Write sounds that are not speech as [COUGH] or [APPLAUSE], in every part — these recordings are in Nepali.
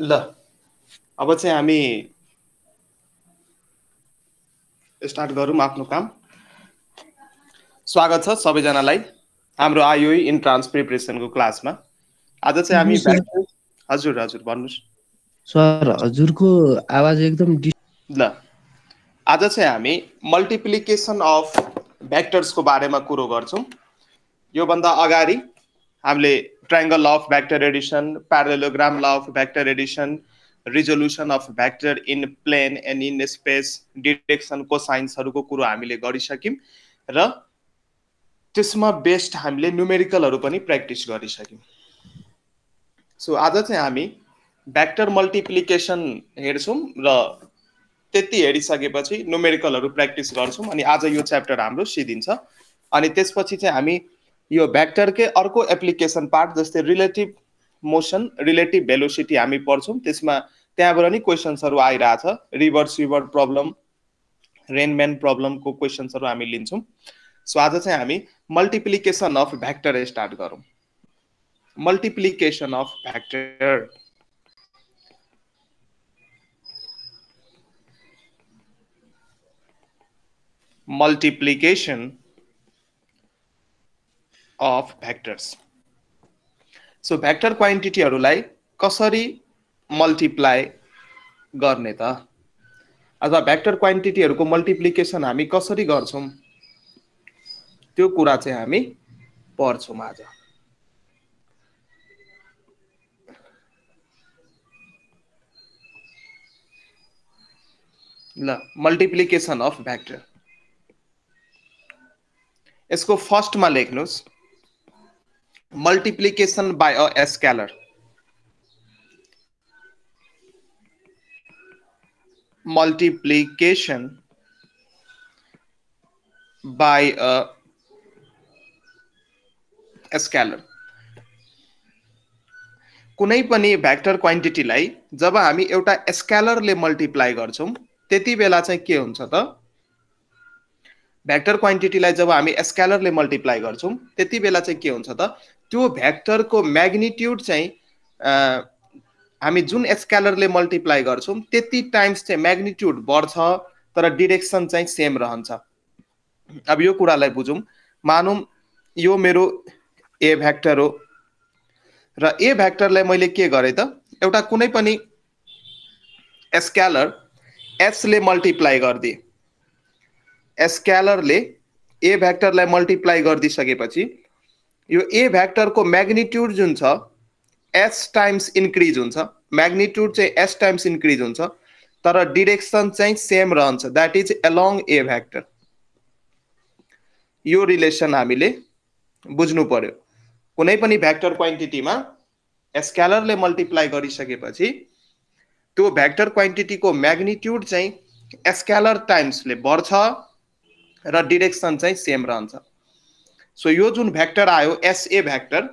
ल। अब चाहिँ हामी स्टार्ट गरौँ आफ्नो काम। स्वागत छ सबैजनालाई हाम्रो आयो इन्ट्रान्स प्रिपरेसनको क्लासमा। आज चाहिँ हामी हजुर हजुर भन्नुहोस्। सर हजुरको आवाज एकदम ल। आज चाहिँ हामी मल्टिप्लिकेसन अफ भ्याक्टर्सको बारेमा कुरो गर्छौँ। योभन्दा अगाडि हामीले triangle of vector addition, parallelogram law of vector addition, resolution of vector in plane and in space डिरेक्सनको साइन्सहरूको कुरो हामीले गरिसक्यौँ र त्यसमा बेस्ट हामीले न्युमेरिकलहरू पनि प्र्याक्टिस गरिसक्यौँ। सो आज चाहिँ हामी भ्याक्टर मल्टिप्लिकेसन हेर्छौँ र त्यति हेरिसकेपछि न्युमेरिकलहरू प्र्याक्टिस गर्छौँ अनि आज यो च्याप्टर हाम्रो सिधिन्छ अनि त्यसपछि चाहिँ हामी यो भ्याक्टरकै अर्को एप्लिकेसन पार्ट जस्तै रिलेटिभ मोसन रिलेटिभ भेलोसिटी हामी पढ्छौँ। त्यसमा त्यहाँबाट नि क्वेसन्सहरू आइरहेछ। Reverse river problem rain man प्रब्लमको क्वेसन्सहरू हामी लिन्छौँ। सो आज चाहिँ हामी मल्टिप्लिकेसन अफ भ्याक्टर स्टार्ट गरौँ। Multiplication of vector multiplication of vectors so vector क्वान्टिटीहरूलाई कसरी मल्टिप्लाई गर्ने त अथवा भ्याक्टर क्वान्टिटीहरूको मल्टिप्लिकेसन हामी कसरी गर्छौँ त्यो कुरा चाहिँ हामी पढ्छौँ आज ल मल्टिप्लिकेसन अफ भ्याक्टर यसको फर्स्टमा लेख्नुहोस् multiplication by a scalar. Multiplication by a scalar. कुनै पनि भ्याक्टर क्वान्टिटीलाई जब हामी एउटा स्क्यालरले मल्टिप्लाई गर्छौँ त्यति बेला चाहिँ के हुन्छ त भ्याक्टर क्वान्टिटीलाई जब हामी स्क्यालरले मल्टिप्लाई गर्छौँ त्यति बेला चाहिँ के हुन्छ त त्यो भ्याक्टरको म्याग्निट्युड चाहिँ हामी जुन स्क्यालरले मल्टिप्लाई गर्छौँ त्यति टाइम्स चाहिँ म्याग्निट्युड बढ्छ तर डिरेक्सन चाहिँ सेम रहन्छ। अब यो कुरालाई बुझौँ। मानौँ यो मेरो ए भ्याक्टर हो। र ए भ्याक्टरलाई मैले के गरेँ त? एउटा कुनै पनि स्क्यालर एसले मल्टिप्लाई गरिदिए। स्क्यालरले ए भ्याक्टरलाई मल्टिप्लाई गरिदिइसकेपछि यो ए भ्याक्टरको म्याग्निट्युड जुन छ एस टाइम्स इन्क्रिज हुन्छ। म्याग्निट्युड चाहिँ एस टाइम्स इन्क्रिज हुन्छ तर डिरेक्सन चाहिँ सेम रहन्छ। That is along a vector यो रिलेसन हामीले बुझ्नु पर्यो। कुनै पनि भ्याक्टर क्वान्टिटीमा स्क्यालरले मल्टिप्लाई गरिसकेपछि त्यो भ्याक्टर क्वान्टिटीको म्याग्निट्युड चाहिँ स्क्यालर टाइम्सले बढ्छ र डिरेक्सन चाहिँ सेम रहन्छ। सो यो जुन भ्याक्टर आयो एसए भ्याक्टर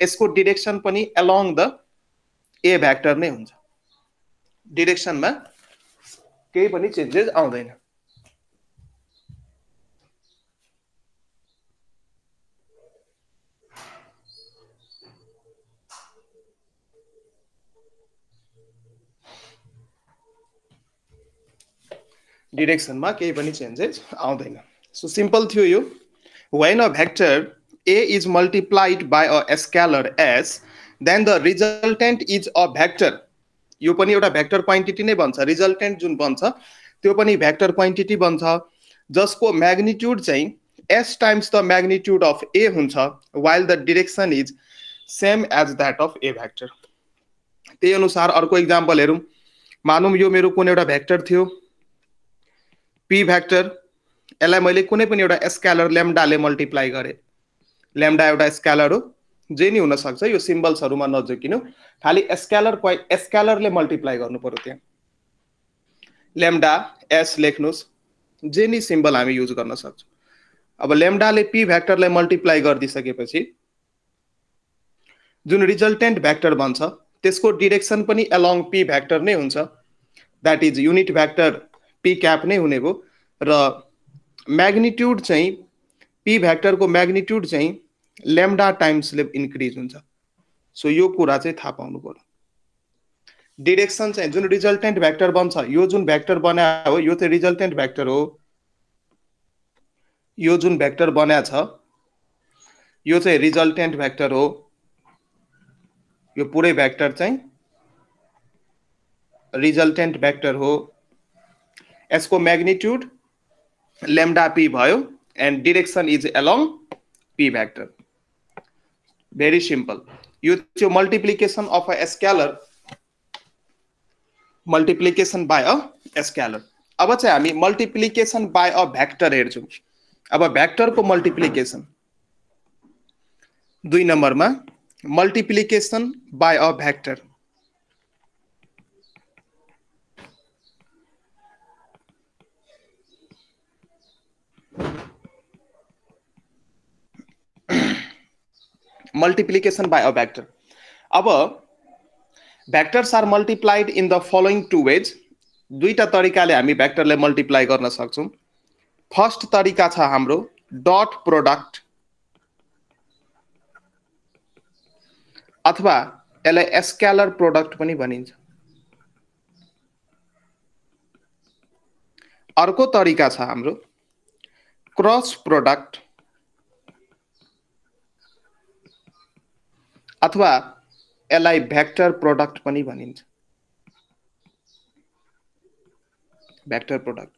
यसको डिरेक्सन पनि एलोङ द ए भ्याक्टर नै हुन्छ। डिरेक्सनमा केही पनि चेन्जेस आउँदैन। डिरेक्सनमा केही पनि चेन्जेस आउँदैन। सो सिम्पल थियो यो। When a vector A is multiplied by a scalar S, then the resultant is a vector. यो पनि एउटा भ्याक्टर क्वान्टिटी नै बन्छ रिजल्टेन्ट जुन बन्छ त्यो पनि भ्याक्टर क्वान्टिटी बन्छ जसको म्याग्निट्युड चाहिँ S times the magnitude of A हुन्छ while the direction is same as that of A vector त्यही अनुसार अर्को इक्जाम्पल हेरौँ। मानौँ यो मेरो कुन एउटा भ्याक्टर थियो? पी भ्याक्टर यसलाई मैले कुनै पनि एउटा स्क्यालर ल्याम्डाले मल्टिप्लाई गरेँ। ल्याम्डा एउटा स्क्यालर हो जे नि हुनसक्छ यो सिम्बल्सहरूमा नजोकिनु। खालि स्क्यालर क्वाइ स्क्यालरले मल्टिप्लाई गर्नु पऱ्यो त्यहाँ। ल्याम्डा एस लेख्नुहोस् जे नि सिम्बल हामी युज गर्न सक्छौँ। अब ल्याम्डाले पी भ्याक्टरलाई मल्टिप्लाई गरिदिइसकेपछि जुन रिजल्टेन्ट भ्याक्टर बन्छ त्यसको डिरेक्सन पनि एलोङ पी भ्याक्टर नै हुन्छ। That is unit vector P cap नै हुने भयो र म्याग्निट्युड चाहिँ पी भ्याक्टरको म्याग्निट्युड चाहिँ ल्याम्डा टाइम्सले इन्क्रिज हुन्छ। सो यो कुरा चाहिँ थाहा पाउनु पर्यो। डिरेक्सन चाहिँ जुन रिजल्टेन्ट भ्याक्टर बन्छ यो जुन भ्याक्टर बना हो यो चाहिँ रिजल्टेन्ट भ्याक्टर हो। यो जुन भ्याक्टर बना छ यो चाहिँ रिजल्टेन्ट भ्याक्टर हो। यो पुरै भ्याक्टर चाहिँ रिजल्टेन्ट भ्याक्टर हो। यसको म्याग्निट्युड लेम्डा पी भयो and direction is along P vector very simple यो चाहिँ multiplication of a scalar multiplication by a scalar अब चाहिँ हामी मल्टिप्लिकेसन बाई अ भ्याक्टर हेर्छौँ। अब भ्याक्टरको मल्टिप्लिकेसन दुई नम्बरमा multiplication by a vector multiplication by a vector. अब vectors are multiplied in the following two ways दुईवटा तरिकाले हामी भ्याक्टरलाई मल्टिप्लाई गर्न सक्छौँ. फर्स्ट तरिका छ हाम्रो डट प्रोडक्ट अथवा यसलाई एस्क्यालर प्रोडक्ट पनि भनिन्छ। अर्को तरिका छ हाम्रो क्रस प्रोडक्ट अथवा यसलाई भ्याक्टर प्रोडक्ट पनि भनिन्छ। Vector product.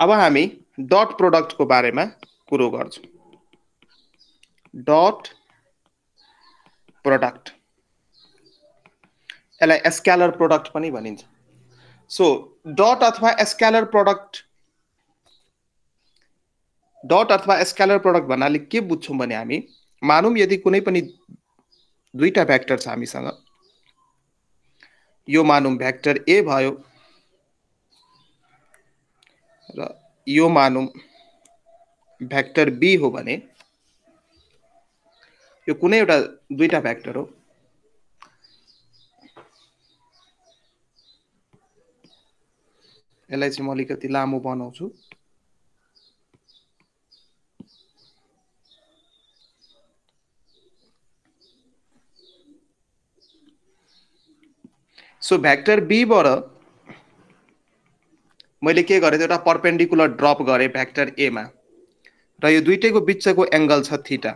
अब हामी डट प्रोडक्टको बारेमा कुरो गर्छौँ। Dot product. यसलाई एस्क्यालर प्रोडक्ट पनि भनिन्छ। सो डट अथवा एस्क्यालर प्रोडक्ट। डट अथवा एस्क्यालर प्रोडक्ट भन्नाले के बुझ्छौँ भने हामी मानौँ यदि कुनै पनि दुईवटा भ्याक्टर छ हामीसँग। यो मानौँ भ्याक्टर ए भयो र यो मानौँ भ्याक्टर बी हो भने यो कुनै एउटा दुईवटा भ्याक्टर हो। यसलाई चाहिँ म अलिकति लामो बनाउँछु। सो भ्याक्टर बीबाट मैले के गरेँ एउटा पर्पेन्डिकुलर ड्रप गरेँ भ्याक्टर एमा र यो दुइटैको बिचको एङ्गल छ थिटा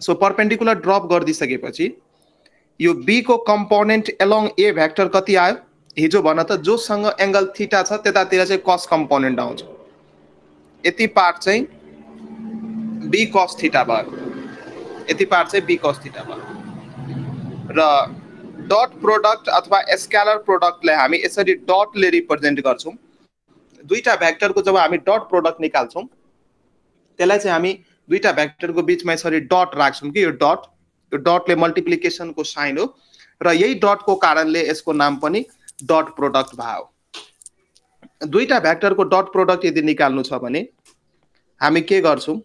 सो पर्पेन्डिकुलर ड्रप गरिदिइसकेपछि यो बीको कम्पोनेन्ट एलोङ ए भ्याक्टर कति आयो? हिजो भन त जोसँग एङ्गल थिटा छ त्यतातिर चाहिँ कस कम्पोनेन्ट आउँछ। यति पार्ट चाहिँ बी कस थिटा भयो। यति पार्ट चाहिँ बी कस थिटा भयो। र डट प्रोडक्ट अथवा स्क्यालर प्रोडक्टलाई हामी यसरी डटले रिप्रेजेन्ट गर्छौँ। दुईवटा भ्याक्टरको जब हामी डट प्रोडक्ट निकाल्छौँ त्यसलाई चाहिँ हामी दुईवटा भ्याक्टरको बिचमा यसरी डट राख्छौँ कि यो डट यो डटले मल्टिप्लिकेसनको साइन हो र यही डटको कारणले यसको नाम पनि डट प्रोडक्ट भयो दुईवटा भ्याक्टरको डट प्रोडक्ट यदि निकाल्नु छ भने हामी के गर्छौँ?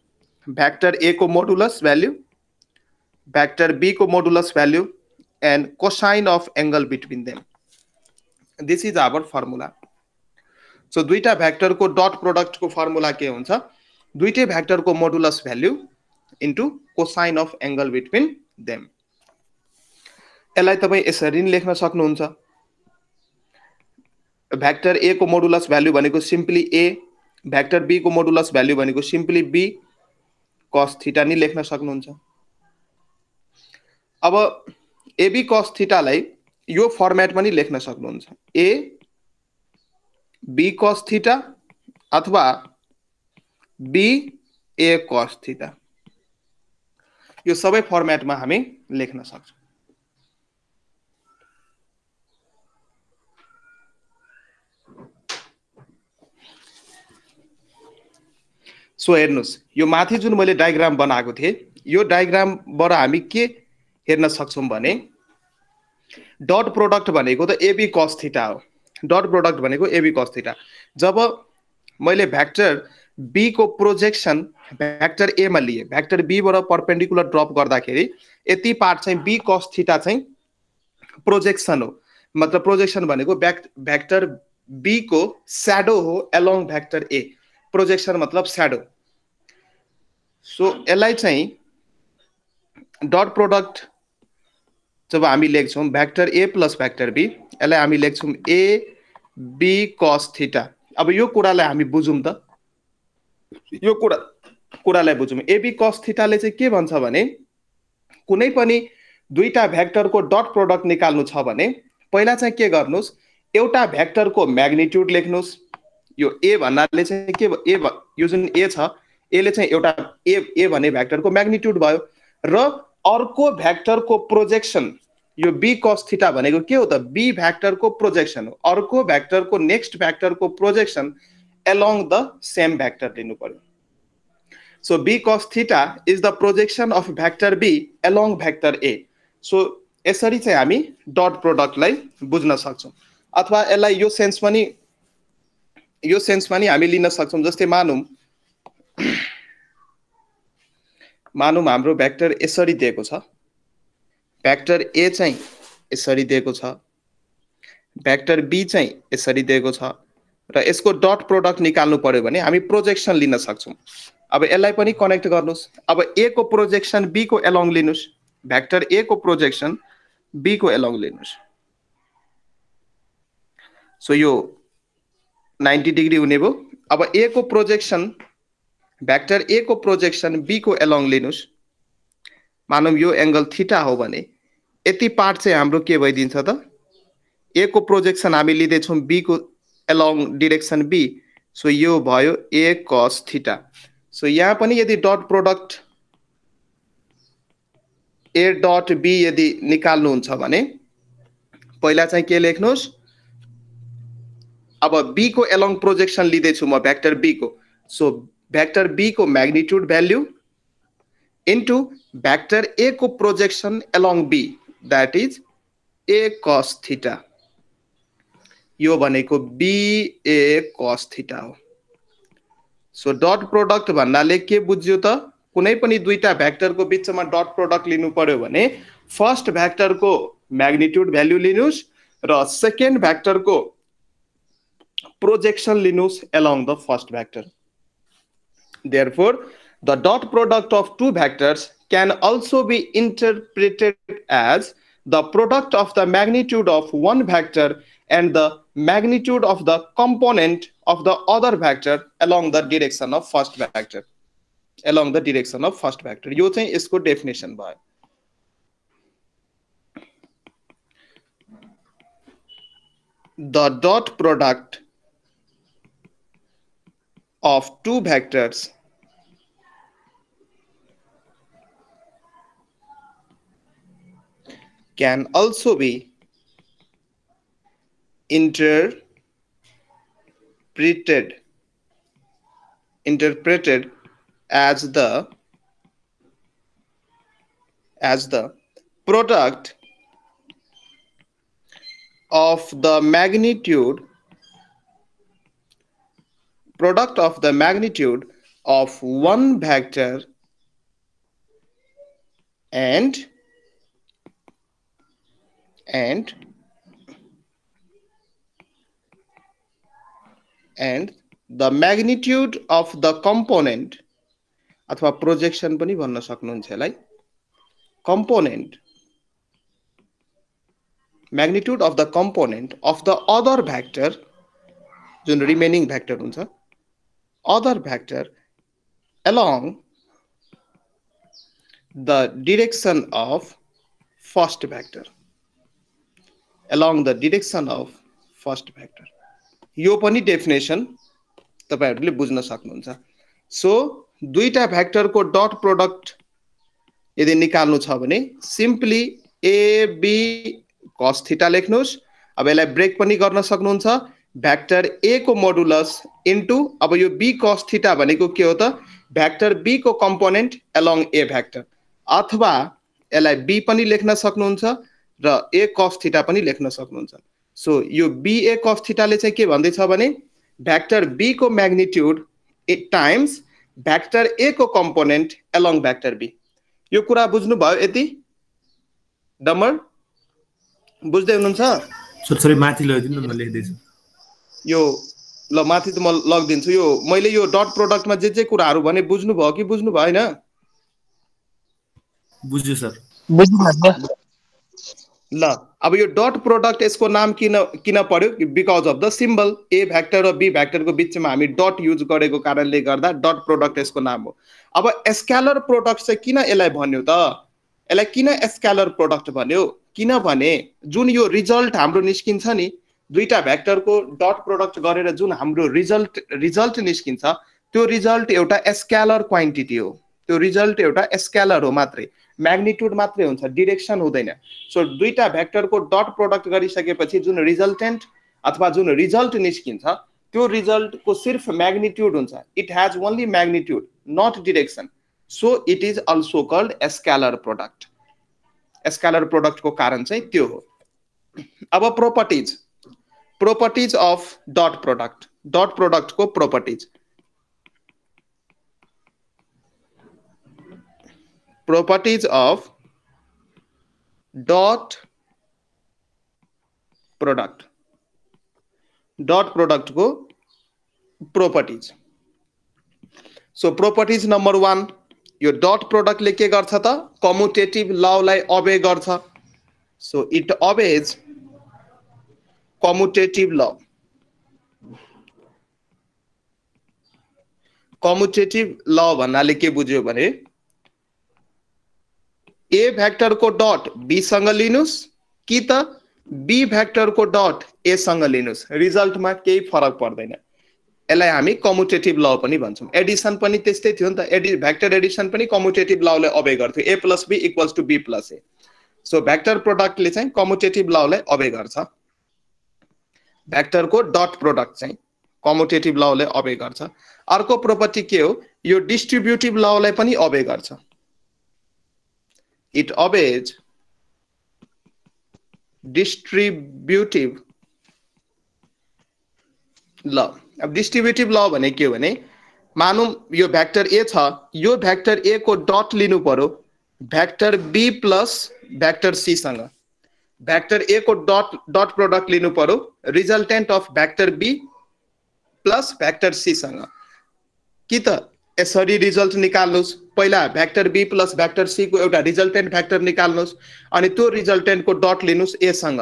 भ्याक्टर ए को modulus value vector बीको modulus value and cosine of angle between them. This is our formula. So दुईवटा भ्याक्टरको डट प्रोडक्टको फर्मुला के हुन्छ दुइटै भ्याक्टरको modulus value into cosine of angle between them यसलाई तपाईँ यसरी नै लेख्न सक्नुहुन्छ भ्याक्टर ए को मोडुलस भ्याल्यु भनेको सिम्पली ए भ्याक्टर बीको मोडुलस भ्याल्यु भनेको सिम्पली बी कस थिटा नि लेख्न सक्नुहुन्छ अब एबी कस थिटालाई यो फर्मेट पनि लेख्न सक्नुहुन्छ। ए बी कस थिटा अथवा बी ए कस थिटा। यो सबै फर्मेटमा हामी लेख्न सक्छौँ। सो हेर्नुहोस् यो माथि जुन मैले डायग्राम बनाएको थिएँ यो डायग्रामबाट हामी के हेर्न सक्छौँ भने डट प्रोडक्ट भनेको त एबी कस थिटा हो। डट प्रोडक्ट भनेको एबी कस थिटा जब मैले भ्याक्टर बीको प्रोजेक्सन भ्याक्टर एमा लिएँ भ्याक्टर बीबाट पर्पेन्डिकुलर ड्रप गर्दाखेरि यति पार्ट चाहिँ बी कस थिटा चाहिँ प्रोजेक्सन हो। मतलब प्रोजेक्सन भनेको भ्याक् भ्याक्टर बीको स्याडो हो एलोङ भ्याक्टर ए प्रोजेक्सन मतलब स्याडो सो यसलाई चाहिँ डट प्रोडक्ट जब हामी लेख्छौँ vector A plus vector B यसलाई हामी लेख्छौँ ए बी कस थिटा अब यो कुरालाई हामी बुझौँ त। यो कुरा कुरालाई बुझौँ। एबी कस थिटाले चाहिँ के भन्छ भने कुनै पनि दुईटा भ्याक्टरको डट प्रोडक्ट निकाल्नु छ भने पहिला चाहिँ के गर्नुहोस् एउटा भ्याक्टरको म्याग्निट्युड लेख्नुहोस्। यो ए भन्नाले चाहिँ के ए यो जुन ए छ यसले चाहिँ एउटा ए ए भन्ने भ्याक्टरको म्याग्निट्युड भयो। र अर्को भ्याक्टरको प्रोजेक्सन यो बी कस थिटा भनेको के हो त? बी भ्याक्टरको प्रोजेक्सन हो। अर्को भ्याक्टरको next भ्याक्टरको projection along the same vector लिनु पर्यो। So B cos theta is the projection of vector B along vector A so यसरी चाहिँ हामी डट प्रोडक्टलाई बुझ्न सक्छौँ। अथवा यसलाई यो सेन्स पनि यो सेन्समा नि हामी लिन सक्छौँ जस्तै मानौँ। मानौँ हाम्रो भ्याक्टर यसरी दिएको छ। भ्याक्टर ए चाहिँ यसरी दिएको छ। भ्याक्टर बी चाहिँ यसरी दिएको छ। र यसको डट प्रोडक्ट निकाल्नु पर्यो भने हामी प्रोजेक्सन लिन सक्छौँ। अब यसलाई पनि कनेक्ट गर्नुहोस्। अब ए को प्रोजेक्सन बीको एलोङ लिनुहोस्। भ्याक्टर ए को प्रोजेक्सन बीको एलोङ लिनुहोस्। सो यो नाइन्टी डिग्री हुने भयो। अब ए को प्रोजेक्सन भ्याक्टर ए को प्रोजेक्सन बी को एलोङ लिनुहोस् मानौँ यो एङ्गल थिटा हो भने यति पार्ट चाहिँ हाम्रो के भइदिन्छ त? ए को प्रोजेक्सन हामी लिँदैछौँ बीको एलोङ डिरेक्सन बी सो यो भयो ए कस थिटा सो यहाँ पनि यदि dot product A dot B यदि निकाल्नुहुन्छ भने पहिला चाहिँ के लेख्नुहोस् अब बी को एलोङ प्रोजेक्सन लिँदैछु म भ्याक्टर बी को। सो भ्याक्टर बी को magnitude value into vector A को projection along B that is A cos theta यो भनेको बी ए कस थिटा हो. सो डट प्रोडक्ट भन्नाले के बुझ्यो त? कुनै पनि दुईटा भ्याक्टरको बिचमा डट प्रोडक्ट लिनु पर्यो भने फर्स्ट भ्याक्टरको म्याग्निट्युड भ्याल्यु लिनुहोस् र सेकेन्ड भ्याक्टरको प्रोजेक्सन लिनुहोस् along the first vector therefore the dot product of two vectors can also be interpreted as the product of the magnitude of one vector and the magnitude of the component of the other vector along the direction of first vector along the direction of first vector यो चाहिँ यसको डेफिनेसन भयो the dot product of two vectors. Can also be interpreted interpreted as the as the product of the magnitude product of the magnitude of one vector and and and the magnitude of the component अथवा प्रोजेक्सन पनि भन्न सक्नुहुन्छ यसलाई component magnitude of the component of the other vector जुन रिमेनिङ भ्याक्टर हुन्छ other vector along the direction of first vector. Along the direction of first vector. यो पनि डेफिनेसन तपाईँहरूले बुझ्न सक्नुहुन्छ। सो दुईटा भ्याक्टरको डट प्रोडक्ट यदि निकाल्नु छ भने सिम्पली एबी कस थिटा लेख्नुहोस्। अब यसलाई ब्रेक पनि गर्न सक्नुहुन्छ। भ्याक्टर ए को मोडुलस इन्टु अब यो बी कस थिटा भनेको के हो त? भ्याक्टर बी को कम्पोनेन्ट एलोङ ए भ्याक्टर अथवा यसलाई बी पनि लेख्न सक्नुहुन्छ र ए कस थिटा पनि लेख्न सक्नुहुन्छ। सो यो बिए कस थिटाले चाहिँ के भन्दैछ भने भ्याक्टर बी को magnitude it times vector A को कम्पोनेन्ट एलोङ भ्याक्टर बी यो कुरा बुझ्नुभयो यति? डमर बुझ्दै हुनुहुन्छ? माथि म लेख्दैछु। यो ल माथि त म लगिदिन्छु। यो मैले यो डट प्रोडक्टमा जे जे कुराहरू भने बुझ्नुभयो कि बुझ्नु बुझ्यो सर। बुझ्नु ल अब यो डट प्रोडक्ट यसको नाम किन किन पर्यो? Because of the symbol A vector र बी भ्याक्टरको बिचमा हामी डट युज गरेको कारणले गर्दा डट प्रोडक्ट यसको नाम हो। अब एस्क्यालर प्रोडक्ट चाहिँ किन यसलाई भन्यो त? यसलाई किन एस्क्यालर प्रोडक्ट भन्यो? किनभने जुन यो रिजल्ट हाम्रो निस्किन्छ नि दुईटा भ्याक्टरको डट प्रोडक्ट गरेर जुन हाम्रो रिजल्ट रिजल्ट निस्किन्छ त्यो रिजल्ट एउटा एस्क्यालर क्वान्टिटी हो। त्यो रिजल्ट एउटा एस्क्यालर हो मात्रै। म्याग्निट्युड मात्रै हुन्छ डिरेक्सन हुँदैन। सो दुईटा भ्याक्टरको डट प्रोडक्ट गरिसकेपछि जुन रिजल्टेन्ट अथवा जुन रिजल्ट निस्किन्छ त्यो रिजल्टको सिर्फ म्याग्निट्युड हुन्छ। It has only magnitude not direction so it is also called scalar product scalar प्रोडक्टको कारण चाहिँ त्यो हो। अब properties properties of dot product dot प्रोडक्टको properties properties. Of dot product. Dot product को properties. So properties number one यो डट प्रोडक्टले के गर्छ त कमुटेटिभ ललाई अबे गर्छ। So it obeys commutative law commutative law भन्नाले के बुझ्यो भने। ए भ्याक्टरको डट बीसँग लिनुहोस् कि त बी भ्याक्टरको डट एसँग लिनुहोस् रिजल्टमा केही फरक पर्दैन। यसलाई हामी कमुटेटिभ ल पनि भन्छौँ। एडिसन पनि त्यस्तै थियो नि त। एडि भ्याक्टर एडिसन पनि कमुटेटिभ लले अबे गर्थ्यो। A plus B equals to B plus A so vector प्रोडक्टले चाहिँ कमुटेटिभ ललाई अबे गर्छ। भ्याक्टरको डट प्रोडक्ट चाहिँ कमुटेटिभ लले अबे गर्छ। अर्को प्रोपर्टी के हो? यो डिस्ट्रिब्युटिभ ललाई पनि अबे गर्छ। It obeys distributive ल अब डिस्ट्रिब्युटिभ ल भने के हो भने मानौँ यो भ्याक्टर ए छ यो भ्याक्टर ए को डट लिनु पर्यो भ्याक्टर बी प्लस भ्याक्टर सीसँग भ्याक्टर ए को डट डट प्रोडक्ट लिनु पर्यो resultant of vector B plus vector सीसँग कि त यसरी रिजल्ट निकाल्नुहोस्. पहिला भ्याक्टर बी प्लस भ्याक्टर सीको एउटा रिजल्टेन्ट भ्याक्टर निकाल्नुहोस् अनि त्यो रिजल्टेन्टको डट लिनुहोस् एसँग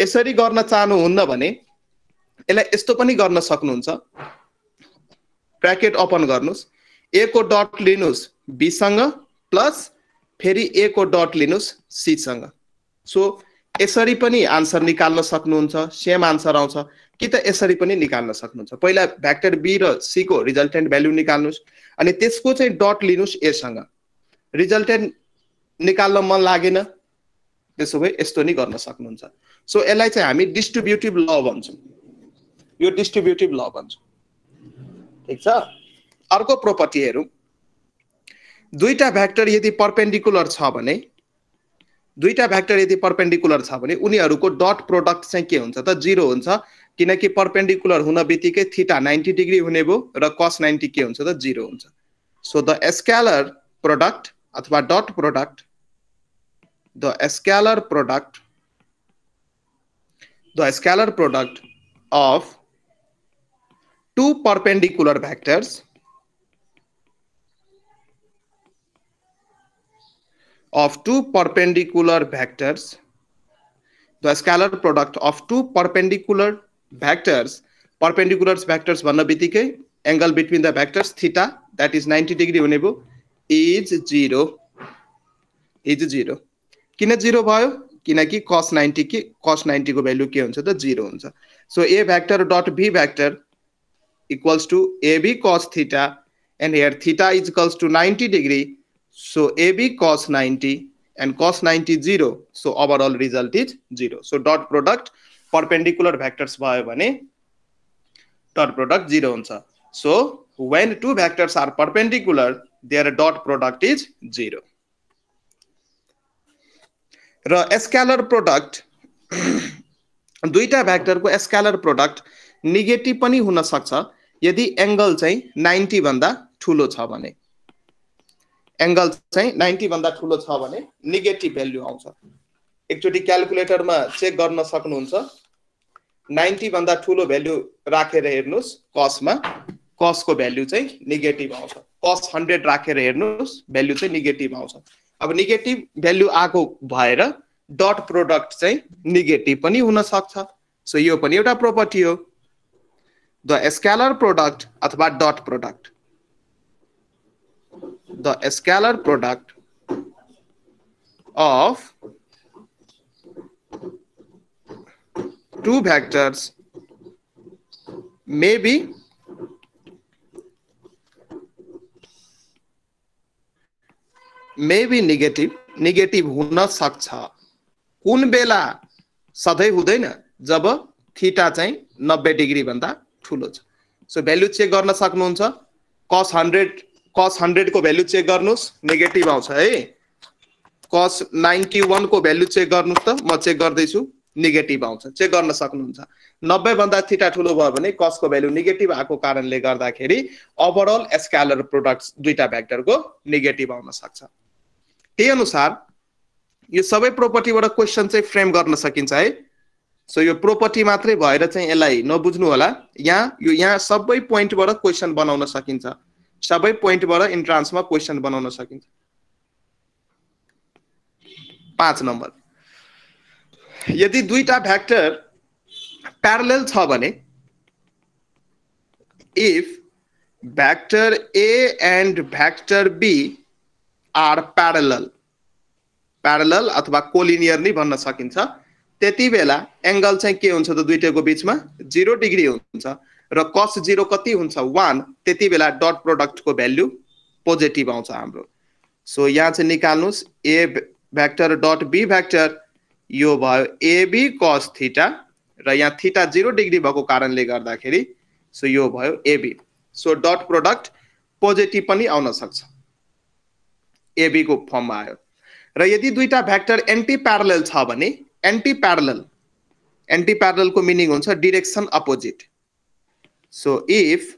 यसरी गर्न चाहनुहुन्न भने यसलाई यस्तो पनि गर्न सक्नुहुन्छ। ब्राकेट ओपन गर्नुहोस्। ए को डट लिनुहोस् बीसँग प्लस फेरि ए को डट लिनुहोस् सीसँग सो यसरी पनि आन्सर निकाल्न सक्नुहुन्छ सेम आन्सर आउँछ कि त यसरी पनि निकाल्न सक्नुहुन्छ। पहिला भ्याक्टर बी र सीको रिजल्टेन्ट भ्याल्यु निकाल्नुहोस् अनि त्यसको चाहिँ डट लिनुहोस् एसँग रिजल्टेन्ट निकाल्न मन लागेन त्यसो भए यस्तो नि गर्न सक्नुहुन्छ। सो यसलाई चाहिँ हामी डिस्ट्रिब्युटिभ ल भन्छौँ। यो डिस्ट्रिब्युटिभ ल भन्छौँ। ठिक छ? अर्को प्रोपर्टी हेरौँ। दुईटा भ्याक्टर यदि पर्पेन्डिकुलर छ भने दुईटा भ्याक्टर यदि पर्पेन्डिकुलर छ भने उनीहरूको डट प्रोडक्ट चाहिँ के हुन्छ त? जिरो हुन्छ। किनकि पर्पेन्डिकुलर हुन बित्तिकै थिटा नाइन्टी डिग्री हुने भयो र कस नाइन्टी के हुन्छ त? जिरो हुन्छ। सो द एस्क्यालर प्रोडक्ट अथवा dot product the scalar product the scalar product of two perpendicular vectors of two perpendicular vectors. The scalar product of two perpendicular vectors. Perpendicular vectors भन्न बित्तिकै angle between the vectors theta that is ninety degree हुने भयो इज जिरो इज जिरो किन जिरो भयो किनकि कस नाइन्टी के कस नाइन्टीको भ्यालु के हुन्छ त जिरो हुन्छ so A vector dot B vector equals to A B cos theta and here theta is equals to ninety degree so A B cos ninety and cos ninety zero so overall result is zero so dot product perpendicular vectors भयो भने डट प्रोडक्ट जिरो हुन्छ. So when two vectors are perpendicular their dot product is zero र एस्क्यालर प्रोडक्ट [CLEARS THROAT] दुईटा भ्याक्टरको एस्क्यालर प्रोडक्ट नेगेटिभ पनि हुन सक्छ। यदि एङ्गल चाहिँ नाइन्टी भन्दा ठुलो छ भने। एङ्गल चाहिँ नाइन्टी भन्दा ठुलो छ भने नेगेटिभ भ्याल्यु आउँछ। एकचोटि क्यालकुलेटरमा चेक गर्न सक्नुहुन्छ। नाइन्टी भन्दा ठुलो भ्याल्यु राखेर हेर्नुहोस् कसमा कसको भ्याल्यु चाहिँ नेगेटिभ आउँछ। कस हन्ड्रेड राखेर हेर्नुहोस् भ्याल्यु चाहिँ नेगेटिभ आउँछ। अब नेगेटिभ भ्याल्यु आएको भएर डट प्रोडक्ट चाहिँ नेगेटिभ पनि हुन सक्छ। सो यो पनि एउटा प्रोपर्टी हो। द स्केलर प्रोडक्ट अथवा dot product the scalar product of two vectors may be may be negative negative हुन सक्छ। कुन बेला सधैँ हुँदैन जब थिटा चाहिँ नब्बे डिग्री भन्दा ठुलो छ। सो भ्यालु चेक गर्न सक्नुहुन्छ। कस हन्ड्रेड कस हन्ड्रेडको भ्यालु चेक गर्नुहोस् नेगेटिभ आउँछ है। कस नाइन्टी वानको भ्यालु चेक गर्नुहोस् त म चेक गर्दैछु नेगेटिभ आउँछ। चेक गर्न सक्नुहुन्छ। नब्बे भन्दा थिटा ठुलो भयो भने कसको भ्यालु नेगेटिभ आएको कारणले गर्दाखेरि ओभरअल स्क्यालर प्रोडक्ट दुईटा भ्याक्टरको नेगेटिभ आउन सक्छ। त्यही अनुसार यो सबै प्रोपर्टीबाट क्वेसन चाहिँ फ्रेम गर्न सकिन्छ है। सो यो प्रोपर्टी मात्रै भएर चाहिँ यसलाई नबुझ्नु होला यहाँ यो यहाँ सबै पोइन्टबाट क्वेसन बनाउन सकिन्छ। सबै पोइन्टबाट इन्ट्रान्समा क्वेसन बनाउन सकिन्छ। पाँच नम्बर। यदि दुईटा भ्याक्टर प्यारलेल छ भने if vector A and vector B are parallel parallel अथवा कोलिनियर नै भन्न सकिन्छ त्यति बेला एङ्गल चाहिँ के हुन्छ त दुइटैको बिचमा? जिरो डिग्री हुन्छ। र कस जिरो कति हुन्छ? वान त्यति बेला डट प्रोडक्टको भ्याल्यु पोजिटिभ आउँछ हाम्रो। सो यहाँ चाहिँ निकाल्नुहोस्। A vector dot B vector यो भयो एबी कस थिटा र यहाँ थिटा जिरो डिग्री भएको कारणले गर्दाखेरि सो यो भयो A B so dot product positive पनि आउन सक्छ। एबीको फर्ममा आयो। र यदि दुईटा भ्याक्टर एन्टी प्यारल छ भने एन्टी प्यारल एन्टी प्यारलको मिनिङ हुन्छ direction opposite so if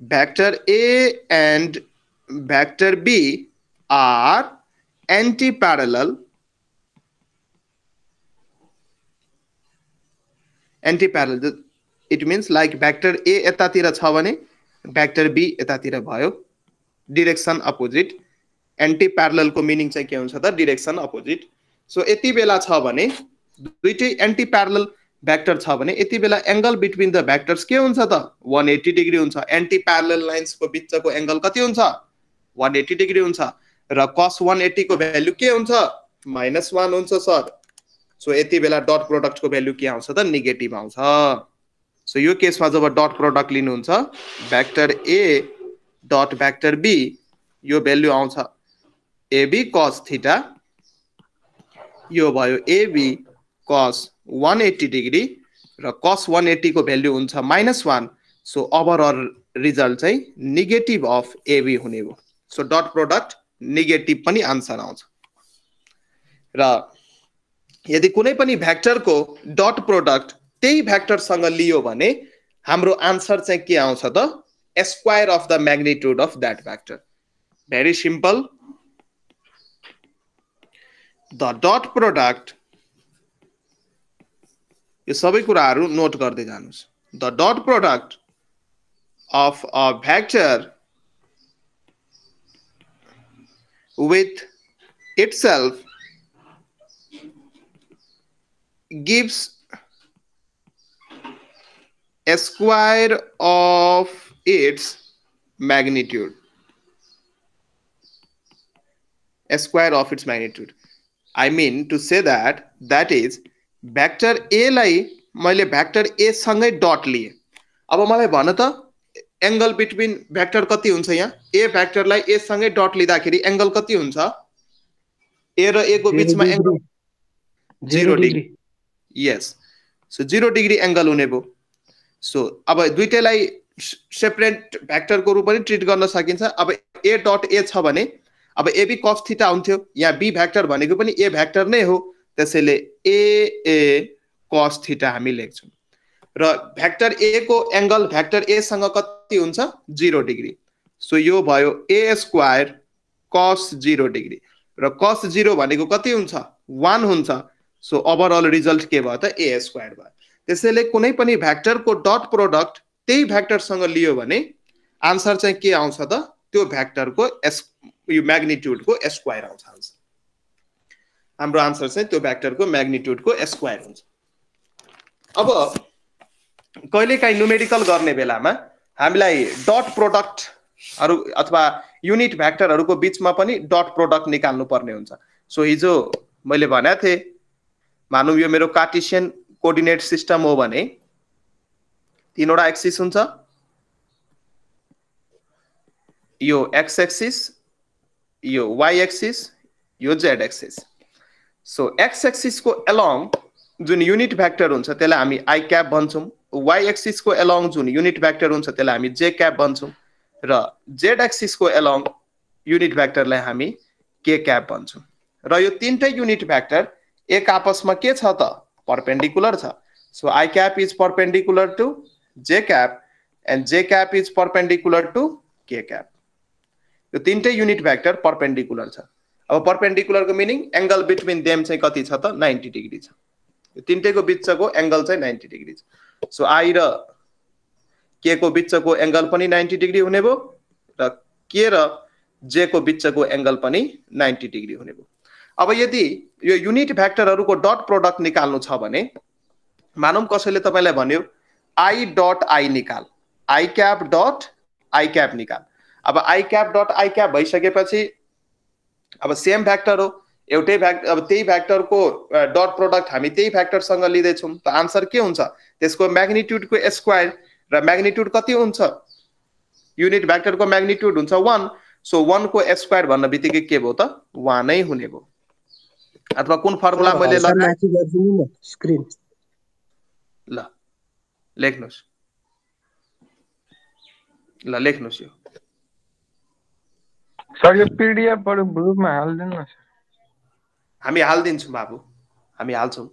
vector A and vector B are anti parallel anti parallel it means like vector A यतातिर छ भने भ्याक्टर बी यतातिर भयो डिरेक्सन अपोजिट एन्टी प्यारलको मिनिङ चाहिँ के हुन्छ त? डिरेक्सन अपोजिट सो यति बेला छ भने दुइटै एन्टी प्यारल भ्याक्टर छ भने यति बेला एङ्गल बिट्विन द भ्याक्टर्स के हुन्छ त? वान एट्टी डिग्री हुन्छ। एन्टी प्यारल लाइन्सको बिचको एङ्गल कति हुन्छ? वान एट्टी डिग्री हुन्छ। र कस वान एट्टीको भ्यालु के हुन्छ? माइनस वान हुन्छ सर सो यति बेला डट प्रोडक्टको भ्यालु के आउँछ त? नेगेटिभ आउँछ। सो यो केसमा जब डट प्रोडक्ट लिनुहुन्छ vector A dot vector B यो भ्यालु आउँछ। एबी कस थिटा यो भयो A B cos one eighty degree र कस वान एट्टीको भ्याल्यु हुन्छ minus one so overall result चाहिँ नेगेटिभ अफ एबी हुने हो। सो डट प्रोडक्ट नेगेटिभ पनि आन्सर आउँछ। र यदि कुनै पनि भ्याक्टरको डट प्रोडक्ट त्यही भ्याक्टरसँग लियो भने हाम्रो आन्सर चाहिँ के आउँछ त? Square of the magnitude of that vector very simple the dot product यो सबै कुराहरू नोट गर्दै जानुहोस् the dot product of a vector with itself gives a square of its magnitude a square of its magnitude i mean to say that that is vector a लाई मैले भ्याक्टर ए सँगै डट लिएँ। अब मलाई भन त एङ्गल बिट्विन भ्याक्टर कति हुन्छ यहाँ? ए भ्याक्टरलाई ए सँगै डट लिँदाखेरि एङ्गल कति हुन्छ? ए र ए को बिचमा एङ्गल जिरो डिग्री यस सो जिरो डिग्री एङ्गल हुने भयो। सो अब दुइटैलाई सेपरेट भ्याक्टरको रूप पनि ट्रिट गर्न सकिन्छ। अब ए डट ए छ भने अब एबी कस थिटा हुन्थ्यो। यहाँ बी भ्याक्टर भनेको पनि ए भ्याक्टर नै हो। त्यसैले ए ए कस थिटा हामी लेख्छौँ। र भ्याक्टर ए को एङ्गल भ्याक्टर एसँग कति हुन्छ? जिरो डिग्री सो यो भयो A square cos zero degree र कस जिरो भनेको कति हुन्छ? वान हुन्छ। सो ओभरअल रिजल्ट के भयो त? ए स्क्वायर भयो। त्यसैले कुनै पनि भ्याक्टरको डट प्रोडक्ट त्यही भ्याक्टरसँग लियो भने आन्सर चाहिँ के आउँछ त? त्यो भ्याक्टरको एस यो म्याग्निट्युडको स्क्वायर आउँछ। आन्सर हाम्रो आन्सर चाहिँ त्यो भ्याक्टरको म्याग्निट्युडको स्क्वायर हुन्छ। अब कहिलेकाहीँ न्युमेरिकल गर्ने बेलामा हामीलाई डट प्रोडक्टहरू अथवा युनिट भ्याक्टरहरूको बिचमा पनि डट प्रोडक्ट निकाल्नु पर्ने हुन्छ। सो हिजो मैले भनेको थिएँ मानौँ यो मेरो कार्टिसियन कोअर्डिनेट सिस्टम हो भने तिनवटा एक्सिस हुन्छ। यो एक्स एक्सिस यो वाइ एक्सिस यो जेड एक्सिस सो एक्स एक्सिसको एलङ जुन युनिट भ्याक्टर हुन्छ त्यसलाई हामी आई क्याप भन्छौँ। वाइ एक्सिसको एलङ जुन युनिट भ्याक्टर हुन्छ त्यसलाई हामी जे क्याप भन्छौँ। र जेड एक्सिसको एलङ युनिट भ्याक्टरलाई हामी के क्याप भन्छौँ। र यो तिनटै युनिट भ्याक्टर एक आपसमा के छ त? पर्पेन्डिकुलर छ। So I cap is perpendicular to J cap and J cap is perpendicular to K cap यो तिनटै युनिट भ्याक्टर पर्पेन्डिकुलर छ। अब पर्पेन्डिकुलरको मिनिङ एङ्गल बिट्विन देम चाहिँ कति छ त? नाइन्टी डिग्री छ। यो तिनटैको बिचको एङ्गल चाहिँ नाइन्टी डिग्री छ। सो आई र के को बिचको एङ्गल पनि नाइन्टी डिग्री हुने भयो र के र जे को बिचको एङ्गल पनि नाइन्टी डिग्री हुने भयो। अब यदि यो युनिट भ्याक्टरहरूको डट प्रोडक्ट निकाल्नु छ भने मानौँ कसैले तपाईँलाई भन्यो आई डट आई निकाल। I cap dot I cap निकाल। अब I cap dot I cap भइसकेपछि अब सेम भ्याक्टर हो। एउटै भ्याक्ट अब त्यही भ्याक्टरको डट प्रोडक्ट हामी त्यही भ्याक्टरसँग लिँदैछौँ। त आन्सर के हुन्छ? त्यसको म्याग्निट्युडको स्क्वायर र म्याग्निट्युड कति हुन्छ? युनिट भ्याक्टरको म्याग्निट्युड हुन्छ वान सो वानको स्क्वायर भन्ने बित्तिकै के भयो त? वानै हुने भयो। अथवा कुन फर्मुला मैले ल लेख्नुहोस्। ल लेख्नुहोस् यो। ग्रुपमा हालिदिनु न सर। हामी हालिदिन्छौँ बाबु। हामी हाल्छौँ।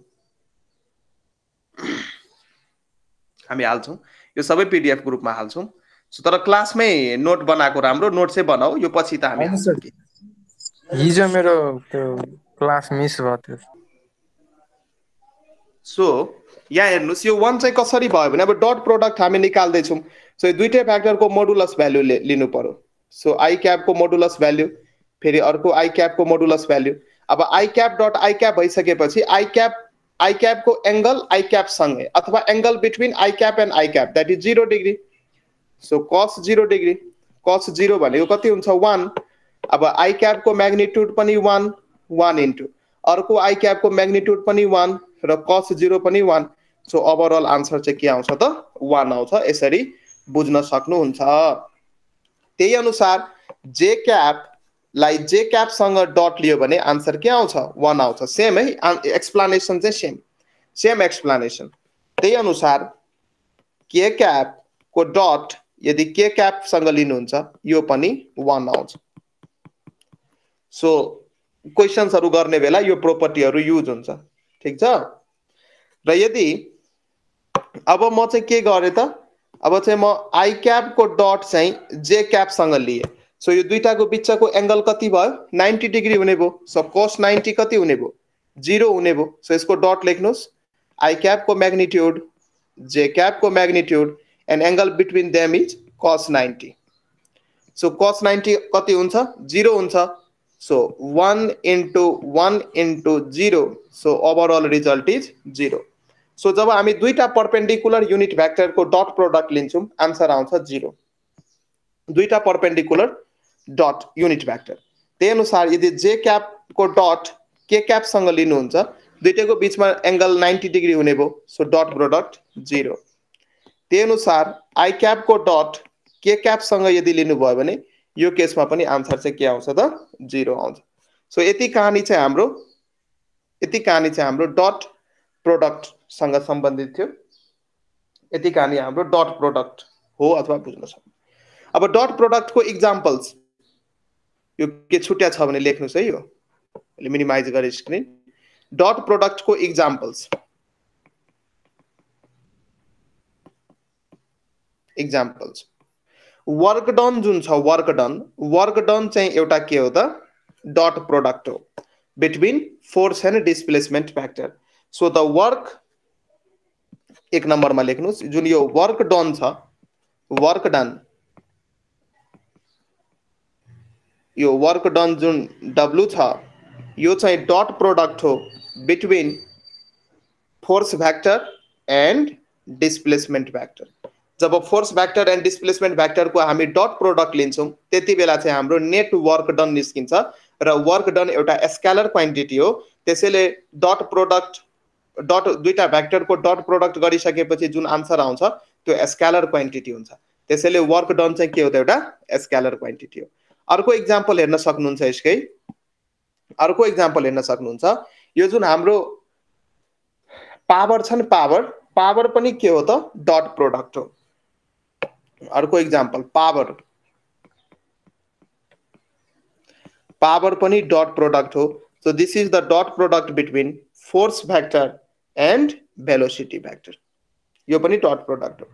हामी हाल्छौँ। यो सबै पिडिएफ ग्रुपमा हाल्छौँ। सो तर क्लासमै नोट बनाएको राम्रो नोट चाहिँ बनाऊ। यो पछि त हामी। हिजो मेरो त्यो क्लास मिस भयो त्यो। सो यहाँ हेर्नुहोस्। यो वान चाहिँ कसरी भयो भने अब डट प्रोडक्ट हामी निकाल्दैछौँ। सो यो दुइटै फ्याक्टरको मोडुलस भ्याल्यु लिनु पर्यो। सो आई क्यापको मोडुलस भ्याल्यु फेरि अर्को आई क्यापको मोडुलस भ्याल्यु अब I cap dot I cap भइसकेपछि आई क्याप आई क्यापको एङ्गल आई क्यापसँगै अथवा angle between I cap and I cap that is zero degree so cos zero degree cos zero भनेको कति हुन्छ? वान अब आई क्यापको म्याग्निट्युड पनि वान वान इन्टु अर्को आई क्यापको म्याग्निट्युड पनि वान र कस जिरो पनि वान सो ओभरअल आन्सर चाहिँ के आउँछ त? वान आउँछ यसरी बुझ्न सक्नुहुन्छ। त्यही अनुसार जे क्यापलाई जे क्यापसँग डट लियो भने आन्सर के आउँछ? वान आउँछ। सेम है? एक्सप्लानेसन चाहिँ सेम सेम एक्सप्लानेसन त्यही अनुसार के क्यापको डट यदि के क्यापसँग लिनुहुन्छ यो पनि वान आउँछ। सो क्वेसन्सहरू गर्ने बेला यो प्रोपर्टीहरू युज हुन्छ। ठिक छ? र यदि अब म चाहिँ के गरेँ त? अब चाहिँ म आई क्यापको डट चाहिँ जे क्यापसँग लिएँ। सो यो दुइटाको बिचको एङ्गल कति भयो? नाइन्टी डिग्री हुने भयो। सो कोस नाइन्टी कति हुने भयो? जिरो हुने भयो। सो यसको डट लेख्नुहोस्। आई क्यापको magnitude J क्यापको magnitude and angle between them is cos ninety. So cos ninety कति हुन्छ? जिरो हुन्छ। So one into one into zero. So overall result is zero. So जब हामी दुईटा पर्पेन्डिकुलर युनिट भ्याक्टरको डट प्रोडक्ट लिन्छौँ आन्सर आउँछ जिरो दुईटा पर्पेन्डिकुलर डट युनिट भ्याक्टर त्यही अनुसार यदि जे क्यापको डट के क्यापसँग लिनुहुन्छ दुइटैको बिचमा एङ्गल नाइन्टी डिग्री हुने भयो सो डट प्रोडक्ट जिरो त्यही अनुसार आई क्यापको डट के क्यापसँग यदि लिनुभयो भने यो केसमा पनि आन्सर चाहिँ के आउँछ त? जिरो आउँछ. सो यति कहानी चाहिँ हाम्रो यति कहानी चाहिँ हाम्रो डट प्रोडक्टसँग सम्बन्धित थियो। यति कहानी हाम्रो डट प्रोडक्ट हो अथवा बुझ्न सक्नु। अब डट प्रोडक्टको इक्जाम्पल्स यो के छुट्या छ भने लेख्नुहोस् है यो। मिनिमाइज गरेँ स्क्रिन डट प्रोडक्टको इक्जाम्पल्स इक्जाम्पल्स वर्क डन जुन छ वर्क डन वर्क डन चाहिँ एउटा के हो त? डट प्रोडक्ट हो। Between force and displacement factor so the work एक नम्बरमा लेख्नुहोस् जुन यो वर्क डन छ वर्क डन यो वर्क डन जुन डब्लु छ यो चाहिँ डट प्रोडक्ट हो between force vector and displacement vector job force vector and displacement भ्याक्टरको हामी डट प्रोडक्ट लिन्छौँ, त्यति बेला चाहिँ हाम्रो नेट वर्क डन निस्किन्छ, र वर्क डन एउटा स्क्यालर क्वान्टिटी हो, त्यसैले डट प्रोडक्ट डट दुईवटा भ्याक्टरको डट प्रोडक्ट गरिसकेपछि जुन आन्सर आउँछ त्यो स्क्यालर क्वान्टिटी हुन्छ। त्यसैले वर्क डन चाहिँ के हो त एउटा? स्क्यालर क्वान्टिटी हो। अर्को इक्जाम्पल हेर्न सक्नुहुन्छ यसकै। अर्को इक्जाम्पल हेर्न सक्नुहुन्छ। यो जुन हाम्रो पावर छ नि पावर पावर पनि के हो त? डट प्रोडक्ट हो। अर्को इक्जाम्पल पावर पावर पनि डट प्रोडक्ट हो। So this is the dot product between force vector and velocity vector यो पनि डट प्रोडक्ट हो।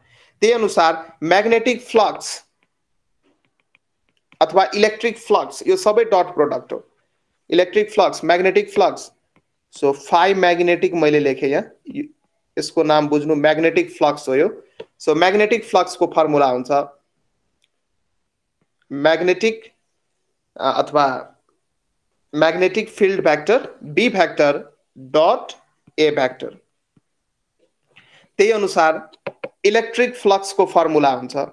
त्यही अनुसार म्याग्नेटिक फ्लक्स अथवा इलेक्ट्रिक फ्लक्स यो सबै डट प्रोडक्ट हो। Electric flux magnetic flux so five magnetic मैले लेखेँ यहाँ। यसको नाम बुझ्नु म्याग्नेटिक फ्लक्स हो यो। सो म्याग्नेटिक फ्लक्सको फर्मुला हुन्छ। म्याग्नेटिक अथवा magnetic field vector B vector dot A vector त्यही अनुसार इलेक्ट्रिक फ्लक्सको फर्मुला हुन्छ।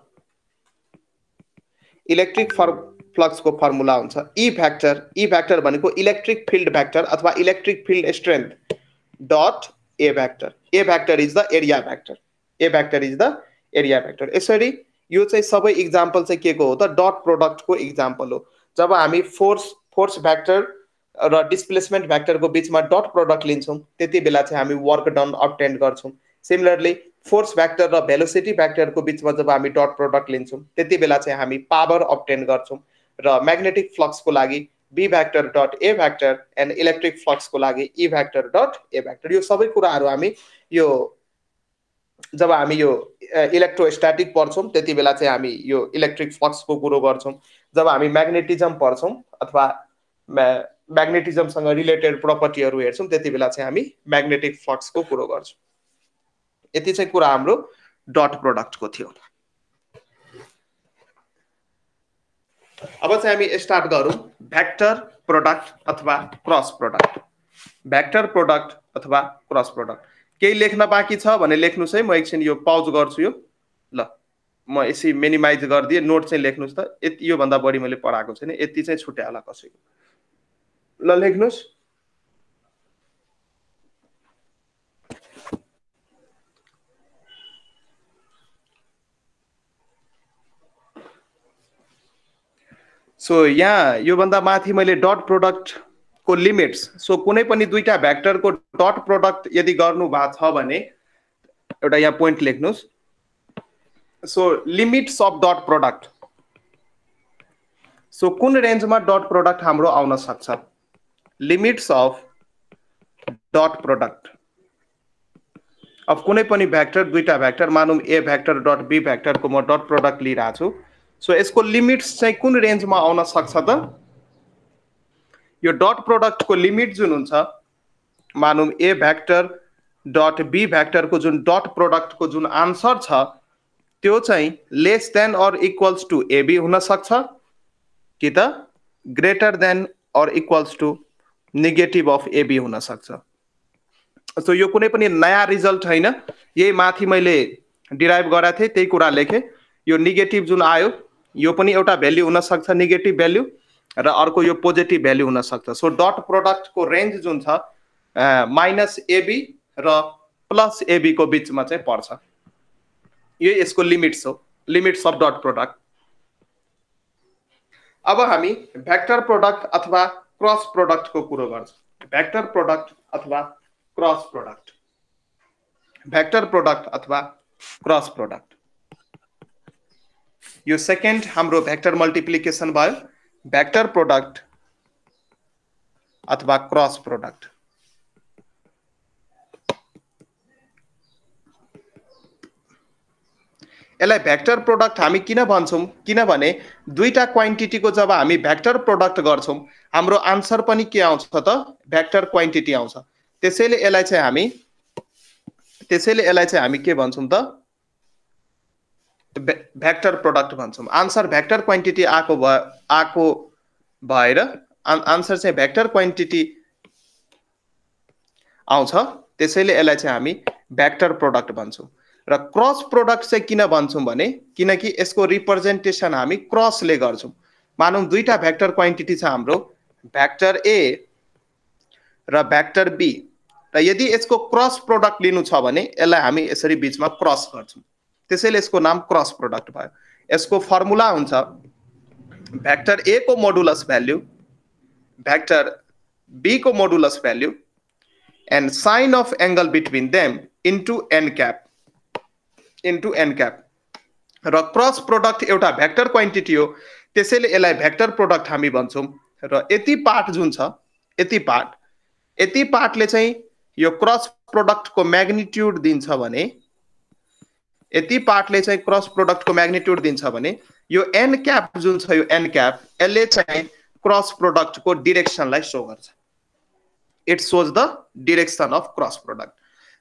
इलेक्ट्रिक फर फ्लक्सको फर्मुला हुन्छ। ई भ्याक्टर ई भ्याक्टर भनेको इलेक्ट्रिक फिल्ड भ्याक्टर अथवा electric field strength dot A vector A vector is the area vector A vector is the area vector यसरी यो चाहिँ सबै इक्जाम्पल चाहिँ के को हो त? डट प्रोडक्टको इक्जाम्पल हो। जब हामी फोर्स फोर्स भ्याक्टर र डिस्प्लेसमेन्ट भ्याक्टरको बिचमा डट प्रोडक्ट लिन्छौँ। त्यति बेला चाहिँ हामी वर्क डन अप्टेन्ड गर्छौँ। सिमिलरली फोर्स भ्याक्टर र भेलोसिटी भ्याक्टरको बिचमा जब हामी डट प्रोडक्ट लिन्छौँ त्यति बेला चाहिँ हामी पावर अप्टेन्ड गर्छौँ। र म्याग्नेटिक फ्लक्सको लागि B vector dot A vector and electric फ्लक्सको लागि E vector dot A vector यो सबै कुराहरू हामी यो जब हामी यो इलेक्ट्रोस्ट्याटिक पढ्छौँ त्यति बेला चाहिँ हामी यो इलेक्ट्रिक फ्लक्सको कुरो गर्छौँ। जब हामी म्याग्नेटिजम पढ्छौँ अथवा म्याग्नेटिजमसँग रिलेटेड प्रपर्टीहरू हेर्छौँ त्यति बेला चाहिँ हामी म्याग्नेटिक फ्लक्सको कुरो गर्छौँ। यति चाहिँ कुरा हाम्रो डट प्रोडक्टको थियो। अब चाहिँ हामी स्टार्ट गरौँ भ्याक्टर प्रोडक्ट अथवा क्रस प्रोडक्ट भ्याक्टर प्रोडक्ट अथवा क्रस प्रोडक्ट केही लेख्न बाँकी छ भने लेख्नुहोस् है म एकछिन यो पाउज गर्छु यो। ल म यसै मिनिमाइज गरिदिएँ नोट चाहिँ लेख्नुहोस् त। यति योभन्दा बढी मैले पढाएको छैन यति चाहिँ छुट्यायो होला कसैको। ल लेख्नुहोस् सो यहाँ योभन्दा माथि मैले डट प्रोडक्टको लिमिट्स सो कुनै पनि दुईवटा भ्याक्टरको डट प्रोडक्ट यदि गर्नु भएको छ भने एउटा यहाँ पोइन्ट लेख्नुहोस्। So limits of dot product so कुन रेन्जमा डट प्रोडक्ट हाम्रो आउन सक्छ? लिमिट्स अफ डट प्रोडक्ट अब कुनै पनि भ्याक्टर दुईवटा भ्याक्टर मानौँ ए भ्याक्टर डट बी भ्याक्टरको म डट प्रोडक्ट लिइरहेको छु। सो यसको लिमिट्स चाहिँ कुन रेन्जमा आउन सक्छ त? यो डट प्रोडक्टको लिमिट जुन हुन्छ मानौँ ए भ्याक्टर डट बी भ्याक्टरको जुन डट प्रोडक्टको जुन आन्सर छ त्यो चाहिँ less than or equals to A B हुनसक्छ कि त? Greater than or equals to negative of A B हुनसक्छ। सो यो कुनै पनि नयाँ रिजल्ट होइन यही माथि मैले डिराइभ गराएको थिएँ त्यही कुरा लेखेँ। यो नेगेटिभ जुन आयो यो पनि एउटा भ्याल्यु हुनसक्छ नेगेटिभ भ्याल्यु र अर्को यो पोजिटिभ भ्याल्यु हुनसक्छ। सो डट प्रोडक्टको रेन्ज जुन छ माइनस एबी र प्लस एबीको बिचमा चाहिँ पर्छ। यो यसको लिमिट्स हो। लिमिट्स अफ डट प्रोडक्ट अब हामी भ्याक्टर प्रोडक्ट अथवा क्रस प्रोडक्टको कुरो गर्छ भेक्टर प्रोडक्ट अथवा क्रस प्रोडक्ट भैक्टर प्रोडक्ट अथवा क्रस प्रोडक्ट यो सेकेन्ड हम भेक्टर मल्टिप्लिकेसन भयो भेक्टर प्रोडक्ट अथवा क्रस प्रोडक्ट यसलाई भ्याक्टर प्रोडक्ट हामी किन भन्छौँ? किनभने दुईवटा क्वान्टिटीको जब हामी भ्याक्टर प्रोडक्ट गर्छौँ हाम्रो आन्सर पनि के आउँछ त? भ्याक्टर क्वान्टिटी आउँछ। त्यसैले यसलाई चाहिँ हामी त्यसैले यसलाई चाहिँ हामी के भन्छौँ त? भ्याक्टर प्रोडक्ट भन्छौँ। आन्सर भ्याक्टर क्वान्टिटी आएको भ आएको भएर आन्सर चाहिँ भेक्टर क्वान्टिटी आउँछ। त्यसैले यसलाई चाहिँ हामी भेक्टर प्रोडक्ट भन्छौँ। र क्रस प्रोडक्ट चाहिँ किन भन्छौँ भने किनकि यसको रिप्रेजेन्टेसन हामी क्रसले गर्छौँ। मानौँ दुईवटा भेक्टर क्वान्टिटी छ हाम्रो भेक्टर ए र भेक्टर बी र यदि यसको क्रस प्रोडक्ट लिनु छ भने यसलाई हामी यसरी बिचमा क्रस गर्छौँ। त्यसैले यसको नाम क्रस प्रोडक्ट भयो। यसको फर्मुला हुन्छ भेक्टर ए को मोडुलस भ्याल्यु भेक्टर बी को modulus value and sine of angle between them into N cap into N cap र क्रस प्रोडक्ट एउटा भेक्टर क्वान्टिटी हो त्यसैले यसलाई भेक्टर प्रोडक्ट हामी भन्छौँ। र यति पार्ट जुन छ यति पार्ट यति पार्टले चाहिँ यो क्रस प्रोडक्टको म्याग्निट्युड दिन्छ भने यति पार्टले चाहिँ क्रस प्रोडक्टको म्याग्निट्युड दिन्छ भने यो एन क्याप जुन छ यो एन क्याप यसले चाहिँ क्रस प्रोडक्टको डिरेक्सनलाई सो गर्छ। It shows the direction of cross product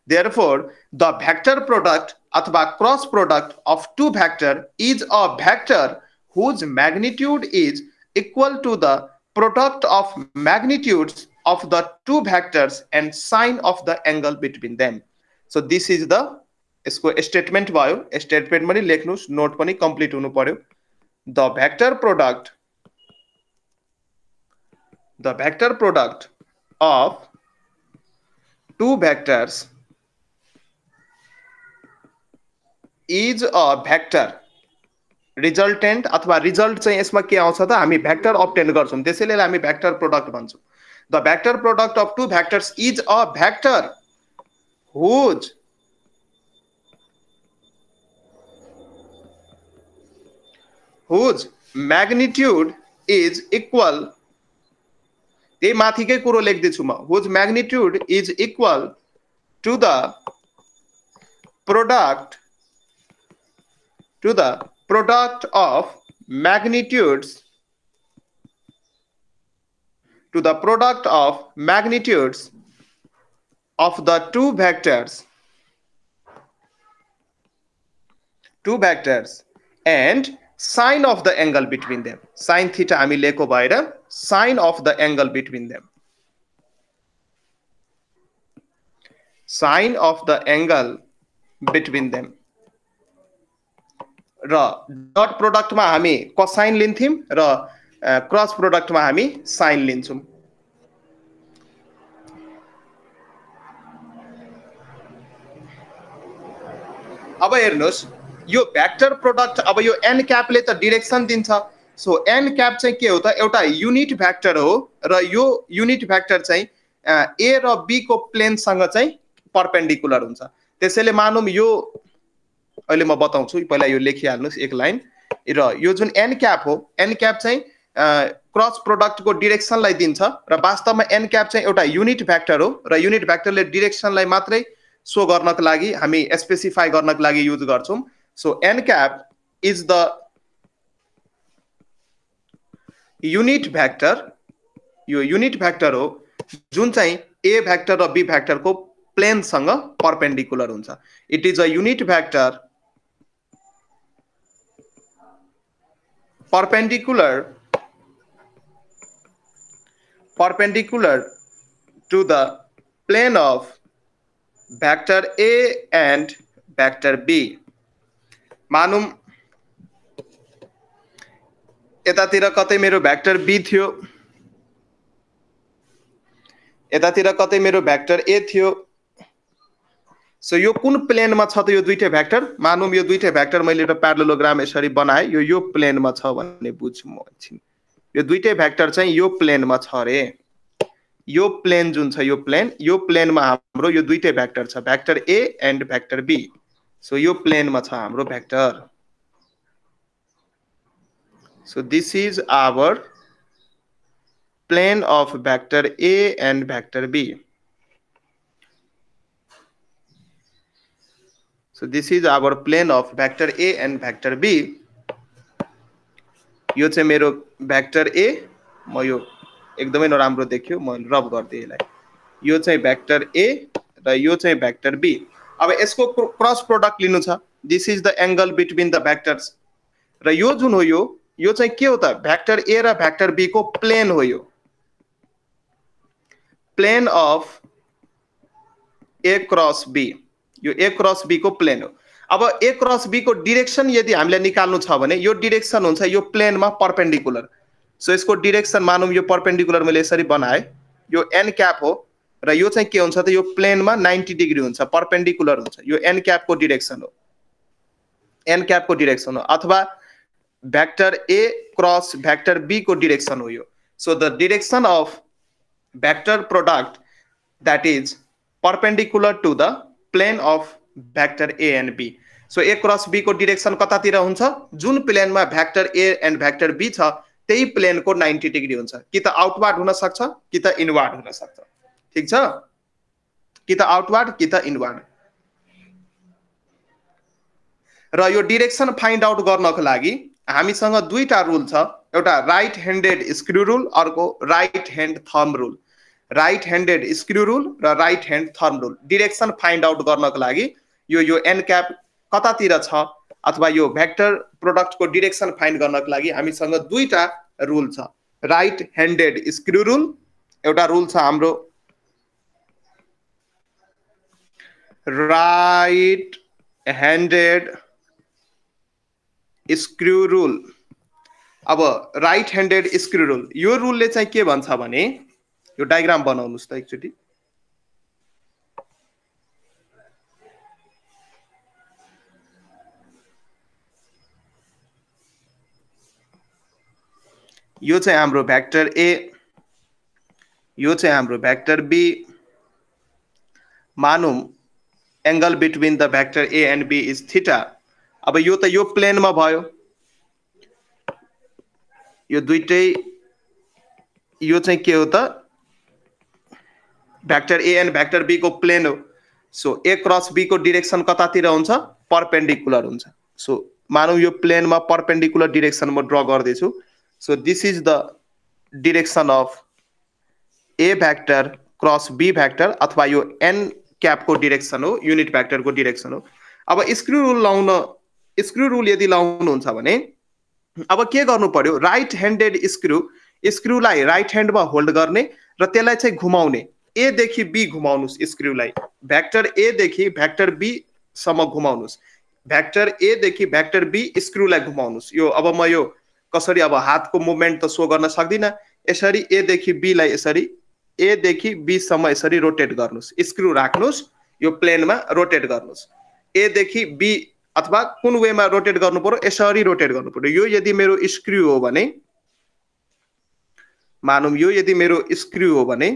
therefore the vector product अथवा cross product of two vector is a vector whose magnitude is equal to the product of magnitudes of the two vectors and sine of the angle between them so this is the यसको स्टेटमेन्ट भयो स्टेटमेन्ट पनि लेख्नुहोस् नोट पनि कम्प्लिट हुनु पर्यो the vector product the vector product of two vectors is a vector resultant अथवा रिजल्ट चाहिँ यसमा के आउँछ त? हामी भेक्टर अप्टेन गर्छौँ। त्यसैले हामी भेक्टर प्रोडक्ट भन्छौँ। The vector product of two vectors is a vector whose whose magnitude is equal त्यही माथिकै कुरो लेख्दैछु म। whose magnitude is equal to the product to the product of magnitudes to the product of magnitudes of the two vectors two vectors and sine of the angle between them. Sine theta ami leko bhayera sine of the angle between them. Sine of the angle between them. र डट प्रोडक्टमा हामी कसाइन लिन्थ्यौँ र क्रस प्रोडक्टमा हामी साइन लिन्छौँ। अब हेर्नुहोस् यो भेक्टर प्रोडक्ट अब यो एन क्यापले त डिरेक्सन दिन्छ। सो एन क्याप चाहिँ के हो त? एउटा युनिट भेक्टर हो र यो युनिट भेक्टर चाहिँ ए र बीको प्लेनसँग चाहिँ पर्पेन्डिकुलर हुन्छ। त्यसैले मानौँ यो अहिले म बताउँछु पहिला यो लेखिहाल्नुहोस् एक लाइन। र यो जुन एन क्याप हो एन क्याप चाहिँ क्रस प्रोडक्टको डिरेक्सनलाई दिन्छ र वास्तवमा एन क्याप चाहिँ एउटा युनिट भ्याक्टर हो र युनिट भ्याक्टरले डिरेक्सनलाई मात्रै सो गर्नको लागि हामी स्पेसिफाई गर्नको लागि युज गर्छौँ। So n cap is the unit vector यो युनिट भ्याक्टर हो जुन चाहिँ ए भ्याक्टर र बी भ्याक्टरको प्लेनसँग पर्पेन्डिकुलर हुन्छ। It is a unit vector perpendicular perpendicular to the plane of vector A and vector B. मानौँ यतातिर कतै मेरो भ्याक्टर बी थियो यतातिर कतै मेरो भ्याक्टर ए थियो सो यो कुन प्लेनमा छ त यो दुइटै भ्याक्टर मानौँ यो दुइटै भ्याक्टर मैले एउटा प्यारलोग्राम यसरी बनाएँ। यो यो प्लेनमा छ भन्ने बुझ्छु म एकछिन। यो दुइटै भ्याक्टर चाहिँ यो प्लेनमा छ अरे यो प्लेन जुन छ यो प्लेन यो प्लेनमा हाम्रो यो दुइटै भ्याक्टर छ। Vector A and vector B. So यो प्लेनमा छ हाम्रो vector so this is our plane of vector A and vector B So this is our plane of vector A and vector B. यो चाहिँ मेरो भ्याक्टर ए म यो एकदमै नराम्रो देखियो म रब गरिदिएँ यसलाई। यो चाहिँ भ्याक्टर ए र यो चाहिँ भ्याक्टर बी अब यसको क्रस प्रोडक्ट लिनु छ। This is the angle between the vectors र यो जुन हो यो यो चाहिँ के हो त? भ्याक्टर ए र भ्याक्टर बीको प्लेन हो यो। Plane of A cross B यो ए क्रस बीको प्लेन हो। अब ए क्रस बीको डिरेक्सन यदि हामीलाई निकाल्नु छ भने यो डिरेक्सन हुन्छ यो प्लेनमा पर्पेन्डिकुलर सो यसको डिरेक्सन मानौँ यो पर्पेन्डिकुलर मैले यसरी बनाएँ। यो एन क्याप हो र यो चाहिँ के हुन्छ त यो प्लेनमा नाइन्टी डिग्री हुन्छ पर्पेन्डिकुलर हुन्छ। यो एन क्यापको डिरेक्सन हो। एन क्यापको डिरेक्सन हो। अथवा भ्याक्टर ए क्रस भ्याक्टर बीको डिरेक्सन हो यो। So the direction of vector product that is perpendicular to the plane of vector A and B so A cross बीको direction कतातिर हुन्छ? जुन प्लेनमा vector A and vector B छ त्यही प्लेनको नाइन्टी डिग्री हुन्छ। कि त आउटवार्ड हुन सक्छ कि त इनवार्ड हुन सक्छ। ठिक छ? कि त आउटवार्ड कि त इनवार्ड र यो डिरेक्सन फाइन्ड आउट गर्नको लागि हामीसँग दुईटा रुल छ। एउटा राइट ह्यान्डेड स्क्रु रुल अर्को right hand thumb rule right handed screw rule र राइट ह्यान्ड थर्म रुल डिरेक्सन फाइन्ड आउट गर्नको लागि यो यो एन क्याप कतातिर छ अथवा यो भ्याक्टर प्रोडक्टको डिरेक्सन फाइन्ड गर्नको लागि हामीसँग दुईटा रुल छ। राइट ह्यान्डेड स्क्रु रुल एउटा रुल छ हाम्रो राइट ह्यान्डेड स्क्रु रुल अब राइट ह्यान्डेड स्क्रु रुल यो रुलले चाहिँ के भन्छ भने यो डायग्राम बनाउनुहोस् त एकचोटि। यो चाहिँ हाम्रो भ्याक्टर ए यो चाहिँ हाम्रो भ्याक्टर बी। मानौँ angle between the vector A and B is theta. अब यो त यो प्लेनमा भयो। यो दुइटै यो चाहिँ के हो त? भ्याक्टर ए एन्ड भ्याक्टर बीको प्लेन हो। सो ए क्रस बीको डिरेक्सन कतातिर हुन्छ पर्पेन्डिकुलर हुन्छ। सो मानौँ यो प्लेनमा पर्पेन्डिकुलर डिरेक्सन म ड्र गर्दैछु। So this is the direction of A vector cross B vector अथवा यो एन क्यापको डिरेक्सन हो युनिट भ्याक्टरको डिरेक्सन हो। अब स्क्रु रुल लाउन स्क्रु रुल यदि लाउनुहुन्छ भने अब के गर्नु पर्यो? राइट ह्यान्डेड स्क्रु स्क्रुलाई राइट ह्यान्डमा होल्ड गर्ने र त्यसलाई चाहिँ घुमाउने। एदेखि बी घुमाउनुहोस् स्क्रुलाई भ्याक्टर एदेखि भ्याक्टर बीसम्म घुमाउनुहोस् भ्याक्टर एदेखि भ्याक्टर बी स्क्रुलाई घुमाउनुहोस् यो अब म यो कसरी अब हातको मुभमेन्ट त सो गर्न सक्दिनँ। यसरी एदेखि बीलाई यसरी एदेखि बीसम्म यसरी रोटेट गर्नुहोस् स्क्रु राख्नुहोस् यो प्लेनमा रोटेट गर्नुहोस् एदेखि बी अथवा कुन वेमा रोटेट गर्नु पर्यो यसरी रोटेट गर्नु पर्यो। यो यदि मेरो स्क्रु हो भने मानौँ यो यदि मेरो स्क्रु हो भने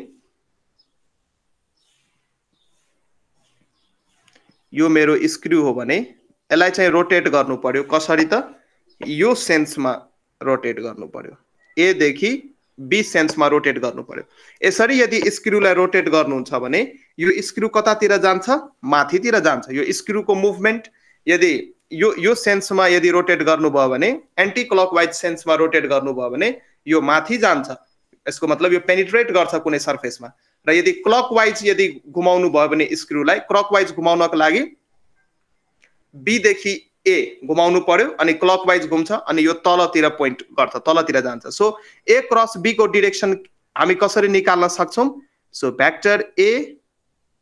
यो मेरो स्क्रु हो भने यसलाई चाहिँ रोटेट गर्नु पर्यो। कसरी त? यो सेन्समा रोटेट गर्नु पर्यो। एदेखि बी सेन्समा रोटेट गर्नु पर्यो। यसरी यदि स्क्रुलाई रोटेट गर्नुहुन्छ भने यो स्क्रु कतातिर जान्छ? माथितिर जान्छ। यो स्क्रुको मुभमेन्ट यदि यो यो सेन्समा यदि रोटेट गर्नुभयो भने एन्टी क्लकवाइज सेन्समा रोटेट गर्नुभयो भने यो माथि जान्छ। यसको मतलब यो पेनिट्रेट गर्छ कुनै सर्फेसमा र यदि क्लकवाइज यदि घुमाउनु भयो भने स्क्रुलाई क्लकवाइज घुमाउनको लागि बीदेखि ए घुमाउनु पर्यो अनि क्लकवाइज घुम्छ अनि यो तलतिर पोइन्ट गर्छ तलतिर जान्छ। सो ए क्रस बीको डिरेक्सन हामी कसरी निकाल्न सक्छौँ? So vector A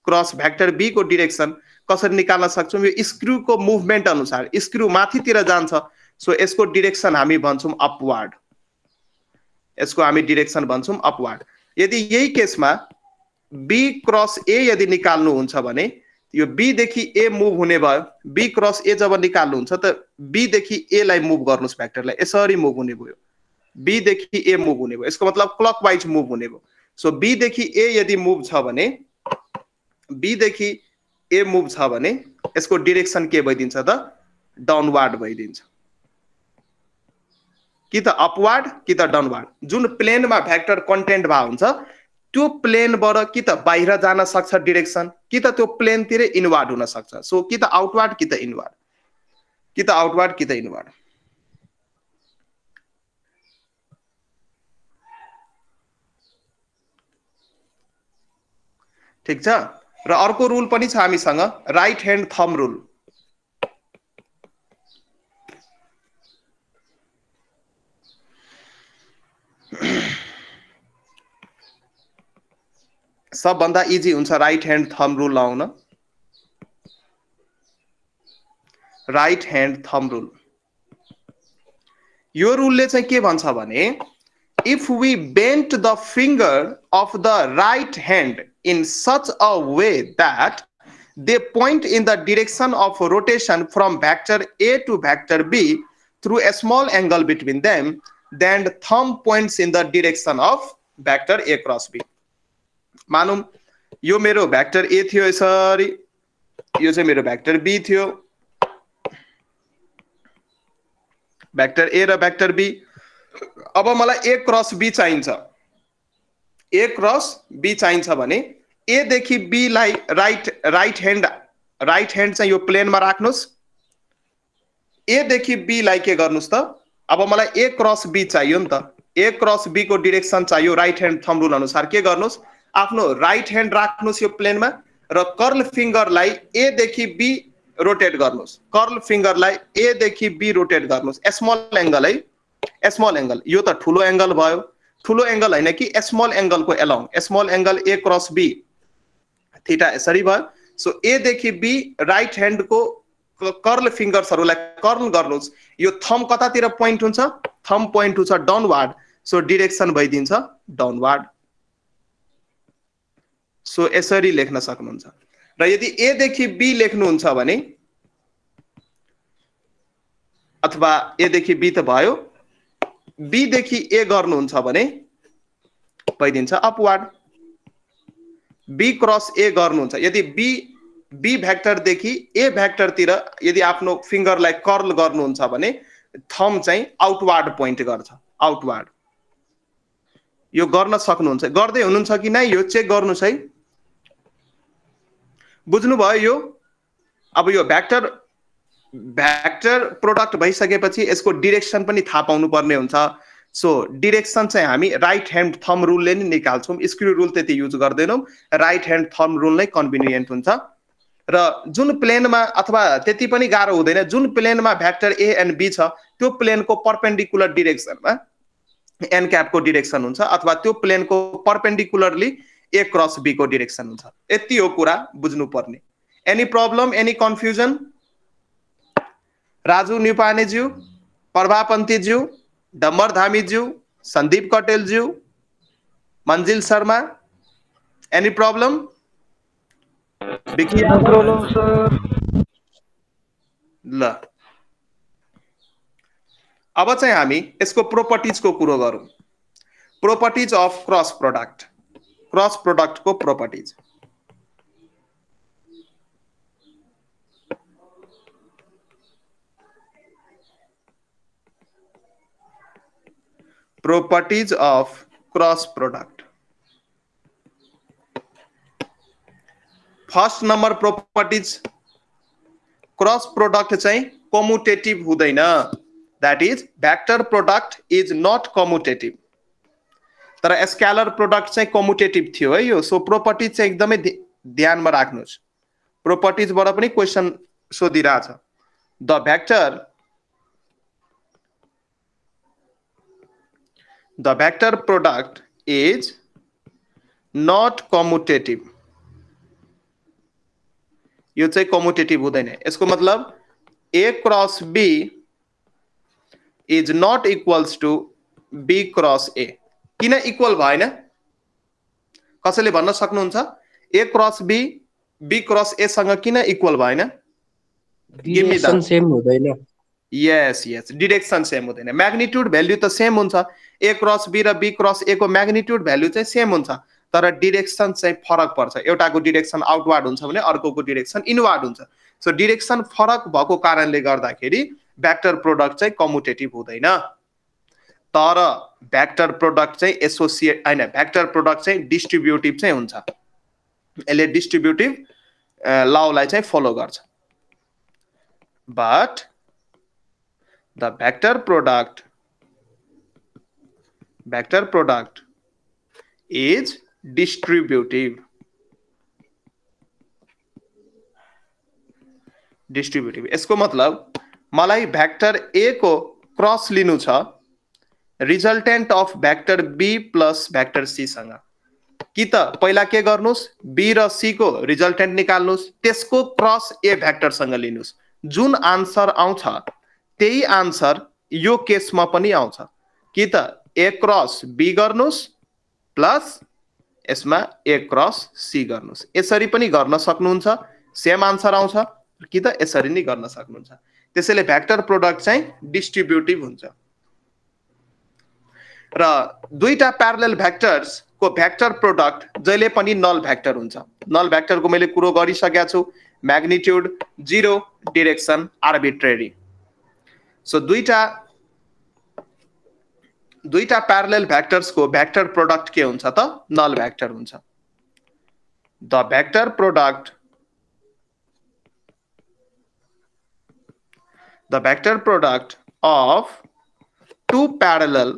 cross vector बीको direction कसरी निकाल्न सक्छौँ? यो स्क्रुको मुभमेन्ट अनुसार स्क्रु माथितिर जान्छ। सो यसको डिरेक्सन हामी भन्छौँ अपवार्ड यसको हामी डिरेक्सन भन्छौँ अपवार्ड यदि यही केसमा बी क्रस ए यदि निकाल्नुहुन्छ भने यो बीदेखि ए मुभ हुने भयो। बी क्रस ए जब निकाल्नुहुन्छ त बीदेखि एलाई मुभ गर्नुहोस् भ्याक्टरलाई यसरी मुभ हुने भयो। बीदेखि ए मुभ हुने भयो। यसको मतलब क्लकवाइज मुभ हुने भयो। सो बीदेखि ए यदि मुभ छ भने बीदेखि ए मुभ छ भने यसको डिरेक्सन के भइदिन्छ त? डाउनवार्ड भइदिन्छ। कि त अपवार्ड कि त डाउनवार्ड जुन प्लेनमा भ्याक्टर कन्टेन्ट भए हुन्छ त्यो प्लेनबाट कि त बाहिर जान सक्छ डिरेक्सन कि त त्यो प्लेनतिरै इनवार्ड हुन सक्छ। सो कि त आउटवार्ड कि त इनवार्ड। कि त आउटवार्ड कि त इनवार्ड। ठिक छ? र अर्को रुल पनि छ हामीसँग राइट ह्यान्ड थम रुल सबभन्दा इजी हुन्छ राइट ह्यान्ड थम रुल लाउन। राइट ह्यान्ड थम रुल यो रुलले चाहिँ के if we bent the finger of the right hand in such a way that they point in the direction of rotation from vector A to vector B through a small angle between them then thumb points in the direction of vector A cross B मानौँ। यो मेरो भ्याक्टर ए थियो यसरी। यो चाहिँ मेरो भ्याक्टर बी थियो। भ्याक्टर ए र भ्याक्टर बी अब मलाई ए क्रस बी चाहिन्छ। ए क्रस बी चाहिन्छ भने एदेखि बीलाई right right hand right hand चाहिँ यो प्लेनमा राख्नुहोस्। एदेखि बीलाई के गर्नुहोस् त? अब मलाई ए क्रस बी चाहियो नि त। ए क्रस बीको डिरेक्सन चाहियो राइट ह्यान्ड थम रुल अनुसार के गर्नुहोस्? आफ्नो राइट ह्यान्ड राख्नुहोस् यो प्लेनमा र कर्ल फिङ्गरलाई एदेखि बी रोटेट गर्नुहोस्। कर्ल फिङ्गरलाई एदेखि बी रोटेट गर्नुहोस्। स्मल एङ्गल है स्मल एङ्गल यो त ठुलो एङ्गल भयो। ठुलो एङ्गल होइन कि small एङ्गलको along small angle A cross B theta यसरी भयो। सो एदेखि बी राइट ह्यान्डको कर्ल फिङ्गर्सहरूलाई कर्ल गर्नुहोस्। यो थम कतातिर पोइन्ट हुन्छ? थम पोइन्ट हुन्छ डाउनवार्ड सो डिरेक्सन भइदिन्छ डाउनवार्ड सो यसरी लेख्न सक्नुहुन्छ। र यदि एदेखि बी लेख्नुहुन्छ भने अथवा एदेखि बी त भयो बीदेखि ए गर्नुहुन्छ भने भइदिन्छ अपवार्ड बी क्रस ए गर्नुहुन्छ। यदि बी बी भ्याक्टरदेखि ए भ्याक्टरतिर यदि आफ्नो फिङ्गरलाई कर्ल गर्नुहुन्छ भने थम चाहिँ आउटवार्ड पोइन्ट गर्छ। आउटवार्ड। यो गर्न सक्नुहुन्छ। गर्दै हुनुहुन्छ कि नै यो चेक गर्नुहोस् है। बुझ्नुभयो यो? अब यो भ्याक्टर भ्याक्टर प्रोडक्ट भइसकेपछि यसको डिरेक्सन पनि थाहा पाउनु पर्ने हुन्छ। सो डिरेक्सन चाहिँ हामी राइट ह्यान्ड थम रुलले नै निकाल्छौँ। स्क्रु रुल त्यति युज गर्दैनौँ। राइट ह्यान्ड थम रुल नै कन्भिनियन्ट हुन्छ। र जुन प्लेनमा अथवा त्यति पनि गाह्रो हुँदैन जुन प्लेनमा भ्याक्टर ए एन्ड बी छ त्यो प्लेनको पर्पेन्डिकुलर डिरेक्सनमा एन क्यापको डिरेक्सन हुन्छ। अथवा त्यो प्लेनको पर्पेन्डिकुलरली ए क्रस बीको डिरेक्सन हुन्छ। यति हो कुरा बुझ्नुपर्ने। Any problem any confusion Raju न्युपानेज्यू प्रभापन्थीज्यू डम्बर धामीज्यू सन्दीप कटेलज्यू मन्जिल शर्मा। एनी प्रब्लम ल। अब चाहिँ हामी यसको प्रोपर्टिजको कुरो गरौँ। Properties of cross product cross प्रोडक्टको properties. Properties of cross product. First number properties cross product चाहिँ कमुटेटिभ हुँदैन। That is vector product is not commutative तर स्क्यालर प्रोडक्ट चाहिँ कमुटेटिभ थियो है सो प्रोपर्टिज एकदमै ध्यानमा राख्नुहोस्। प्रोपर्टिजबाट पनि question सोधिरहेछ। The vector the vector product is not commutative यो चाहिँ कम्युटेटिभ हुँदैन। यसको मतलब A cross B is not equals to B cross A किन इक्वल भएन? कसैले भन्न सक्नुहुन्छ? A cross B B cross एसँग किन इक्वल भएन? डिरेक्सन सेम हुँदैन। यस यस डिरेक्सन सेम हुँदैन। म्याग्निट्युड भ्याल्यु त सेम हुन्छ। ए क्रस बी र बी क्रस ए को म्याग्निट्युड भ्याल्यु चाहिँ सेम हुन्छ। तर डिरेक्सन चाहिँ फरक पर्छ। एउटाको डिरेक्सन आउटवार्ड हुन्छ भने अर्कोको डिरेक्सन इनवार्ड हुन्छ। सो डिरेक्सन फरक भएको कारणले गर्दाखेरि भ्याक्टर प्रोडक्ट चाहिँ कमुटेटिभ हुँदैन। तर भ्याक्टर प्रोडक्ट चाहिँ एसोसिएट होइन भ्याक्टर प्रोडक्ट चाहिँ डिस्ट्रिब्युटिभ चाहिँ हुन्छ। यसले डिस्ट्रिब्युटिभ ललाई चाहिँ फलो गर्छ। But the vector product vector product is distributive distributive यसको मतलब मलाई भ्याक्टर ए को क्रस लिनु छ। Resultant of vector B plus vector सीसँग कि त पहिला के गर्नुहोस् बी र सीको रिजल्टेन्ट निकाल्नुहोस् त्यसको क्रस ए भ्याक्टरसँग लिनुहोस् जुन आन्सर आउँछ त्यही आन्सर यो केसमा पनि आउँछ। कि त ए क्रस बी गर्नुहोस् प्लस यसमा ए क्रस सी गर्नुहोस् यसरी पनि गर्न सक्नुहुन्छ सेम आन्सर आउँछ कि त यसरी नै गर्न सक्नुहुन्छ। त्यसैले भ्याक्टर प्रोडक्ट चाहिँ डिस्ट्रिब्युटिभ हुन्छ। र दुईटा प्यारल भ्याक्टर्सको भ्याक्टर प्रोडक्ट जहिले पनि नल भ्याक्टर हुन्छ। नल भ्याक्टरको मैले कुरो गरिसकेको छु। Magnitude zero direction arbitrary so दुईटा दुईटा प्यारल भ्याक्टर्सको भ्याक्टर प्रोडक्ट के हुन्छ त? नल भ्याक्टर हुन्छ। The vector product the vector product of two parallel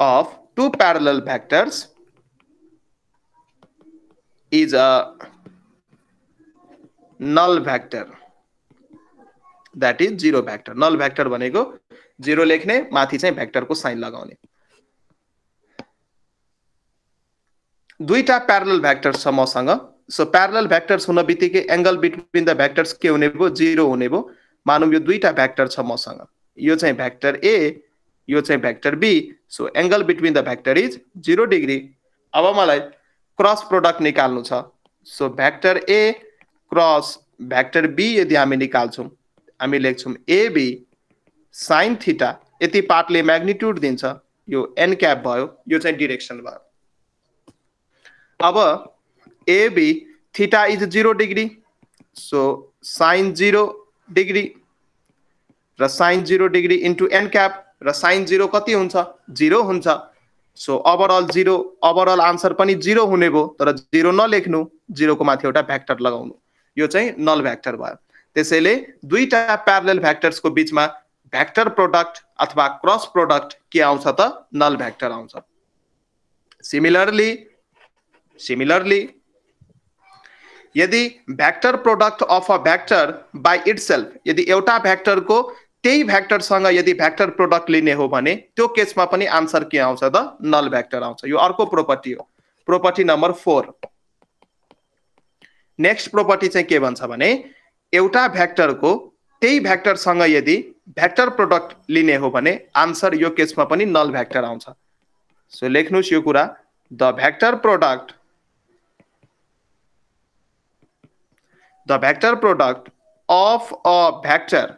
of two parallel vectors is a null vector. That is zero vector. Null vector भनेको जिरो लेख्ने माथि चाहिँ भ्याक्टरको साइन लगाउने। दुईटा प्यारल भ्याक्टर छ मसँग। सो प्यारल भ्याक्टर्स हुन बित्तिकै एङ्गल बिट्विन द भ्याक्टर्स के हुने भयो? जिरो हुने भयो। मानौँ यो दुईटा भ्याक्टर छ मसँग। यो चाहिँ भ्याक्टर ए यो चाहिँ vector B so angle between the vector is zero degree अब मलाई क्रस प्रोडक्ट निकाल्नु छ। So vector A cross vector B यदि हामी निकाल्छौँ हामी लेख्छौँ एबी साइन थिटा यति पार्टले म्याग्निट्युड दिन्छ। यो एन क्याप भयो यो चाहिँ डिरेक्सन भयो। अब AB theta is 0 degree. So sine 0 degree र sine zero degree into n cap र साइन जिरो कति हुन्छ? जिरो हुन्छ। So overall zero overall answer पनि जिरो हुने भयो तर जिरो नलेख्नु जिरोको माथि एउटा भ्याक्टर लगाउनु। यो चाहिँ नल भ्याक्टर भयो। त्यसैले दुईटा प्यारल भ्याक्टर्सको बिचमा भ्याक्टर प्रोडक्ट अथवा क्रस प्रोडक्ट के आउँछ त? नल भ्याक्टर आउँछ। सिमिलरली सिमिलरली यदि vector product of a vector by itself यदि एउटा भ्याक्टरको त्यही भ्याक्टरसँग यदि भ्याक्टर प्रोडक्ट लिने हो भने त्यो केसमा पनि आन्सर के आउँछ त? नल भ्याक्टर आउँछ। यो अर्को प्रोपर्टी हो। Property number four next property चाहिँ के भन्छ भने एउटा भ्याक्टरको त्यही भ्याक्टरसँग यदि भ्याक्टर प्रोडक्ट लिने हो भने आन्सर यो केसमा पनि नल भ्याक्टर आउँछ। सो लेख्नुहोस् यो कुरा। The vector product the vector product of a vector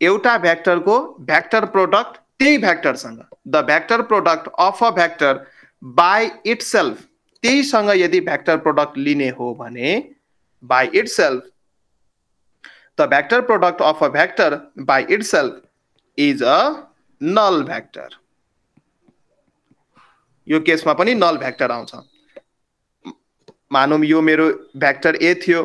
एउटा भ्याक्टरको भ्याक्टर प्रोडक्ट त्यही भ्याक्टरसँग the vector product of a vector by itself त्यहीसँग यदि भ्याक्टर प्रोडक्ट लिने हो भने by itself the vector product of a vector by itself is a null vector यो केसमा पनि नल भ्याक्टर आउँछ। मानौँ यो मेरो भ्याक्टर ए थियो।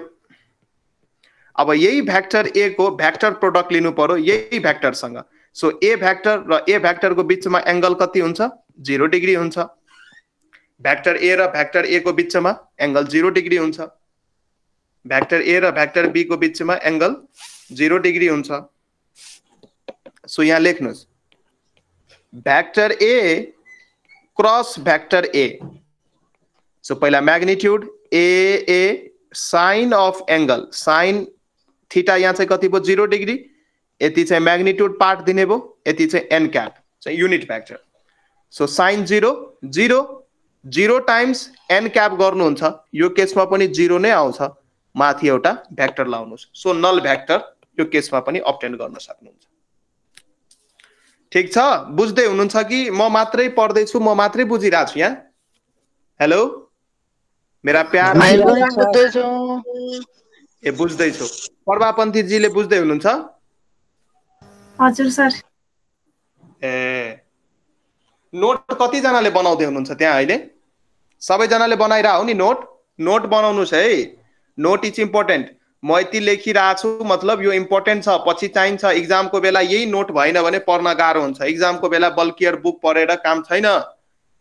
अब यही भ्याक्टर ए को भ्याक्टर प्रोडक्ट पर्यो, यही भ्याक्टरसँग सो ए भ्याक्टर र ए भ्याक्टरको बिचमा एङ्गल कति हुन्छ? जिरो डिग्री हुन्छ। ए र भ्याक्टर ए को बिचमा एङ्गल जिरो डिग्री हुन्छ। ए र भ्याक्टर बी को बिचमा एङ्गल जिरो डिग्री हुन्छ। सो यहाँ लेख्नुहोस्। Vector A cross vector A so पहिला magnitude A A sine of angle sine theta यहाँ चाहिँ कति भयो? जिरो डिग्री यति चाहिँ म्याग्निट्युड पार्ट दिने भयो। यति चाहिँ एन क्याप चाहिँ unit vector so sine zero zero zero times n cap गर्नुहुन्छ। यो केसमा पनि जिरो नै आउँछ। माथि एउटा भ्याक्टर लाउनुहोस्। सो नल भ्याक्टर यो केसमा पनि अप्टेन गर्न सक्नुहुन्छ। ठिक छ? बुझ्दै हुनुहुन्छ कि? म मात्रै पढ्दैछु। म मात्रै बुझिरहेको छु यहाँ। हेलो मेरा प्यार ए बुझ्दैछु प्रभापन्थीजीले बुझ्दै हुनुहुन्छ? हजुर सर। ए। नोट कतिजनाले बनाउँदै हुनुहुन्छ त्यहाँ अहिले? सबैजनाले बनाइरह हो नि नोट? नोट बनाउनुहोस् है। Note is important. म यति लेखिरहेको छु मतलब यो इम्पोर्टेन्ट छ पछि चाहिन्छ। इक्जामको बेला यही नोट भएन भने पढ्न गाह्रो हुन्छ। इक्जामको बेला बल्कियर बुक पढेर काम छैन।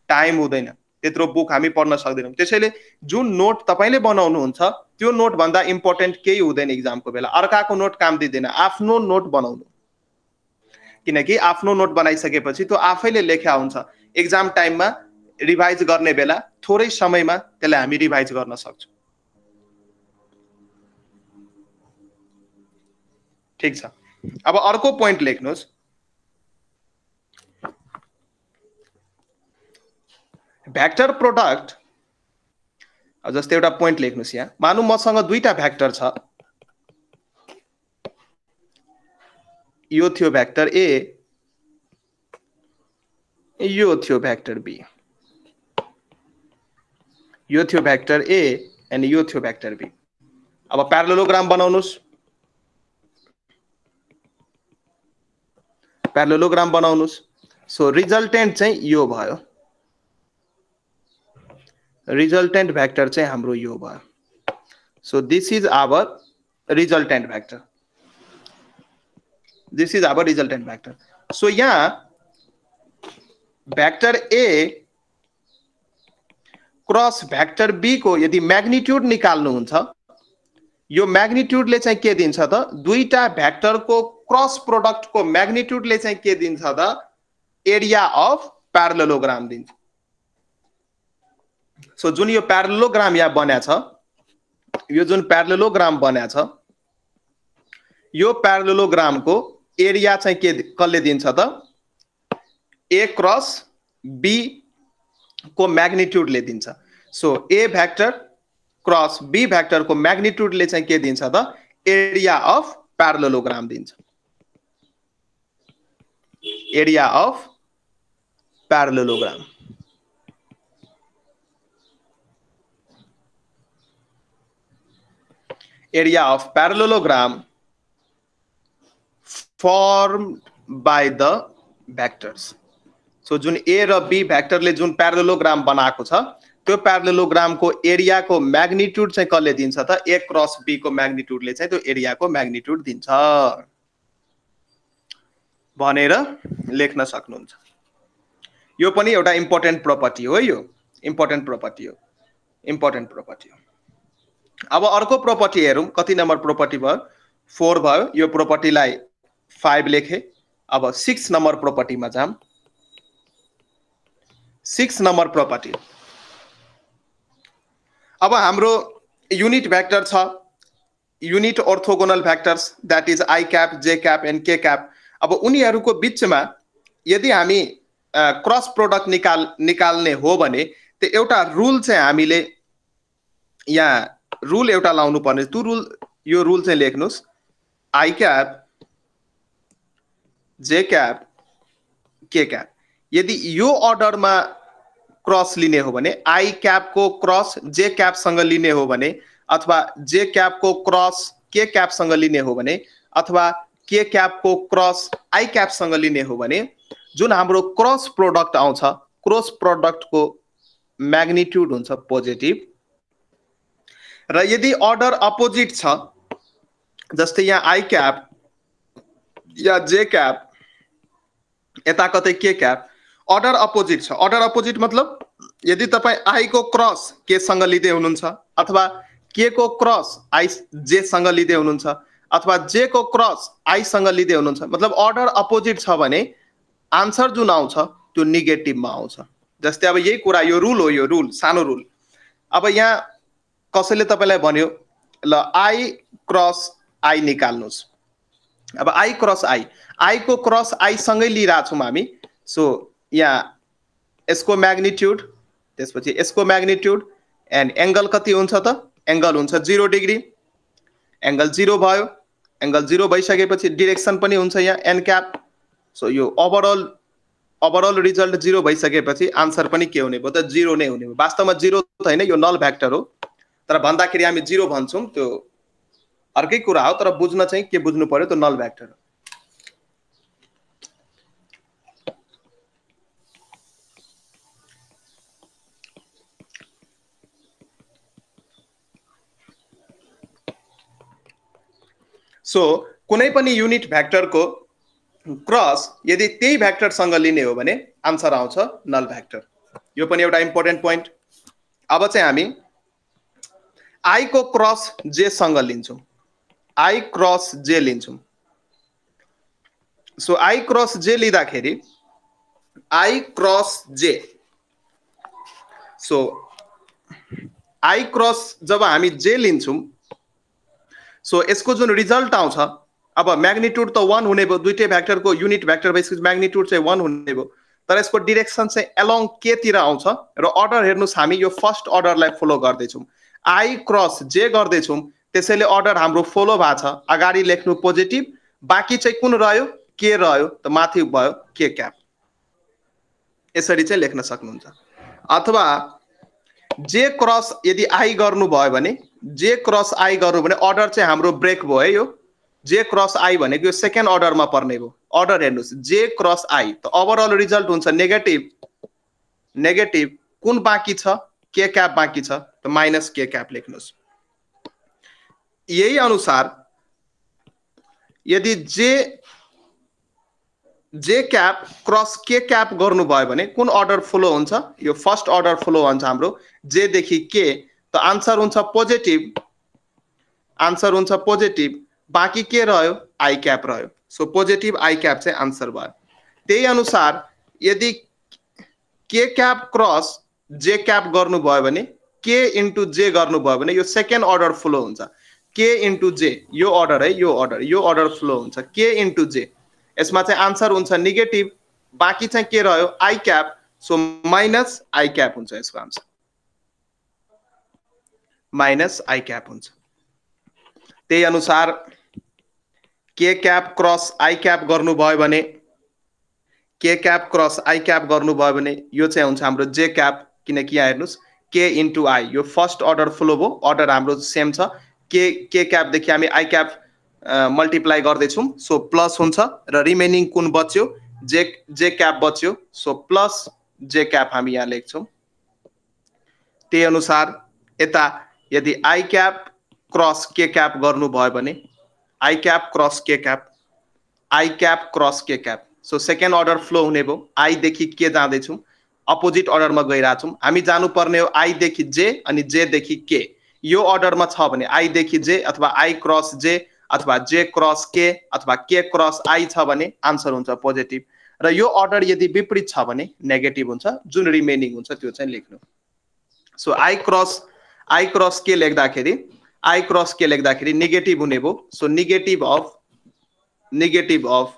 टाइम हुँदैन। त्यत्रो बुक हामी पढ्न सक्दैनौँ। त्यसैले जुन नोट तपाईँले बनाउनुहुन्छ त्यो नोटभन्दा इम्पोर्टेन्ट केही हुँदैन इक्जामको बेला। अर्काको नोट काम दिँदैन आफ्नो नोट बनाउनु। किनकि आफ्नो नोट बनाइसकेपछि त्यो आफैले लेख्या हुन्छ। इक्जाम टाइममा रिभाइज गर्ने बेला थोरै समयमा त्यसलाई हामी रिभाइज गर्न सक्छौँ। ठिक छ। अब अर्को पोइन्ट लेख्नुहोस्। भ्याक्टर प्रोडक्ट जस्तै एउटा पोइन्ट लेख्नुहोस् यहाँ। मानौँ मसँग दुईटा भ्याक्टर छ। यो थियो भ्याक्टर ए यो थियो भ्याक्टर बी यो थियो भ्याक्टर ए अनि यो थियो भ्याक्टर बी अब प्यारलोग्राम बनाउनुहोस्। प्यारलोग्राम बनाउनुहोस्। सो रिजल्टेन्ट चाहिँ यो भयो। रिजल्टेन्ट भ्याक्टर चाहिँ हाम्रो यो भयो। So this is our resultant vector this is our resultant vector so यहाँ vector A cross vector B को यदि म्याग्निट्युड निकाल्नुहुन्छ यो म्याग्निट्युडले चाहिँ के दिन्छ त? दुईटा भ्याक्टरको क्रस प्रोडक्टको म्याग्निट्युडले चाहिँ के दिन्छ त? एरिया अफ प्यारलोग्राम दिन्छ। सो जुन यो प्यारलोग्राम यहाँ बन्या छ यो जुन प्यारलोग्राम बन्या छ यो प्यारलोग्रामको एरिया चाहिँ के कसले दिन्छ त? ए क्रस बी को म्याग्निट्युडले दिन्छ। So A vector cross B भ्याक्टरको म्याग्निट्युडले चाहिँ के दिन्छ त? एरिया अफ प्यारलोग्राम दिन्छ। Area of parallelogram area of parallelogram formed by the vectors. So जुन ए र बी भ्याक्टरले जुन प्यारलोग्राम बनाएको छ त्यो प्यारलोग्रामको एरियाको म्याग्निट्युड चाहिँ कसले दिन्छ त? ए क्रस बीको म्याग्निट्युडले चाहिँ त्यो एरियाको म्याग्निट्युड दिन्छ। भनेर लेख्न सक्नुहुन्छ। यो पनि एउटा इम्पोर्टेन्ट प्रोपर्टी हो यो। इम्पोर्टेन्ट प्रोपर्टी हो। इम्पोर्टेन्ट प्रोपर्टी हो। अब अर्को प्रोपर्टी हेरौँ। कति नम्बर प्रोपर्टी भयो? फोर भयो। यो प्रोपर्टीलाई फाइभ लेखेँ। अब सिक्स नम्बर प्रोपर्टीमा जाऊँ। सिक्स नम्बर प्रोपर्टी अब हाम्रो युनिट भ्याक्टर छ। Unit orthogonal vectors that is I cap J cap and K cap अब उनीहरूको बिचमा यदि हामी क्रस प्रोडक्ट निकाल निकाल्ने हो भने त्यो एउटा रुल चाहिँ हामीले यहाँ रुल एउटा लाउनु पर्ने त्यो रुल यो रुल चाहिँ लेख्नुहोस् I cap J cap K cap यदि यो अर्डरमा क्रस लिने हो भने आई क्यापको क्रस जे क्यापसँग लिने हो भने अथवा जे क्यापको क्रस के क्यापसँग लिने हो भने अथवा के क्यापको क्रस आई क्यापसँग लिने हो भने जुन हाम्रो क्रस प्रोडक्ट आउँछ क्रस प्रोडक्टको म्याग्निट्युड हुन्छ पोजिटिभ र यदि अर्डर अपोजिट छ जस्तै यहाँ आई क्याप या जे क्याप यता कतै के क्याप अर्डर अपोजिट छ। अर्डर अपोजिट मतलब यदि तपाईँ आईको क्रस केसँग लिँदै हुनुहुन्छ अथवा के को क्रस आई जेसँग लिँदै हुनुहुन्छ अथवा जे को क्रस आईसँग लिँदै हुनुहुन्छ मतलब अर्डर अपोजिट छ भने आन्सर जुन आउँछ त्यो नेगेटिभमा आउँछ। जस्तै अब यही कुरा यो रुल हो यो रुल सानो रुल अब यहाँ कसैले तपाईँलाई भन्यो ल आई क्रस आई निकाल्नुहोस्। अब आई क्रस आई आईको क्रस आईसँगै लिइरहेछौँ हामी। सो यहाँ यसको म्याग्निट्युड त्यसपछि यसको म्याग्निट्युड एन्ड एङ्गल कति हुन्छ त? एङ्गल हुन्छ जिरो डिग्री एङ्गल जिरो भयो। एङ्गल जिरो भइसकेपछि डिरेक्सन पनि हुन्छ यहाँ एन क्याप सो यो ओभरअल ओभरअल रिजल्ट जिरो भइसकेपछि आन्सर पनि के हुने भयो त? जिरो नै हुने भयो। वास्तवमा जिरो त होइन यो नल भ्याक्टर हो। तर भन्दाखेरि हामी जिरो भन्छौँ त्यो अर्कै कुरा हो तर बुझ्न चाहिँ के बुझ्नु पर्यो त्यो नल भ्याक्टर सो कुनै पनि युनिट भ्याक्टरको क्रस यदि त्यही भ्याक्टरसँग लिने हो भने आन्सर आउँछ नल भ्याक्टर यो पनि एउटा इम्पोर्टेन्ट पोइन्ट अब चाहिँ हामी आईको क्रस जेसँग लिन्छौँ। आई क्रस जे लिन्छौँ। सो आई क्रस जे लिँदाखेरि I cross J so I cross जब हामी जे लिन्छौँ सो यसको जुन रिजल्ट आउँछ अब म्याग्निट्युड त वान हुने भयो दुइटै भ्याक्टरको युनिट भ्याक्टर भइसकेपछि म्याग्निट्युड चाहिँ वान हुने भयो तर यसको डिरेक्सन चाहिँ एलोङ केतिर आउँछ र अर्डर हेर्नुहोस् हामी यो फर्स्ट अर्डरलाई फलो गर्दैछौँ। आई क्रस जे गर्दैछौँ। त्यसैले अर्डर हाम्रो फलो भएको छ। अगाडि लेख्नु पोजिटिभ बाँकी चाहिँ कुन रह्यो के रह्यो त माथि भयो के क्याप। यसरी चाहिँ लेख्न सक्नुहुन्छ। अथवा जे क्रस यदि आई गर्नुभयो भने जे क्रस आई गर्नु भने अर्डर चाहिँ हाम्रो ब्रेक भयो है यो। जे क्रस आई भनेको यो सेकेन्ड अर्डरमा पर्ने भयो अर्डर हेर्नुहोस्। जे क्रस आई त ओभरअल रिजल्ट हुन्छ नेगेटिभ नेगेटिभ कुन बाँकी छ? के क्याप बाँकी छ त माइनस के क्याप लेख्नुहोस्। यही अनुसार यदि जे जे क्याप क्रस के क्याप गर्नुभयो भने कुन अर्डर फ्लो हुन्छ? यो फर्स्ट अर्डर फ्लो हुन्छ हाम्रो। जेदेखि के त आन्सर हुन्छ पोजिटिभ। आन्सर हुन्छ पोजिटिभ। बाँकी के रह्यो? आई क्याप रह्यो। सो पोजिटिभ आई क्याप चाहिँ आन्सर भयो। त्यही अनुसार यदि K cap cross J cap गर्नुभयो भने के इन्टु जे गर्नुभयो भने यो सेकेन्ड अर्डर फ्लो हुन्छ। के इन्टु जे यो अर्डर है यो अर्डर यो अर्डर फ्लो हुन्छ। के इन्टु जे यसमा चाहिँ आन्सर हुन्छ नेगेटिभ बाँकी चाहिँ के रह्यो? I cap so minus I cap हुन्छ यसको आन्सर माइनस आई क्याप हुन्छ। त्यही अनुसार K cap cross I cap गर्नुभयो भने K cap cross I cap गर्नुभयो भने यो चाहिँ हुन्छ हाम्रो जे क्याप किनकि यहाँ हेर्नुहोस् के इन्टु आई यो फर्स्ट अर्डर फ्लो भयो अर्डर हाम्रो सेम छ। के के क्यापदेखि हामी आई क्याप मल्टिप्लाई गर्दैछौँ सो प्लस हुन्छ र रिमेनिङ कुन बच्यो? जे जे क्याप बच्यो सो प्लस जे क्याप हामी यहाँ लेख्छौँ। त्यही अनुसार यता यदि i cap cross k cap गर्नुभयो भने i cap cross k cap i cap cross k cap so second order flow हुने भयो। आईदेखि के जाँदैछौँ। अपोजिट अर्डरमा गइरहेछौँ। हामी जानुपर्ने हो आईदेखि जे अनि जेदेखि के यो अर्डरमा छ भने आईदेखि जे अथवा आई क्रस जे अथवा जे क्रस के अथवा के क्रस आई छ भने आन्सर हुन्छ पोजिटिभ। र यो अर्डर यदि विपरीत छ भने नेगेटिभ हुन्छ जुन रिमेनिङ हुन्छ त्यो चाहिँ लेख्नु। So i cross i cross k लेख्दाखेरि आई क्रस के लेख्दाखेरि नेगेटिभ हुने भयो। So negative of negative of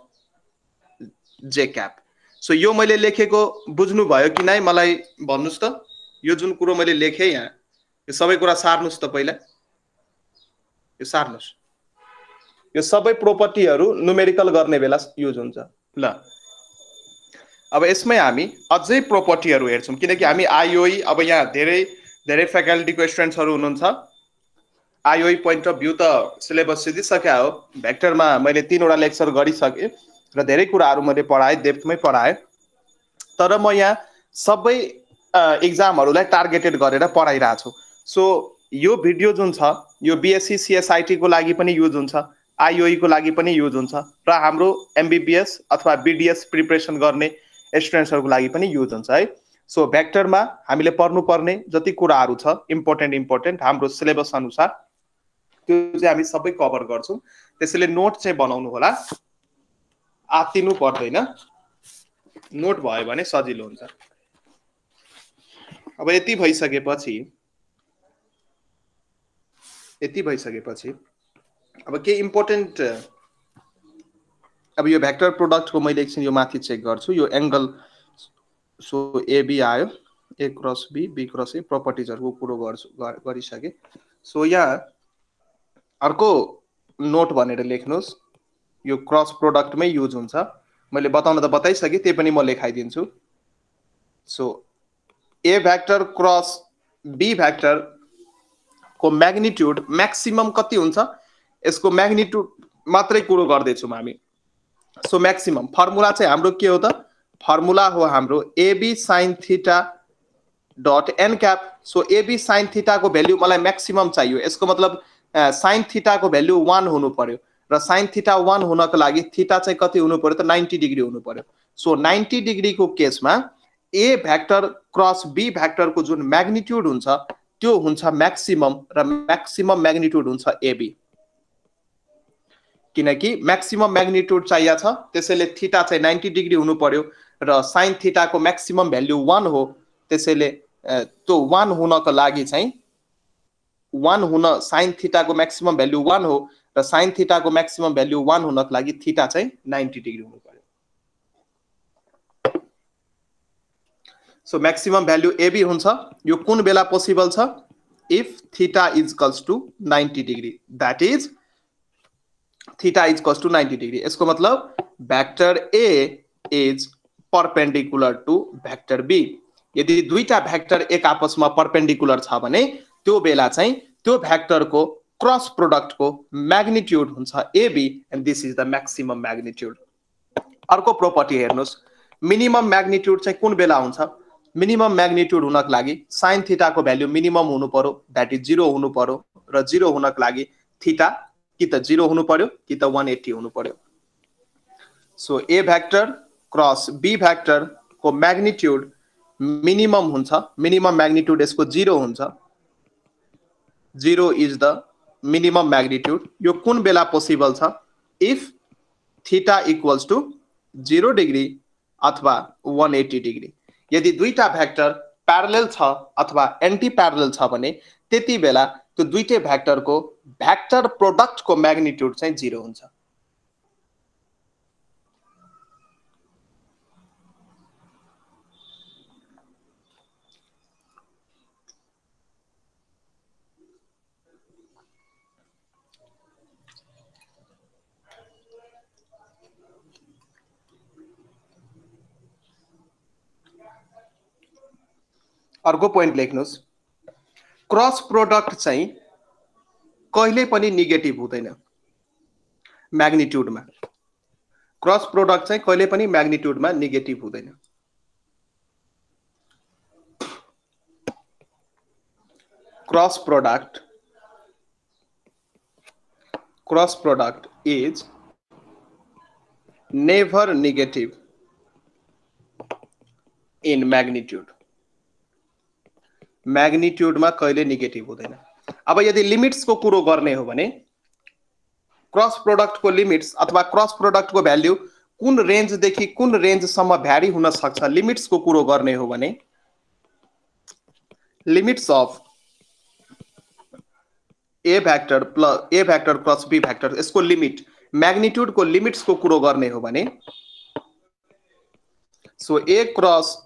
j cap so यो मैले लेखेको बुझ्नुभयो कि नै मलाई भन्नुहोस् त। यो जुन कुरो मैले लेखेँ यहाँ यो सबै कुरा सार्नुहोस् त पहिला। यो सार्नुहोस्। यो सबै प्रोपर्टीहरू नुमेरिकल गर्ने बेला युज हुन्छ। ल। अब यसमै हामी अझै प्रोपर्टीहरू हेर्छौँ किनकि हामी आइओई अब यहाँ धेरै धेरै फ्याकल्टीको स्टुडेन्ट्सहरू हुनुहुन्छ। आइओई पोइन्ट अफ भ्यू त सिलेबस सिधिसक्यो हो। भ्याक्टरमा मैले तिनवटा लेक्चर गरिसकेँ। र धेरै कुराहरू मैले पढाएँ डेप्थमै पढाएँ। तर म यहाँ सबै इक्जामहरूलाई टार्गेटेड गरेर पढाइरहेको छु। सो यो भिडियो जुन छ यो बिएससी सिएसआइटीको लागि पनि युज हुन्छ आइओईको लागि पनि युज हुन्छ र हाम्रो एमबिबिएस अथवा बिडिएस प्रिपरेसन गर्ने स्टुडेन्ट्सहरूको लागि पनि युज हुन्छ है। सो भ्याक्टरमा हामीले पढ्नुपर्ने जति कुराहरू छ इम्पोर्टेन्ट इम्पोर्टेन्ट हाम्रो सिलेबस अनुसार त्यो चाहिँ हामी सबै कभर गर्छौँ। त्यसैले नोट चाहिँ बनाउनु होला आत्तिनु पर्दैन। नोट भयो भने सजिलो हुन्छ। अब यति भइसकेपछि यति भइसकेपछि अब केही इम्पोर्टेन्ट अब यो भ्याक्टर प्रोडक्टको मैले एकछिन यो माथि चेक गर्छु। यो एङ्गल सो एबी आयो। A cross B B cross A प्रपर्टिजहरूको कुरो गर्छु गरिसकेँ। सो यहाँ अर्को नोट भनेर लेख्नुहोस्। यो क्रस प्रोडक्टमै युज हुन्छ। मैले बताउन त बताइसकेँ त्यही पनि म लेखाइदिन्छु। So A vector cross B भ्याक्टरको magnitude maximum कति हुन्छ? यसको म्याग्निट्युड मात्रै कुरो गर्दैछौँ हामी। सो म्याक्सिमम फर्मुला चाहिँ हाम्रो के हो त? फर्मुला हो हाम्रो AB sine theta dot n cap so AB sine थिटाको value मलाई म्याक्सिमम चाहियो। यसको मतलब साइन थिटाको भ्याल्यु वान हुनु पर्यो। र साइन थिटा वान हुनको लागि थिटा चाहिँ कति हुनु पर्यो त नाइन्टी डिग्री हुनु पर्यो। सो नाइन्टी डिग्रीको केसमा ए भ्याक्टर क्रस बी भ्याक्टरको जुन म्याग्निट्युड हुन्छ त्यो हुन्छ म्याक्सिमम र म्याक्सिमम म्याग्निट्युड हुन्छ एबी किनकि म्याक्सिमम म्याग्निट्युड चाहिएको छ त्यसैले थिटा चाहिँ नाइन्टी डिग्री हुनु पर्यो र साइन थिटाको म्याक्सिमम भ्याल्यु वान हो त्यसैले त्यो वान हुनको लागि चाहिँ वान हुन साइन थिटाको म्याक्सिमम भ्याल्यु वान हो र साइन थिटाको म्याक्सिमम भ्याल्यु वान हुनको लागि थिटा चाहिँ नाइन्टी डिग्री हुनु पर्यो। सो म्याक्सिमम भ्याल्यु एबी हुन्छ। यो कुन बेला पोसिबल छ? If theta is equals to ninety degree that is theta is equals to ninety degree यसको मतलब vector A is perpendicular to vector B यदि दुईटा भ्याक्टर एक आपसमा पर्पेन्डिकुलर छ भने त्यो बेला चाहिँ त्यो भ्याक्टरको क्रस प्रोडक्टको म्याग्निट्युड हुन्छ AB and this is the maximum magnitude अर्को प्रोपर्टी हेर्नुहोस्। मिनिमम म्याग्निट्युड चाहिँ कुन बेला हुन्छ? मिनिमम म्याग्निट्युड हुनको लागि साइन थिटाको भ्याल्यु मिनिमम हुनु पर्यो द्याट इज जिरो हुनु पर्यो र जिरो हुनको लागि थिटा कि त जिरो हुनु पर्यो कि त वान एट्टी हुनु पर्यो। So A vector cross B भ्याक्टरको magnitude minimum हुन्छ। मिनिमम म्याग्निट्युड यसको जिरो हुन्छ। Zero is the minimum magnitude यो कुन बेला पोसिबल छ? If theta equals to zero degree अथवा वान एट्टी डिग्री यदि दुईटा भ्याक्टर प्यारलेल छ अथवा एन्टी प्यारलेल छ भने त्यति बेला त्यो दुइटै भ्याक्टरको भ्याक्टर प्रोडक्टको म्याग्निट्युड चाहिँ जिरो हुन्छ। अर्को पोइन्ट लेख्नुहोस्। क्रस प्रोडक्ट चाहिँ कहिल्यै पनि निगेटिभ हुँदैन। म्याग्निट्युडमा क्रस प्रोडक्ट चाहिँ कहिले पनि म्याग्निट्युडमा negative cross product cross product is never negative in magnitude म्याग्निट्युडमा कहिले नेगेटिभ हुँदैन। अब यदि लिमिट्सको कुरो गर्ने हो भने क्रस प्रोडक्टको लिमिट्स अथवा क्रस प्रोडक्टको भ्याल्यु कुन रेन्जदेखि कुन रेन्जसम्म भ्यारी हुन सक्छ लिमिट्सको कुरो गर्ने हो भने limits of A vector plus A vector plus B vector यसको लिमिट म्याग्निट्युडको लिमिट्सको कुरो गर्ने हो भने सो ए क्रस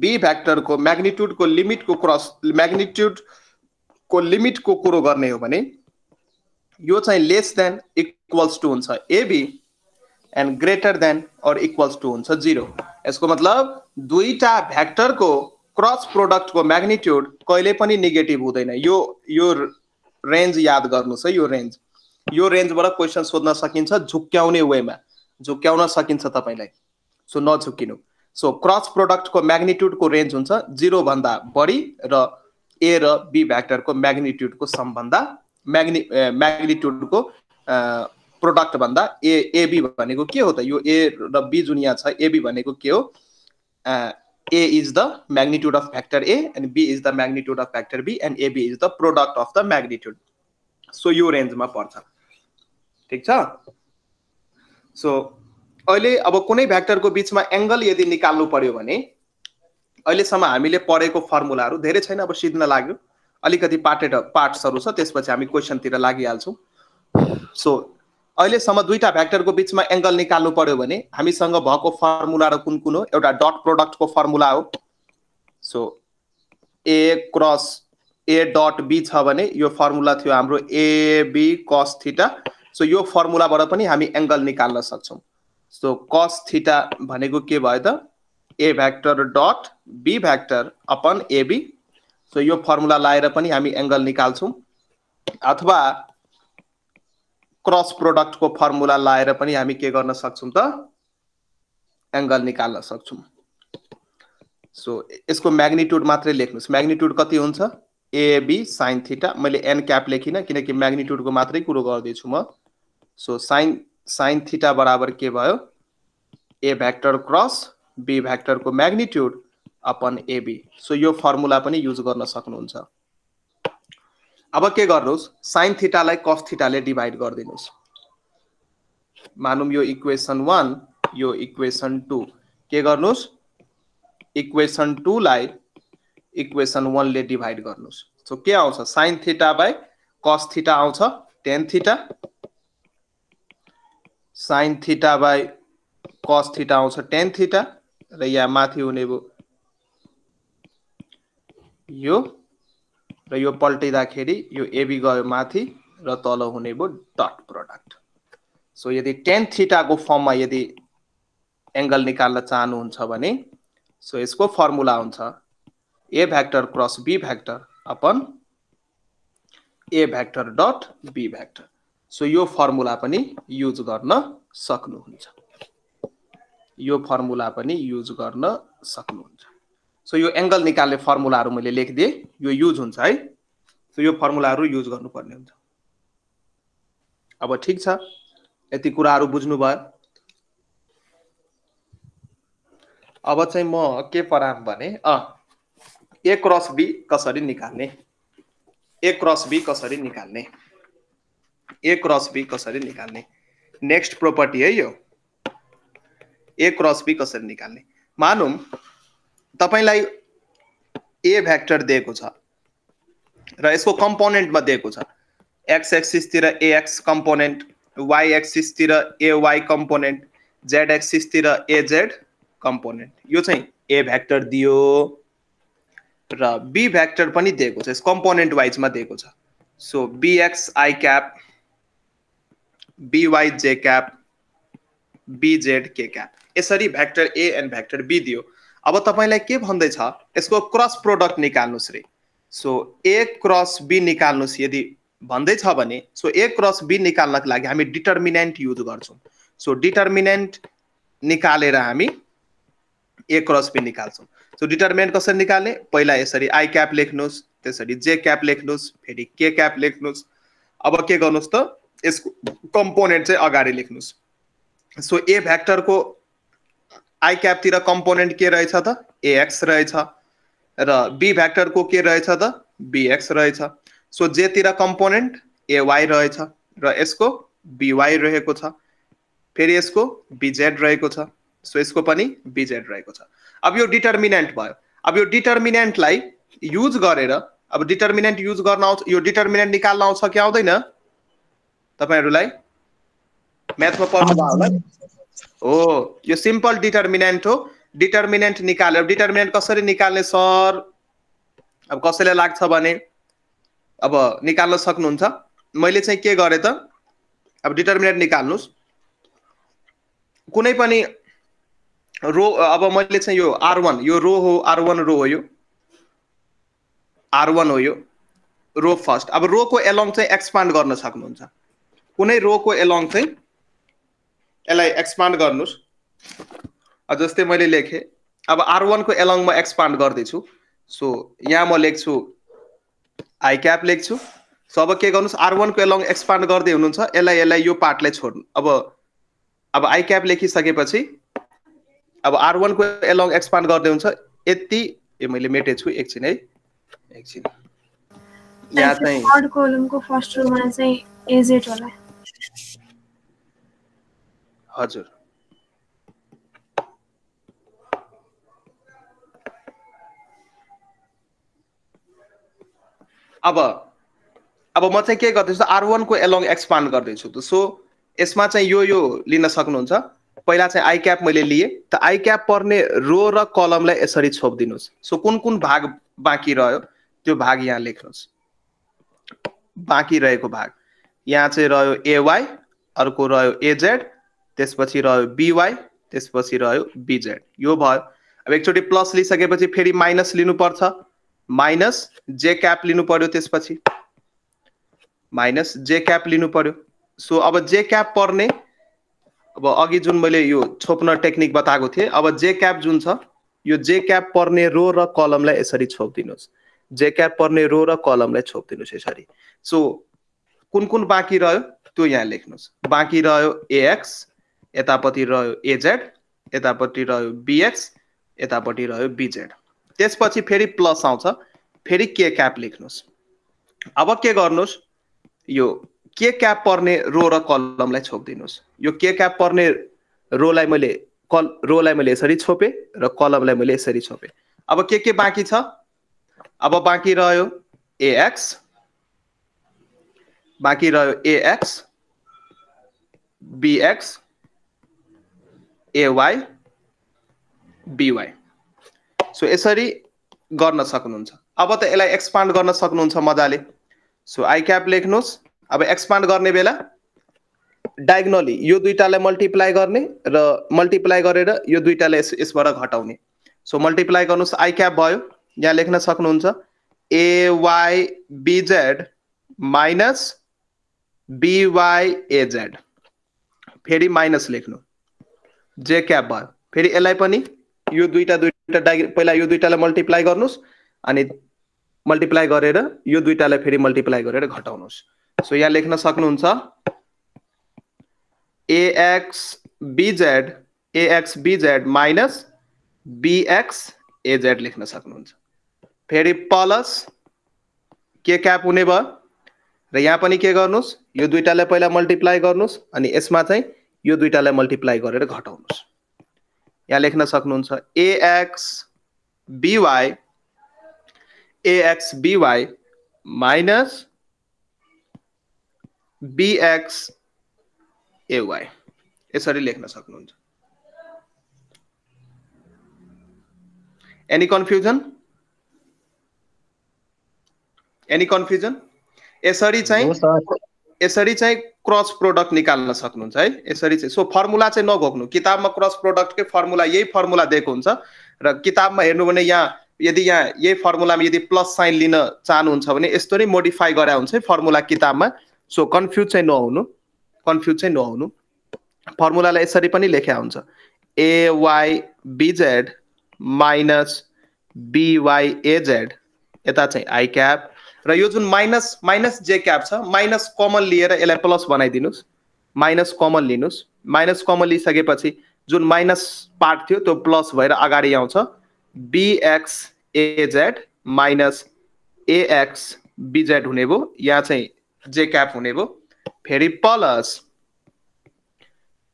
बी भ्याक्टरको म्याग्निट्युडको लिमिटको क्रस म्याग्निट्युडको लिमिटको कुरो गर्ने हो भने यो चाहिँ लेस देन इक्वल्स टु हुन्छ। AB and greater than or equals to हुन्छ जिरो यसको मतलब दुईटा भ्याक्टरको क्रस प्रोडक्टको म्याग्निट्युड कहिले पनि नेगेटिभ हुँदैन। यो यो रेन्ज याद गर्नुहोस् है यो रेन्ज यो रेन्जबाट क्वेसन सोध्न सकिन्छ झुक्क्याउने वेमा। झुक्क्याउन सकिन्छ तपाईँलाई। सो नझुक्किनु। सो क्रस प्रोडक्टको म्याग्निट्युडको रेन्ज हुन्छ जिरोभन्दा बढी र ए र बी भ्याक्टरको म्याग्निट्युडको सम्भन्दा म्याग्नि म्याग्निट्युडको प्रोडक्ट भन्दा ए एबी भनेको के हो त? यो ए र बी जुन यहाँ छ एबी भनेको के हो? A is the magnitude of vector A and B is the magnitude of vector B and AB is the product of the magnitude so यो रेन्जमा पर्छ। ठिक छ? सो अहिले अब कुनै भ्याक्टरको बिचमा एङ्गल यदि निकाल्नु पर्यो भने अहिलेसम्म हामीले पढेको फर्मुलाहरू धेरै छैन अब सिध्न लाग्यो। अलिकति पार्टेड पार्ट्सहरू छ त्यसपछि हामी क्वेसनतिर लागिहाल्छौँ। सो अहिलेसम्म दुईवटा भ्याक्टरको बिचमा एङ्गल निकाल्नु पर्यो भने हामीसँग भएको फर्मुला र कुन कुन हो एउटा डट प्रोडक्टको फर्मुला हो। So A cross A dot B छ भने यो फर्मुला थियो हाम्रो एबी कस थिटा सो यो फर्मुलाबाट पनि हामी एङ्गल निकाल्न सक्छौँ। सो कस थिटा भनेको के भयो त? A vector dot B vector upon AB so यो फर्मुला लाएर पनि हामी एङ्गल निकाल्छौँ। अथवा क्रस प्रोडक्टको फर्मुला लाएर पनि हामी के गर्न सक्छौँ त? एङ्गल निकाल्न सक्छौँ। सो यसको म्याग्निट्युड मात्रै लेख्नुहोस्। म्याग्निट्युड कति हुन्छ? एबी साइन थिटा मैले एन क्याप लेखिनँ किनकि म्याग्निट्युडको मात्रै कुरो गर्दैछु म। सो साइन साइन थिटा बराबर के भयो? ए भ्याक्टर क्रस बी भ्याक्टरको म्याग्निट्युड अपन एबी सो यो फर्मुला पनि युज गर्न सक्नुहुन्छ। अब के गर्नुहोस्? साइन थिटालाई कस थिटाले डिभाइड गरिदिनुहोस्। मानौँ यो इक्वेसन वान यो इक्वेसन टू के गर्नुहोस्? इक्वेसन टूलाई इक्वेसन वानले डिभाइड गर्नुहोस्। सो के आउँछ? Sine theta by cos theta आउँछ tan theta sine theta by cos theta आउँछ टेन थिटा र यहाँ माथि हुने भयो यो र यो पल्टिँदाखेरि यो एबी गयो माथि र तल हुने भयो डट प्रडक्ट सो यदि टेन थिटाको फर्ममा यदि एङ्गल निकाल्न चाहनुहुन्छ भने सो यसको फर्मुला हुन्छ A vector cross B vector upon A vector dot B vector so यो फर्मुला पनि युज गर्न सक्नुहुन्छ। यो फर्मुला पनि युज गर्न सक्नुहुन्छ। सो यो एङ्गल निकाल्ने फर्मुलाहरू मैले लेखिदिएँ। यो युज हुन्छ है। सो यो फर्मुलाहरू युज गर्नुपर्ने हुन्छ। अब ठिक छ। यति कुराहरू बुझ्नुभयो। अब चाहिँ म के पराम भने अँ ए क्रस बी कसरी निकाल्ने? ए क्रस बी कसरी निकाल्ने? ए क्रस बी कसरी निकाल्ने? नेक्स्ट प्रोपर्टी है यो। ए क्रस बी कसरी निकाल्ने? मानौँ तपाईँलाई ए भ्याक्टर दिएको छ र यसको कम्पोनेन्टमा दिएको छ। एक्स एक्सिसतिर एएक्स कम्पोनेन्ट वाइ एक्सिसतिर एवाई कम्पोनेन्ट जेड एक्सिसतिर एजेड कम्पोनेन्ट यो चाहिँ ए भ्याक्टर दियो। र बी भ्याक्टर पनि दिएको छ। यस कम्पोनेन्ट वाइजमा दिएको छ। So Bx i cap By j cap Bz k cap यसरी vector A and vector B दियो। अब तपाईँलाई के भन्दैछ? यसको क्रस प्रोडक्ट निकाल्नुहोस् रे। सो ए क्रस बी निकाल्नुहोस् यदि भन्दैछ भने सो ए क्रस बी निकाल्नको लागि हामी डिटर्मिनेन्ट युज गर्छौँ। सो डिटर्मिनेन्ट निकालेर हामी ए क्रस बी निकाल्छौँ। सो डिटर्मिनेन्ट कसरी निकाल्ने? पहिला यसरी आई क्याप लेख्नुहोस् त्यसरी जे क्याप लेख्नुहोस् फेरि के क्याप लेख्नुहोस्। अब के गर्नुहोस् त? यसको कम्पोनेन्ट चाहिँ अगाडि लेख्नुहोस् सो ए भ्याक्टरको आई क्यापतिर कम्पोनेन्ट के रहेछ त? एएक्स रहेछ। र बी भ्याक्टरको के रहेछ त? बिएक्स रहेछ। सो जेतिर कम्पोनेन्ट एवाई रहेछ। र यसको बिवाई रहेको छ। फेरि यसको बिजेड रहेको छ। सो यसको पनि बिजेड रहेको छ। अब यो डिटर्मिनेन्ट भयो। अब यो डिटर्मिनेन्टलाई युज गरेर अब डिटर्मिनेन्ट युज गर्न आउँछ यो डिटर्मिनेन्ट निकाल्न आउँछ कि आउँदैन? तपाईँहरूलाई? म्याथमा पढ्नु भयो होला? हो यो सिम्पल डिटर्मिनेन्ट हो। डिटर्मिनेन्ट निकालेर डिटर्मिनेन्ट कसरी निकाल्ने सर? अब कसैलाई लाग्छ भने? अब निकाल्न सक्नुहुन्छ। मैले चाहिँ के गरेँ त? अब डिटर्मिनेन्ट निकाल्नुहोस्। कुनै पनि रो अब मैले चाहिँ यो आर वान यो रो हो आर वान रो हो यो। आर वान हो यो। रो फर्स्ट अब रोको एलोङ चाहिँ एक्सपान्ड गर्न सक्नुहुन्छ। कुनै रोको एलोङ चाहिँ यसलाई एक्सपान्ड गर्नुहोस्। जस्तै मैले लेखेँ अब आर वानको एलोङमा एक्सपान्ड गर्दैछु। सो यहाँ म लेख्छु आई क्याप लेख्छु। सो अब के गर्नुहोस् आर वानको एलोङ एक्सपान्ड गर्दै हुनुहुन्छ यसलाई यसलाई यो पार्टलाई छोड्नु। अब अब आई क्याप लेखिसकेपछि अब आर वानको एलोङ एक्सपान्ड गर्दै हुन्छ यति ए मैले मेटेछु एकछिन है एकछिन यहाँ चाहिँ थर्ड कोलमको फर्स्ट रोमा चाहिँ एजेड होला। हजुर। अब अब म चाहिँ के गर्दैछु आर वानको एलोङ एक्सपान्ड गर्दैछु त। सो यसमा चाहिँ यो यो लिन सक्नुहुन्छ। पहिला चाहिँ आई क्याप मैले लिएँ। त आई क्याप पर्ने रो र कलमलाई यसरी छोपिदिनुहोस्। सो कुन कुन भाग बाँकी रह्यो त्यो भाग यहाँ लेख्नुहोस्। बाँकी रहेको भाग। यहाँ चाहिँ रह्यो एवाई अर्को रह्यो एजेड त्यसपछि रह्यो बिवाई त्यसपछि रह्यो बिजेड। यो भयो। अब एकचोटि प्लस लिइसकेपछि फेरि माइनस लिनुपर्छ। माइनस जे क्याप लिनु पर्यो त्यसपछि। माइनस जे क्याप लिनु पर्यो सो अब जे क्याप पर्ने अब अघि जुन मैले यो छोप्न टेक्निक बताएको थिएँ अब जे क्याप जुन छ यो जे क्याप पर्ने रो र कलमलाई यसरी छोपिदिनुहोस्। जे क्याप पर्ने रो र कलमलाई छोपिदिनुहोस् यसरी। सो कुन कुन बाँकी रह्यो त्यो यहाँ लेख्नुहोस्। बाँकी रह्यो एएक्स यतापट्टि रह्यो एजेड यतापट्टि रह्यो बिएक्स यतापट्टि रह्यो बिजेड। त्यसपछि फेरि प्लस आउँछ। फेरि के क्याप लेख्नुहोस्। अब के गर्नुहोस्? यो के क्याप पर्ने रो र कलमलाई छोपिदिनुहोस्। यो के क्याप पर्ने रोलाई मैले कल रोलाई मैले यसरी छोपेँ र कलमलाई मैले यसरी छोपेँ। अब के के बाँकी छ? अब बाँकी रह्यो एएक्स बाँकी रह्यो A X B X A Y B Y so यसरी गर्न सक्नुहुन्छ। अब त यसलाई एक्सपान्ड गर्न सक्नुहुन्छ मजाले। सो आई क्याप लेख्नुहोस्। अब एक्सपान्ड गर्ने बेला डायगनली यो दुइटालाई मल्टिप्लाई गर्ने र मल्टिप्लाई गरेर यो दुइटालाई यस यसबाट घटाउने। सो मल्टिप्लाई गर्नुहोस्। आई क्याप भयो। यहाँ लेख्न सक्नुहुन्छ। Ay Bz minus By Az फेरि माइनस लेख्नु। जे क्याप भयो फेरि यसलाई पनि यो दुईटा दुईटा डाइ पहिला यो दुईटालाई मल्टिप्लाई गर्नुहोस् अनि मल्टिप्लाई गरेर यो दुईटालाई फेरि मल्टिप्लाई गरेर घटाउनुहोस्। सो यहाँ लेख्न सक्नुहुन्छ A X B Z A X B Z minus B X A Z लेख्न सक्नुहुन्छ। फेरि प्लस के क्याप हुने भयो? र यहाँ पनि के गर्नुहोस्? यो दुइटालाई पहिला मल्टिप्लाई गर्नुहोस् अनि यसमा चाहिँ यो दुइटालाई मल्टिप्लाई गरेर घटाउनुहोस्। यहाँ लेख्न सक्नुहुन्छ A X B Y A X B Y minus B X A Y यसरी लेख्न सक्नुहुन्छ। एनी कन्फ्युजन एनी कन्फ्युजन यसरी चाहिँ यसरी चाहिँ क्रस प्रोडक्ट निकाल्न सक्नुहुन्छ है? यसरी चाहिँ सो फर्मुला चाहिँ नघोक्नु किताबमा क्रस प्रोडक्टकै फर्मुला यही फर्मुला दिएको हुन्छ। र किताबमा हेर्नु भने यहाँ यदि यहाँ यही फर्मुलामा यदि प्लस साइन लिन चाहनुहुन्छ भने यस्तो नै मोडिफाई गरे हुन्छ है फर्मुला किताबमा। सो कन्फ्युज चाहिँ नहुनु। कन्फ्युज चाहिँ नहुनु। फर्मुलालाई यसरी पनि लेख्या हुन्छ। A Y B Z minus B Y A Z यता चाहिँ आई क्याप र यो जुन माइनस माइनस जे क्याप छ माइनस कमन लिएर यसलाई प्लस बनाइदिनुहोस्। माइनस कमन लिनुहोस्। माइनस कमन लिइसकेपछि जुन माइनस पार्ट थियो त्यो प्लस भएर अगाडि आउँछ। B X A Z minus A X B Z हुने भयो। यहाँ चाहिँ जे क्याप हुने भयो। फेरि plus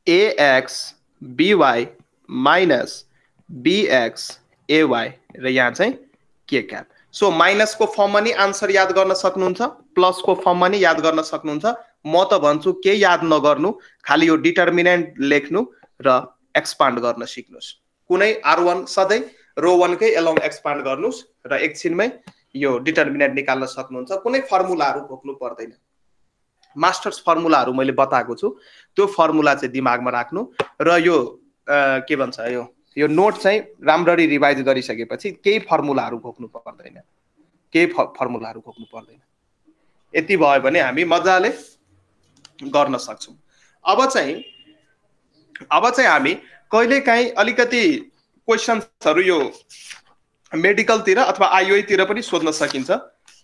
A X B Y minus B X A Y र यहाँ चाहिँ के क्याप? सो माइनसको फर्ममा नि आन्सर याद गर्न सक्नुहुन्छ प्लसको फर्ममा नि याद गर्न सक्नुहुन्छ। म त भन्छु के याद नगर्नु खालि यो डिटर्मिनेन्ट लेख्नु र एक्सपान्ड गर्न सिक्नुहोस्। कुनै आर वान सधैँ रो वानकै एलोङ एक्सपान्ड गर्नुहोस् र एकछिनमै यो डिटर्मिनेन्ट निकाल्न सक्नुहुन्छ। कुनै फर्मुलाहरू घोक्नु पर्दैन। मास्टर्स फर्मुलाहरू मैले बताएको छु। त्यो फर्मुला चाहिँ दिमागमा राख्नु र यो के भन्छ यो? यो नोट चाहिँ राम्ररी रिभाइज गरिसकेपछि केही फर्मुलाहरू घोक्नु पर्दैन। केही फ- फर्मुलाहरू घोक्नु पर्दैन। यति भयो भने हामी मजाले गर्न सक्छौँ। अब चाहिँ अब चाहिँ हामी कहिलेकाहीँ अलिकति क्वेसन्सहरू यो मेडिकलतिर अथवा आइओतिर पनि सोध्न सकिन्छ।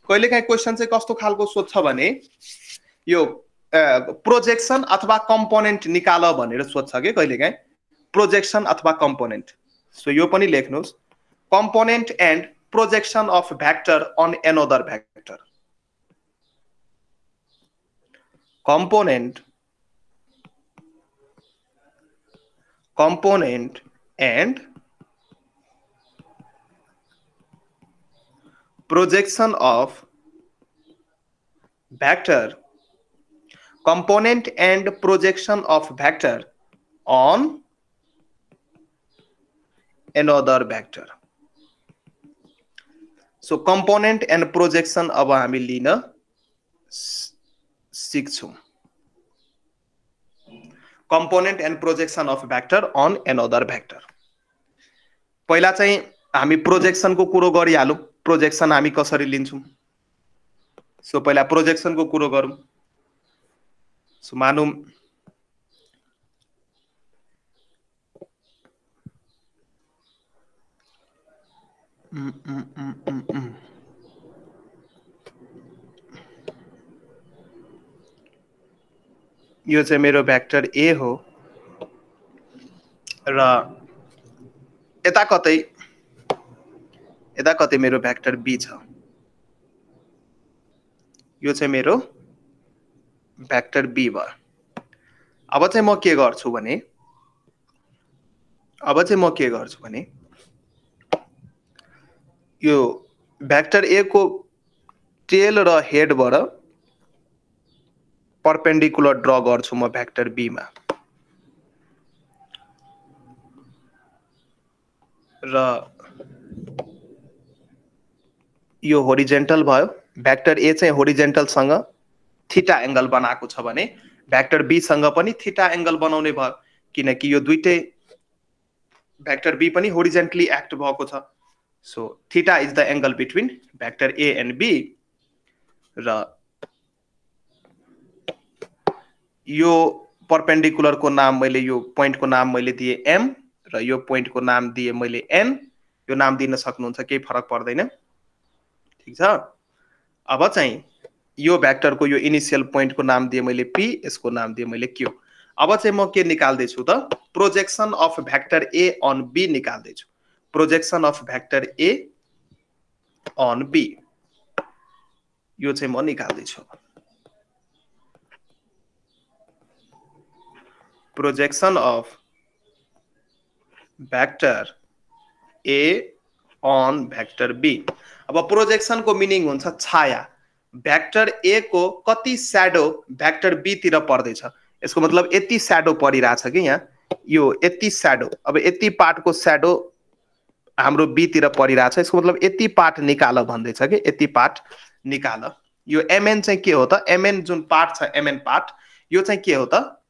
कहिलेकाहीँ क्वेसन चाहिँ कस्तो खालको सोध्छ भने यो प्रोजेक्सन अथवा कम्पोनेन्ट निकाल भनेर सोध्छ कि कहिलेकाहीँ? प्रोजेक्शन अथवा कंपोनेंट सो यो पनि लेख्नुस् component and projection of vector on another vector component component and projection of vector component and projection of vector on another vector. So component and projection अब हामी लिन सिक्छौँ। Component and projection of vector on an vector पहिला चाहिँ हामी प्रोजेक्सनको कुरो गरिहालौँ। प्रोजेक्सन हामी कसरी लिन्छौँ? सो पहिला प्रोजेक्सनको कुरो गरौँ। सो मानौँ उम्, उम्, उम्। यो चाहिँ मेरो भ्याक्टर ए हो. र यता कतै यता कतै मेरो भ्याक्टर बी छ। यो चाहिँ मेरो भ्याक्टर बी भयो। अब चाहिँ म के गर्छु भने अब चाहिँ म के गर्छु भने यो भ्याक्टर ए को टेल र हेडबाट पर्पेन्डिकुलर ड्र गर्छु म भ्याक्टर बीमा र यो होरिजेन्टल भयो। भ्याक्टर ए चाहिँ होरिजेन्टलसँग थिटा एङ्गल बनाएको छ भने भ्याक्टर बीसँग पनि थिटा एङ्गल बनाउने भयो। किनकि यो दुइटै भ्याक्टर बी पनि होरिजेन्टली एक्ट भएको छ। So theta is the angle between vector A and B र यो पर्पेन्डिकुलरको नाम मैले यो पोइन्टको नाम मैले दिएँ एम र यो पोइन्टको नाम दिएँ मैले एन यो नाम दिन सक्नुहुन्छ केही फरक पर्दैन। ठिक छ? अब चाहिँ यो भ्याक्टरको यो इनिसियल पोइन्टको नाम दिएँ मैले पी यसको नाम दिएँ मैले क्यू अब चाहिँ म के निकाल्दैछु त? Projection of vector A on B निकाल्दैछु। Projection of vector A on B यो चाहिँ म निकाल्दैछु। Projection of vector A on vector B अब प्रोजेक्सनको मिनिङ हुन्छ छाया। भ्याक्टर ए को कति स्याडो भ्याक्टर बीतिर पर्दैछ? यसको मतलब यति स्याडो परिरहेछ कि यहाँ? यो यति स्याडो अब यति पार्टको स्याडो हाम्रो बीतिर परिरहेछ। यसको मतलब यति पार्ट निकाल भन्दैछ कि यति पार्ट निकाल। यो एमएन चाहिँ के हो त? एमएन जुन पार्ट छ एमएन पार्ट यो चाहिँ के हो त?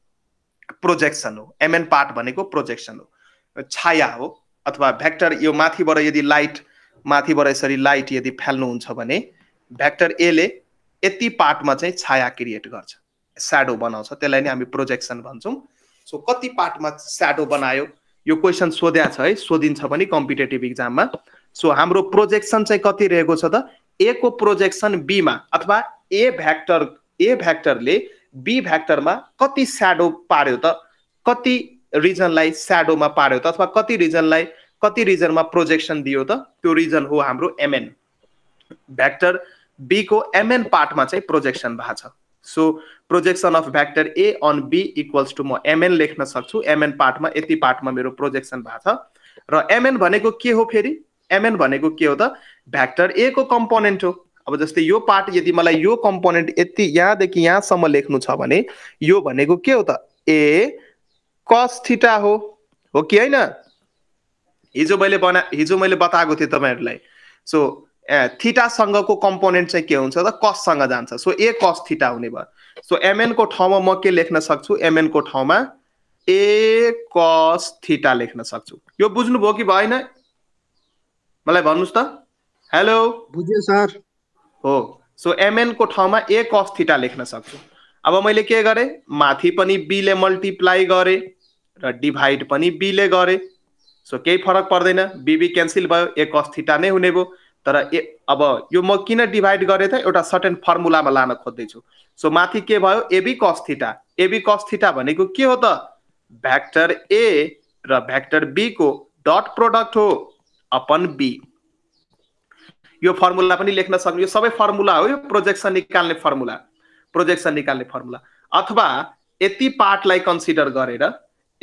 प्रोजेक्सन हो। एमएन पार्ट भनेको प्रोजेक्सन हो। छाया हो अथवा भ्याक्टर यो माथिबाट यदि लाइट माथिबाट यसरी लाइट यदि फाल्नुहुन्छ भने भ्याक्टर एले यति पार्टमा चाहिँ छाया क्रिएट गर्छ। स्याडो बनाउँछ। त्यसलाई नै हामी प्रोजेक्सन भन्छौँ। सो कति पार्टमा स्याडो बनायो? यो क्वेसन सोध्या छ है सोधिन्छ पनि कम्पिटेटिभ इक्जाममा सो हाम्रो प्रोजेक्सन चाहिँ कति रहेको छ त? ए को प्रोजेक्सन बीमा अथवा ए भ्याक्टर ए भ्याक्टरले बी भ्याक्टरमा कति स्याडो पार्यो त? कति रिजनलाई स्याडोमा पार्यो त? अथवा कति रिजनलाई कति रिजनमा प्रोजेक्सन दियो त? त्यो रिजन हो हाम्रो एमएन भ्याक्टर बीको एमएन पार्टमा चाहिँ प्रोजेक्सन भएको छ। So projection of vector A on B equals to म एमएन लेख्न सक्छु। एमएन पार्टमा यति पार्टमा मेरो प्रोजेक्सन भएको छ। र एमएन भनेको के हो फेरि? एमएन भनेको के हो त? भ्याक्टर ए को कम्पोनेन्ट हो। अब जस्तै यो पार्ट यदि मलाई यो कम्पोनेन्ट यति यहाँदेखि यहाँसम्म लेख्नु छ भने यो भनेको के हो त? ए कस थिटा हो। हो कि होइन? हिजो मैले बना हिजो मैले बताएको थिएँ तपाईँहरूलाई। सो थिटासँगको कम्पोनेन्ट चाहिँ के हुन्छ त? कससँग जान्छ? सो ए कस थिटा हुने भयो। सो एमएनको ठाउँमा म के लेख्न सक्छु? एमएनको ठाउँमा ए कस थिटा लेख्न सक्छु। यो बुझ्नुभयो कि भएन? मलाई भन्नुहोस् त। हेलो बुझ्यो सर। हो। सो एमएनको ठाउँमा ए कस थिटा लेख्न सक्छु। अब मैले के गरेँ? माथि पनि बीले मल्टिप्लाई गरेँ र डिभाइड पनि बीले गरेँ। सो केही फरक पर्दैन। बिबी क्यान्सल भयो ए कस थिटा नै हुने भयो। तर ए अब यो म किन डिभाइड गरेँ त एउटा सर्टेन फर्मुलामा लान खोज्दैछु। सो माथि के भयो? AB cos theta AB cos theta भनेको के हो त? भ्याक्टर ए र भ्याक्टर बीको डट प्रोडक्ट हो अपन बी यो फर्मुला पनि लेख्न सक्नु यो सबै फर्मुला हो यो प्रोजेक्सन निकाल्ने फर्मुला प्रोजेक्सन निकाल्ने फर्मुला अथवा यति पार्टलाई कन्सिडर गरेर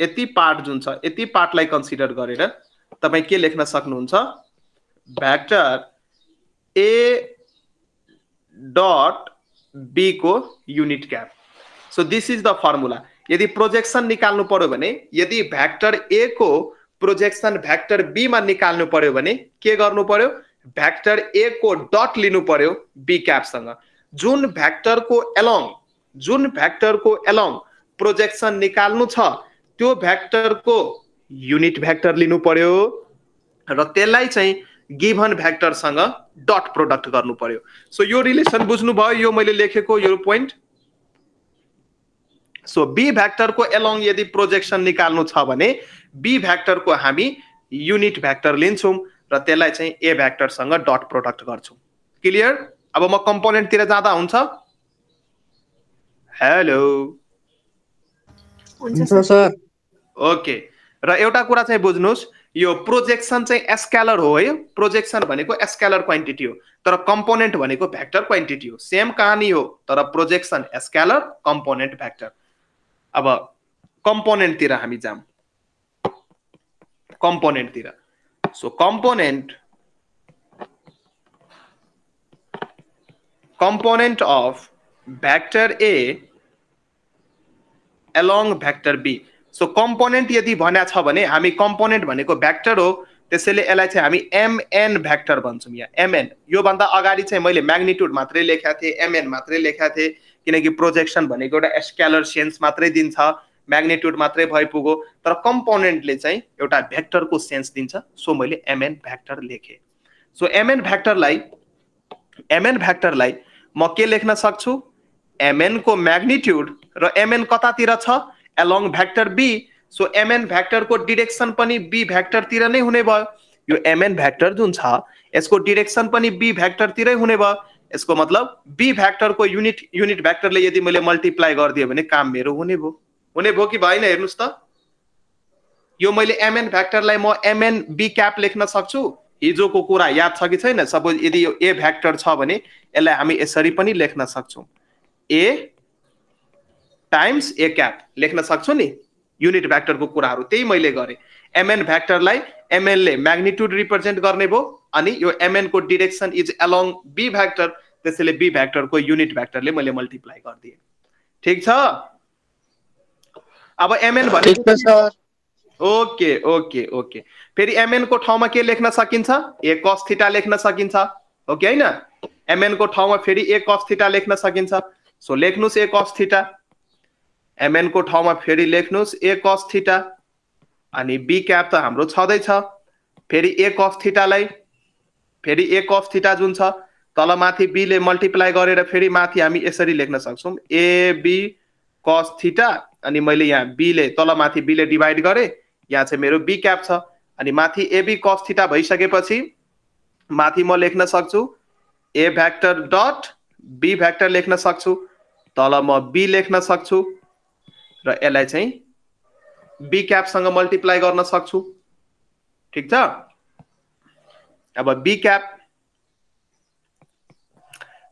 यति पार्ट जुन छ यति पार्टलाई कन्सिडर गरेर तपाईँ के लेख्न सक्नुहुन्छ? Vector A dot बीको unit cap so this is the formula यदि प्रोजेक्सन निकाल्नु पर्यो भने यदि भ्याक्टर ए को प्रोजेक्सन भ्याक्टर बीमा निकाल्नु पर्यो भने के गर्नु पर्यो? भ्याक्टर ए को डट लिनु पर्यो बी क्यापसँग जुन भ्याक्टरको एलोङ जुन भ्याक्टरको एलोङ प्रोजेक्सन निकाल्नु छ त्यो भ्याक्टरको युनिट भ्याक्टर लिनु पर्यो। र त्यसलाई चाहिँ गिभन भ्याक्टरसँग डट प्रोडक्ट गर्नु पर्यो सो यो रिलेसन बुझ्नुभयो यो मैले लेखेको यो पोइन्ट सो बी भ्याक्टरको एलोङ यदि प्रोजेक्सन निकाल्नु छ भने बी भ्याक्टरको हामी युनिट भ्याक्टर लिन्छौँ र त्यसलाई चाहिँ ए भ्याक्टरसँग डट प्रोडक्ट गर्छौँ। क्लियर अब म कम्पोनेन्टतिर जाँदा हुन्छ। हेलो हुन्छ सर। ओके र एउटा कुरा चाहिँ बुझ्नुहोस्। यो प्रोजेक्सन चाहिँ एस्क्यालर हो है। प्रोजेक्सन भनेको एस्क्यालर क्वान्टिटी हो, तर कम्पोनेन्ट भनेको भ्याक्टर क्वान्टिटी हो। सेम कहानी हो, तर प्रोजेक्सन एस्क्यालर कम्पोनेन्ट भ्याक्टर अब कम्पोनेन्टतिर हामी जाऊँ। कम्पोनेन्टतिर so component component of vector A along vector B. So component यदि भन्या छ भने हामी कम्पोनेन्ट भनेको भ्याक्टर हो त्यसैले यसलाई चाहिँ हामी एमएन भ्याक्टर भन्छौँ यहाँ एमएन योभन्दा अगाडि चाहिँ मैले म्याग्निट्युड मात्रै लेखेको थिएँ एमएन मात्रै लेखेको थिएँ किनकि प्रोजेक्सन भनेको एउटा एस्क्यालर सेन्स मात्रै दिन्छ म्याग्निट्युड मात्रै भइपुग्यो तर कम्पोनेन्टले चाहिँ एउटा भ्याक्टरको सेन्स दिन्छ सो मैले एमएन भ्याक्टर लेखेँ। सो एमएन भ्याक्टरलाई एमएन भ्याक्टरलाई म के लेख्न सक्छु? एमएनको म्याग्निट्युड र एमएन कतातिर छ? Along vector B so M N भ्याक्टरको direction पनि बी भ्याक्टरतिर नै हुने भयो। यो एमएन भ्याक्टर जुन छ यसको डिरेक्सन पनि बी भ्याक्टरतिरै हुने भयो। यसको मतलब बी भ्याक्टरको युनिट युनिट भ्याक्टरले यदि मैले मल्टिप्लाई गरिदिएँ भने काम मेरो हुने भयो। हुने भयो कि भएन हेर्नुहोस् त। यो मैले एमएन भ्याक्टरलाई म एमएन बी क्याप लेख्न सक्छु। हिजोको कुरा याद छ कि छैन? सपोज यदि यो ए भ्याक्टर छ भने यसलाई हामी यसरी पनि लेख्न सक्छौँ। ए टाइम्स ए क्याप लेख्न सक्छु नि? युनिट भ्याक्टरको कुराहरू त्यही मैले गरेँ। एमएन भ्याक्टरलाई एमएनले म्याग्निट्युड रिप्रेजेन्ट गर्ने भयो अनि यो एमएनको direction is along B vector त्यसैले बी भ्याक्टरको युनिट भ्याक्टरले मैले मल्टिप्लाई गरिदिएँ। ठिक छ? अब एमएन भने ओके ओके ओके। फेरि एमएनको ठाउँमा के लेख्न सकिन्छ? ए कस थिटा लेख्न सकिन्छ। हो कि होइन एमएनको ठाउँमा फेरि ए कस थिटा लेख्न सकिन्छ। सो लेख्नुहोस् ए कस थिटा एमएनको ठाउँमा फेरि लेख्नुहोस् ए कस थिटा अनि बी क्याप त हाम्रो छँदैछ फेरि ए कस थिटालाई फेरि ए कस थिटा जुन छ तल माथि बीले मल्टिप्लाई गरेर फेरि माथि हामी यसरी लेख्न सक्छौँ। एबी कस थिटा अनि मैले यहाँ बीले तल माथि बीले डिभाइड गरेँ। यहाँ चाहिँ मेरो बी क्याप छ। अनि माथि एबी कस थिटा भइसकेपछि माथि म लेख्न सक्छु A vector dot B vector लेख्न सक्छु तल म बी लेख्न सक्छु। र यसलाई चाहिँ बी क्यापसँग मल्टिप्लाई गर्न सक्छु। ठिक छ? अब बी क्याप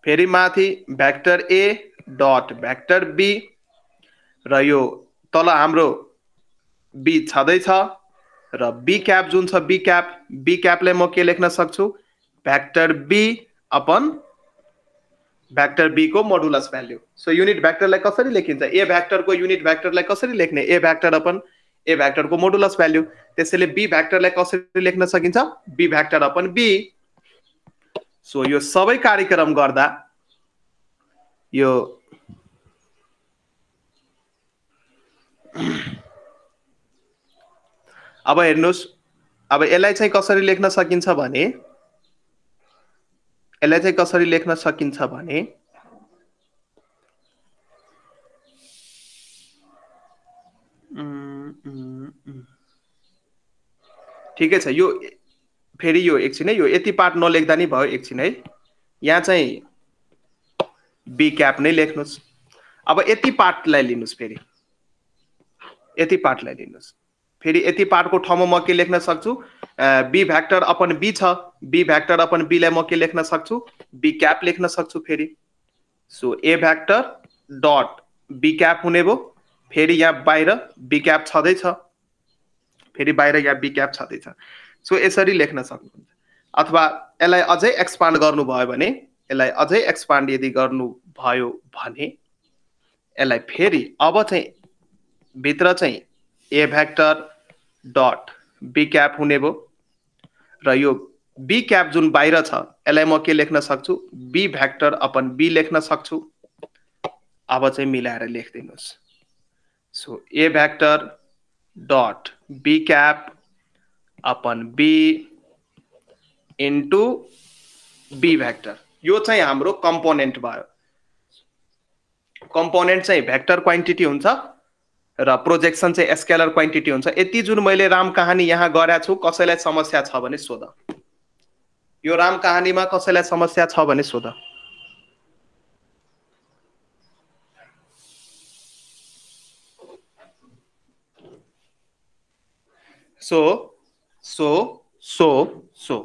फेरि माथि vector A dot vector B र यो तल हाम्रो बी छँदैछ र बी क्याप जुन छ बी क्याप बी क्यापलाई म के लेख्न सक्छु? भ्याक्टर बी अपन भ्याक्टर बीको मोडुलस भ्याल्यु सो युनिट भ्याक्टरलाई कसरी लेखिन्छ? ए भ्याक्टरको युनिट भ्याक्टरलाई कसरी लेख्ने? ए भ्याक्टर अपन ए भ्याक्टरको मोडुलस भ्याल्यु त्यसैले बी भ्याक्टरलाई कसरी लेख्न सकिन्छ? B vector upon B so यो सबै कार्यक्रम गर्दा यो अब हेर्नुहोस् अब यसलाई चाहिँ कसरी लेख्न सकिन्छ भने यसलाई चाहिँ कसरी लेख्न सकिन्छ भने? ठिकै छ यो फेरि यो एकछिन है यो यति पार्ट नलेख्दा नि भयो एकछिन है। यहाँ चाहिँ बी क्याप नै लेख्नुहोस्। अब यति पार्टलाई लिनुहोस् फेरि। यति पार्टलाई लिनुहोस्। फेरि यति पार्टको ठाउँमा म के लेख्न सक्छु? बी भ्याक्टर अपन बी छ। बी भ्याक्टर अपन बीलाई म के लेख्न सक्छु? बी क्याप लेख्न सक्छु फेरि। So A vector dot B cap हुने भयो। फेरि यहाँ बाहिर बी क्याप छँदैछ। फेरि बाहिर यहाँ बी क्याप छँदैछ। सो यसरी लेख्न सक्नुहुन्छ। अथवा यसलाई अझै एक्सपान्ड गर्नुभयो भने यसलाई अझै एक्सपान्ड यदि गर्नुभयो भने यसलाई फेरि अब चाहिँ भित्र चाहिँ A vector dot B cap हुने भयो। र यो बी क्याप जुन बाहिर छ यसलाई म के लेख्न सक्छु? बी भ्याक्टर अपन बी लेख्न सक्छु। अब चाहिँ मिलाएर लेखिदिनुहोस्। So A vector dot B cap upon B into B vector यो चाहिँ हाम्रो कम्पोनेन्ट भयो। कम्पोनेन्ट चाहिँ भ्याक्टर क्वान्टिटी हुन्छ। र प्रोजेक्सन चाहिँ एस्केलर क्वान्टिटी हुन्छ। यति जुन मैले राम कहानी यहाँ गरेको छु कसैलाई समस्या छ भने सोध। यो राम कहानीमा कसैलाई समस्या छ भने सोध। सो सो सो सो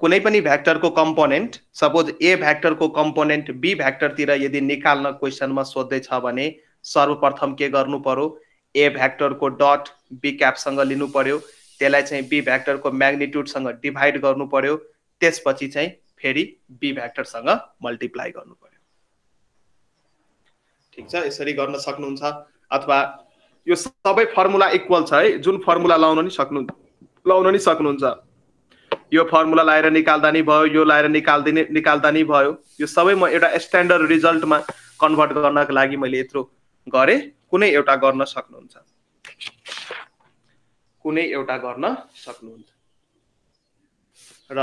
कुनै पनि भ्याक्टरको कम्पोनेन्ट सपोज ए भ्याक्टरको कम्पोनेन्ट बी भ्याक्टरतिर यदि निकाल्न क्वेसनमा सोध्दैछ भने सर्वप्रथम के गर्नु पर्यो? ए भ्याक्टरको डट बी क्यापसँग लिनु पर्यो। त्यसलाई चाहिँ बी भ्याक्टरको म्याग्निट्युडसँग डिभाइड गर्नु पर्यो। त्यसपछि चाहिँ फेरि बी भ्याक्टरसँग मल्टिप्लाई गर्नु पर्यो। ठिक छ? यसरी गर्न सक्नुहुन्छ? अथवा यो सबै फर्मुला इक्वल छ है? जुन फर्मुला लाउन नि सक्नु लाउन नि सक्नुहुन्छ। यो फर्मुला लगाएर निकाल्दा नि भयो यो लगाएर निकाल्दिने निकाल्दा नि भयो। यो सबै म एउटा स्ट्यान्डर्ड रिजल्टमा कन्भर्ट गर्नको लागि मैले यत्रो गरेँ कुनै एउटा गर्न सक्नुहुन्छ। कुनै एउटा गर्न सक्नुहुन्छ। र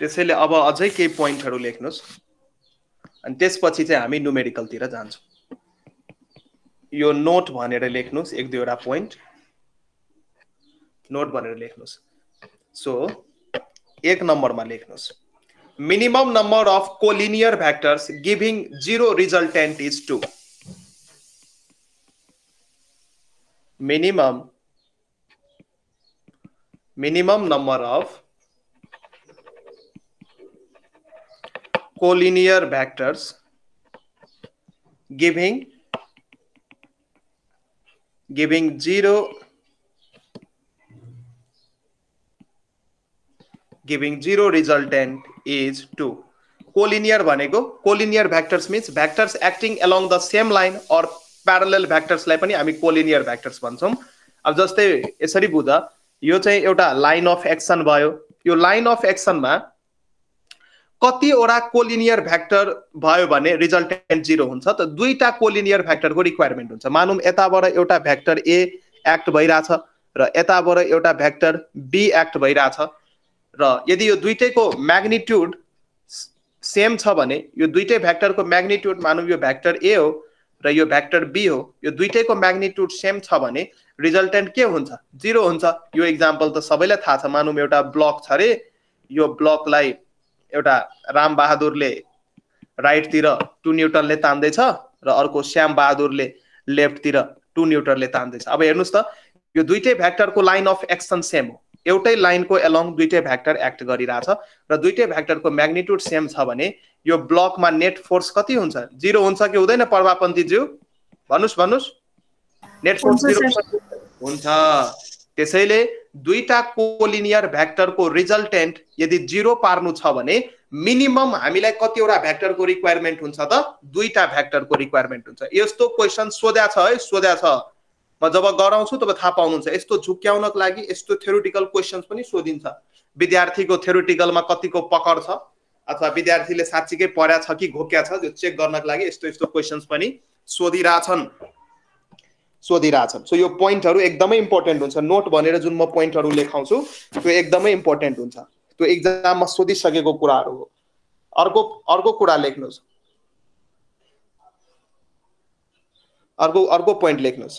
त्यसैले अब अझै केही पोइन्टहरू लेख्नुहोस्। अनि त्यसपछि चाहिँ हामी न्युमेरिकलतिर जान्छौँ। यो नोट भनेर लेख्नुहोस् एक दुईवटा पोइन्ट। नोट भनेर लेख्नुहोस्। सो एक नंबर में लेख minimum number of collinear vectors giving zero resultant is two minimum minimum number of collinear vectors giving giving zero giving zero resultant is 2 collinear भनेको collinear vectors means vectors acting along the same line or parallel vectors लाई पनि हामी collinear vectors भन्छौँ। अब जस्तै यसरी बुझ यो चाहिँ एउटा लाइन अफ एक्सन भयो। यो लाइन अफ एक्सनमा कतिवटा कोलिनियर भ्याक्टर भयो भने रिजल्टेन्ट जिरो हुन्छ। त दुईटा कोलिनियर भ्याक्टरको रिक्वायरमेन्ट हुन्छ। मानौँ यताबाट एउटा भ्याक्टर ए एक्ट भइरहेछ र यताबाट एउटा भ्याक्टर बी एक्ट भइरहेछ। र यदि यो दुइटैको म्याग्निट्युड सेम छ भने यो दुइटै भ्याक्टरको म्याग्निट्युड मानौँ यो भ्याक्टर ए हो र यो भ्याक्टर बी हो यो दुइटैको म्याग्निट्युड सेम छ भने रिजल्टेन्ट के हुन्छ? जिरो हुन्छ। यो इक्जाम्पल त सबैलाई थाहा छ मानौँ एउटा ब्लक छ अरे। यो ब्लकलाई एउटा राम बहादुरले राइटतिर टु न्युटनले तान्दैछ र अर्को श्याम बहादुरले लेफ्टतिर टु न्युटनले तान्दैछ। अब हेर्नुहोस् त यो दुइटै भ्याक्टरको लाइन अफ एक्सन सेम हो। एउटै लाइनको एलङ दुइटै भ्याक्टर एक्ट गरिरहेछ र दुइटै भ्याक्टरको म्याग्निट्युड सेम छ भने यो ब्लकमा नेट फोर्स कति हुन्छ? जिरो हुन्छ कि हुँदैन प्रभापन्थीज्यू भन्नुहोस् भन्नुहोस्। नेट फोर्स जिरो हुन्छ। त्यसैले दुईटा कोलिनियर भ्याक्टरको रिजल्टेन्ट यदि जिरो पार्नु छ भने मिनिमम हामीलाई कतिवटा भ्याक्टरको रिक्वायरमेन्ट हुन्छ त? दुईटा भ्याक्टरको रिक्वायरमेन्ट हुन्छ। यस्तो क्वेसन सोध्या छ है सोध्या छ। म जब गराउँछु तब थाहा पाउनुहुन्छ। यस्तो झुक्क्याउनको लागि यस्तो थ्योरिटिकल क्वेसन्स पनि सोधिन्छ। विद्यार्थीको थ्योरिटिकलमा कतिको पकड छ अथवा विद्यार्थीले साँच्चीकै पढ्या छ कि घोक्या छ त्यो चेक गर्नको लागि यस्तो यस्तो क्वेसन्स पनि सोधिरहेछन्। सोधिरहेछन्। सो यो पोइन्टहरू एकदमै इम्पोर्टेन्ट हुन्छ। नोट भनेर जुन म पोइन्टहरू लेखाउँछु त्यो एकदमै इम्पोर्टेन्ट हुन्छ। त्यो इक्जाममा सोधिसकेको कुराहरू हो। अर्को अर्को कुरा लेख्नुहोस्। अर्को अर्को पोइन्ट लेख्नुहोस्।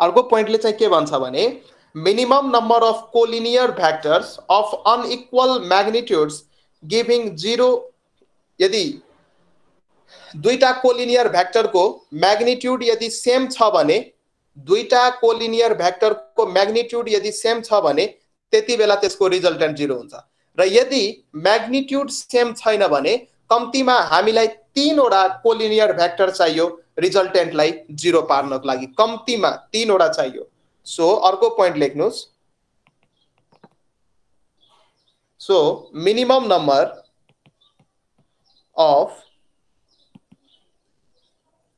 अर्को पोइन्टले चाहिँ के भन्छ भने minimum number of collinear vectors of unequal magnitudes giving zero यदि दुईटा कोलिनियर भ्याक्टरको म्याग्निट्युड यदि सेम छ भने दुईटा कोलिनियर भ्याक्टरको म्याग्निट्युड यदि सेम छ भने त्यति बेला त्यसको रिजल्टेन्ट जिरो हुन्छ। र यदि म्याग्निट्युड सेम छैन भने कम्तीमा हामीलाई तिनवटा कोलिनियर भ्याक्टर चाहियो रिजल्टेन्ट लाई ज़ीरो पार्नको लागि। कम्तीमा तिनवटा चाहियो। सो अर्क पॉइंट लेख्नुहोस्। So minimum number of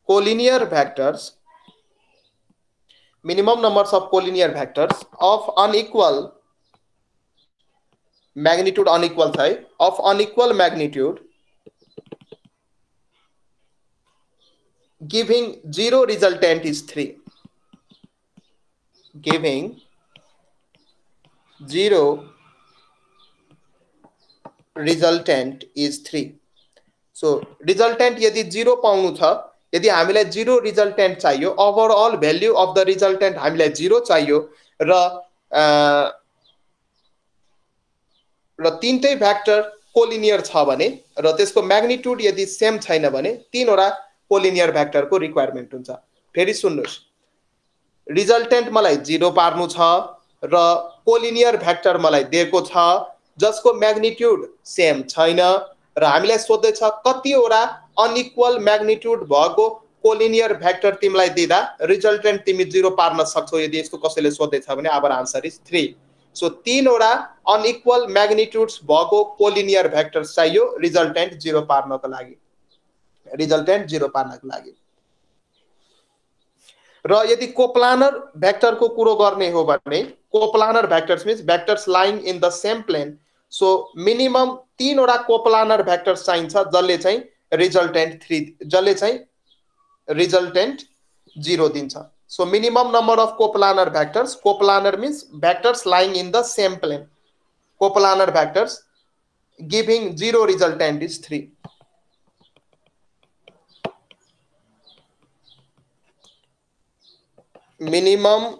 collinear vectors minimum numbers of collinear vectors of unequal magnitude unequal छ of unequal magnitude giving zero resultant is 3 giving zero resultant is 3 so resultant यदि जीरो पाउनु छ यदि हामीलाई जिरो रिजल्टेन्ट चाहियो overall value of the resultant हामीलाई जिरो चाहियो र र तिनटै भ्याक्टर कोलिनियर छ भने र त्यसको म्याग्निट्युड यदि सेम छैन भने तिनवटा कोलिनियर भ्याक्टरको रिक्वायरमेन्ट हुन्छ। फेरि सुन्नुहोस्। रिजल्टेन्ट मलाई जिरो पार्नु छ र कोलिनियर भ्याक्टर मलाई दिएको छ जसको म्याग्निट्युड सेम छैन र हामीलाई सोध्दैछ कतिवटा अनइक्वल म्याग्निट्युड भएको कोलिनियर भेक्टर तिमीलाई दिँदा रिजल्टेन्ट तिमी जिरो पार्न सक्छौ। यदि यस्तो कसैले सोध्दैछ भने our answer is three so तिनवटा अनइक्वल म्याग्निट्युड्स भएको कोलिनियर भेक्टर्स चाहियो रिजल्टेन्ट जिरो पार्नको लागि। रिजल्टेन्ट जिरो पार्नको लागि र यदि कोप्लानर भेक्टरको कुरो गर्ने हो भने coplanar vectors means vectors lying in the same plane so minimum तिनवटा कोप्लानर भेक्टर्स चाहिन्छ जसले चाहिँ रिजल्टेन्ट थ्री जसले चाहिँ रिजल्टेन्ट जिरो दिन्छ So minimum number of coplanar vectors. Coplanar means vectors lying in the same plane. Coplanar vectors giving zero resultant is 3. Minimum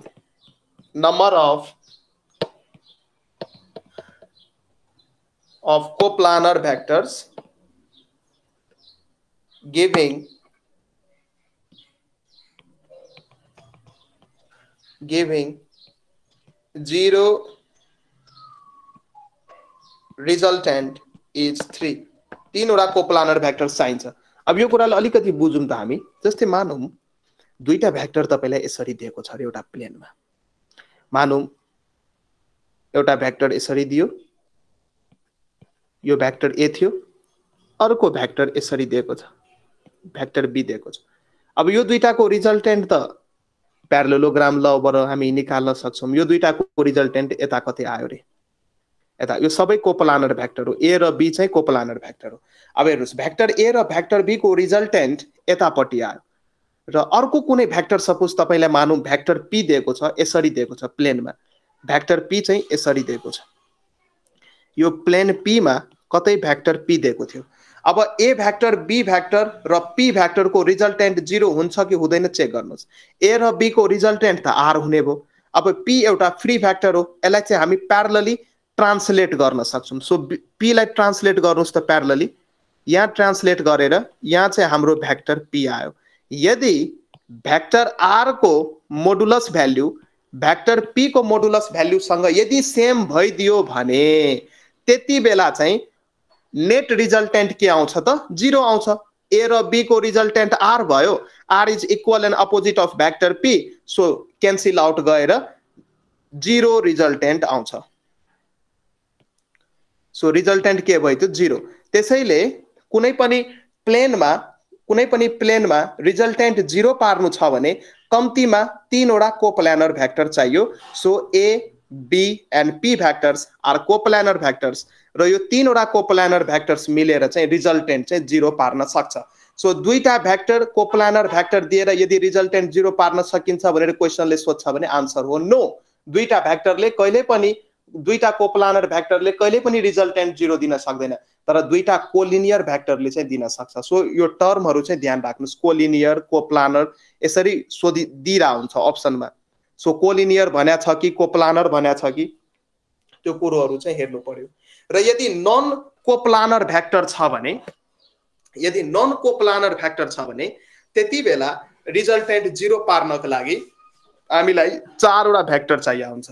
number of of coplanar vectors giving giving zero resultant is 3 तिनवटा कोप्लानर भ्याक्टर चाहिन्छ अब यो कुरालाई अलिकति बुझौँ त हामी जस्तै मानौँ दुईवटा भ्याक्टर तपाईँलाई यसरी दिएको छ अरे एउटा प्लेनमा। मानौँ एउटा भ्याक्टर यसरी दियो यो भ्याक्टर ए थियो अर्को भ्याक्टर यसरी दिएको छ भ्याक्टर बी दिएको छ। अब यो दुइटाको रिजल्टेन्ट त प्यारलोग्राम लबाट हामी निकाल्न सक्छौँ। यो दुइटाको रिजल्टेन्ट यता कति आयो रे। यता यो सबै कोपलानर भ्याक्टर हो। ए र बी चाहिँ कोपलानर भ्याक्टर हो। अब हेर्नुहोस् भ्याक्टर ए र भ्याक्टर बीको रिजल्टेन्ट यतापट्टि आयो। र अर्को कुनै भ्याक्टर सपोज तपाईँलाई मानौँ भ्याक्टर पी दिएको छ यसरी दिएको छ प्लेनमा। भ्याक्टर पी चाहिँ यसरी दिएको छ। यो प्लेन पीमा कतै भ्याक्टर पी दिएको थियो। अब ए भ्याक्टर बी भ्याक्टर र पी भ्याक्टरको रिजल्टेन्ट जिरो हुन्छ कि हुँदैन चेक गर्नुहोस्। ए र बीको रिजल्टेन्ट त आर हुने भयो। अब पी एउटा फ्री भ्याक्टर हो यसलाई चाहिँ हामी प्यारलली ट्रान्सलेट गर्न सक्छौँ। सो पीलाई ट्रान्सलेट गर्नुहोस् त प्यारलली। यहाँ ट्रान्सलेट गरेर यहाँ चाहिँ हाम्रो भ्याक्टर पी आयो। यदि भ्याक्टर आरको मोडुलस भ्याल्यु भ्याक्टर पीको मोडुलस भ्याल्युसँग यदि सेम भइदियो भने त्यति बेला चाहिँ नेट रिजल्टेन्ट के आउँछ त? जिरो आउँछ। ए र बीको रिजल्टेन्ट आर भयो। R is equal and opposite of vector P so cancel out गएर जिरो रिजल्टेन्ट आउँछ। सो रिजल्टेन्ट के भयो त्यो जिरो त्यसैले कुनै पनि प्लेनमा कुनै पनि प्लेनमा रिजल्टेन्ट जिरो पार्नु छ भने कम्तीमा तिनवटा कोप्लानर भ्याक्टर चाहियो। So A B and P vectors are coplanar vectors र यो तिनवटा कोप्लानर भ्याक्टर्स मिलेर चाहिँ रिजल्टेन्ट चाहिँ जिरो पार्न सक्छ। सो दुईटा भ्याक्टर कोप्लानर भ्याक्टर दिएर यदि रिजल्टेन्ट जिरो पार्न सकिन्छ भनेर क्वेसनले सोध्छ भने आन्सर हो नो। दुईटा भ्याक्टरले कहिले पनि दुईटा कोप्लानर भ्याक्टरले कहिले पनि रिजल्टेन्ट जिरो दिन सक्दैन तर दुईटा कोलिनियर भ्याक्टरले चाहिँ दिन सक्छ। सो यो टर्महरू चाहिँ ध्यान राख्नुहोस्। कोलिनियर कोप्लानर यसरी सोधि दिइरह हुन्छ अप्सनमा। सो कोलिनियर भन्या छ कि कोप्लानर भन्या छ कि त्यो कुरोहरू चाहिँ हेर्नु पर्यो। र यदि नन कोप्लानर भ्याक्टर छ भने यदि नन कोप्लानर भ्याक्टर छ भने त्यति बेला रिजल्टेन्ट जिरो पार्नको लागि हामीलाई चारवटा भ्याक्टर चाहिएको हुन्छ।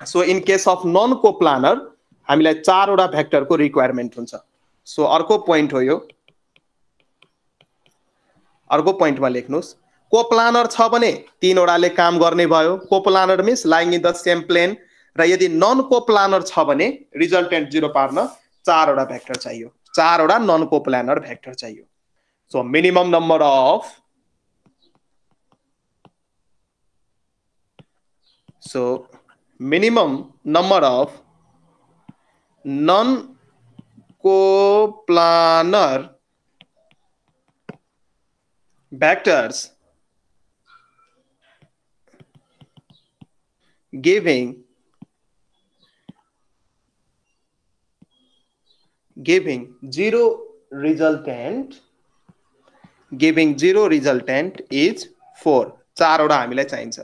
So in case of non coplanar हामीलाई चारवटा भ्याक्टरको रिक्वायरमेन्ट हुन्छ। सो अर्को पोइन्ट हो यो। अर्को पोइन्टमा लेख्नुहोस्। कोप्लानर छ भने तिनवटाले काम गर्ने भयो। Coplanar means lying in the same plane र यदि नन कोप्लानर छ भने रिजल्टेन्ट जिरो पार्न चारवटा भ्याक्टर चाहियो। चारवटा नन कोप्लानर भ्याक्टर चाहियो। So minimum number of so minimum number of non coplanar vectors giving giving zero resultant giving zero resultant is 4 चारवटा हामीलाई चाहिन्छ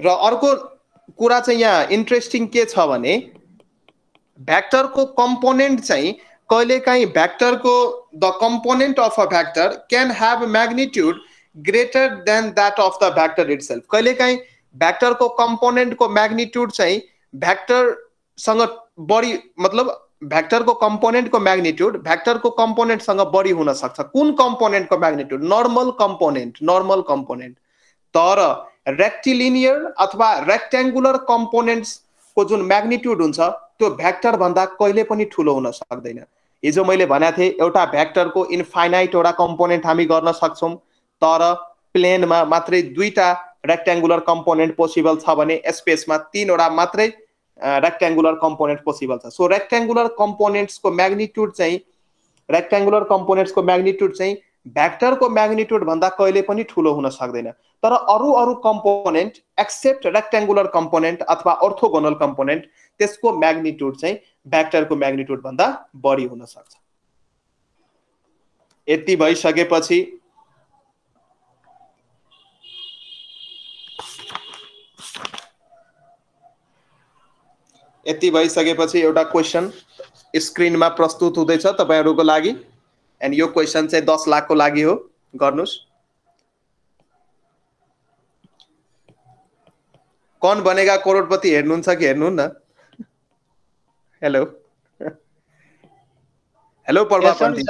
र अर्को कुरा चाहिँ यहाँ इन्ट्रेस्टिङ के छ भने भ्याक्टरको कम्पोनेन्ट चाहिँ कहिलेकाहीँ भ्याक्टरको the component of a vector can have magnitude greater than that of the vector itself कहिलेकाहीँ भ्याक्टरको कम्पोनेन्टको म्याग्निट्युड चाहिँ भ्याक्टरसँग बढी मतलब भ्याक्टरको कम्पोनेन्टको म्याग्निट्युड भ्याक्टरको कम्पोनेन्टसँग बढी हुन सक्छ। कुन कम्पोनेन्टको magnitude normal component normal component तर रेक्टिलिनियर अथवा रेक्ट्याङ्गुलर कम्पोनेन्ट्सको जुन म्याग्निट्युड हुन्छ त्यो भ्याक्टर भन्दा कहिले पनि ठुलो हुन सक्दैन। हिजो मैले भनेको थिएँ एउटा भ्याक्टरको इन्फाइनाइटवटा कम्पोनेन्ट हामी गर्न सक्छौँ तर प्लेनमा मात्रै दुईवटा रेक्ट्याङ्गुलर कम्पोनेन्ट पोसिबल छ भने स्पेसमा तिनवटा मात्रै रेक्ट्याङ्गुलर कम्पोनेन्ट पोसिबल छ। सो रेक्ट्याङ्गुलर कम्पोनेन्ट्सको म्याग्निट्युड चाहिँ रेक्ट्याङ्गुलर कम्पोनेन्ट्सको म्याग्निट्युड चाहिँ भ्याक्टरको म्याग्निट्युड भन्दा कहिले पनि ठुलो हुन सक्दैन। तर अरू अरू कम्पोनेन्ट एक्सेप्ट रेक्ट्याङ्गुलर कम्पोनेन्ट अथवा अर्थोगोनल कम्पोनेन्ट त्यसको म्याग्निट्युड चाहिँ भ्याक्टरको म्याग्निट्युड भन्दा बढी हुन सक्छ। यति भइसकेपछि यति भइसकेपछि एउटा क्वेसन स्क्रिनमा प्रस्तुत हुँदैछ तपाईँहरूको लागि। एन्ड यो क्वेसन चाहिँ दस लाखको लागि हो। गर्नुहोस्। कन बनेगा करोडपति हेर्नुहुन्छ कि हेर्नुहुन्न? Hello hello Prabha Pandit.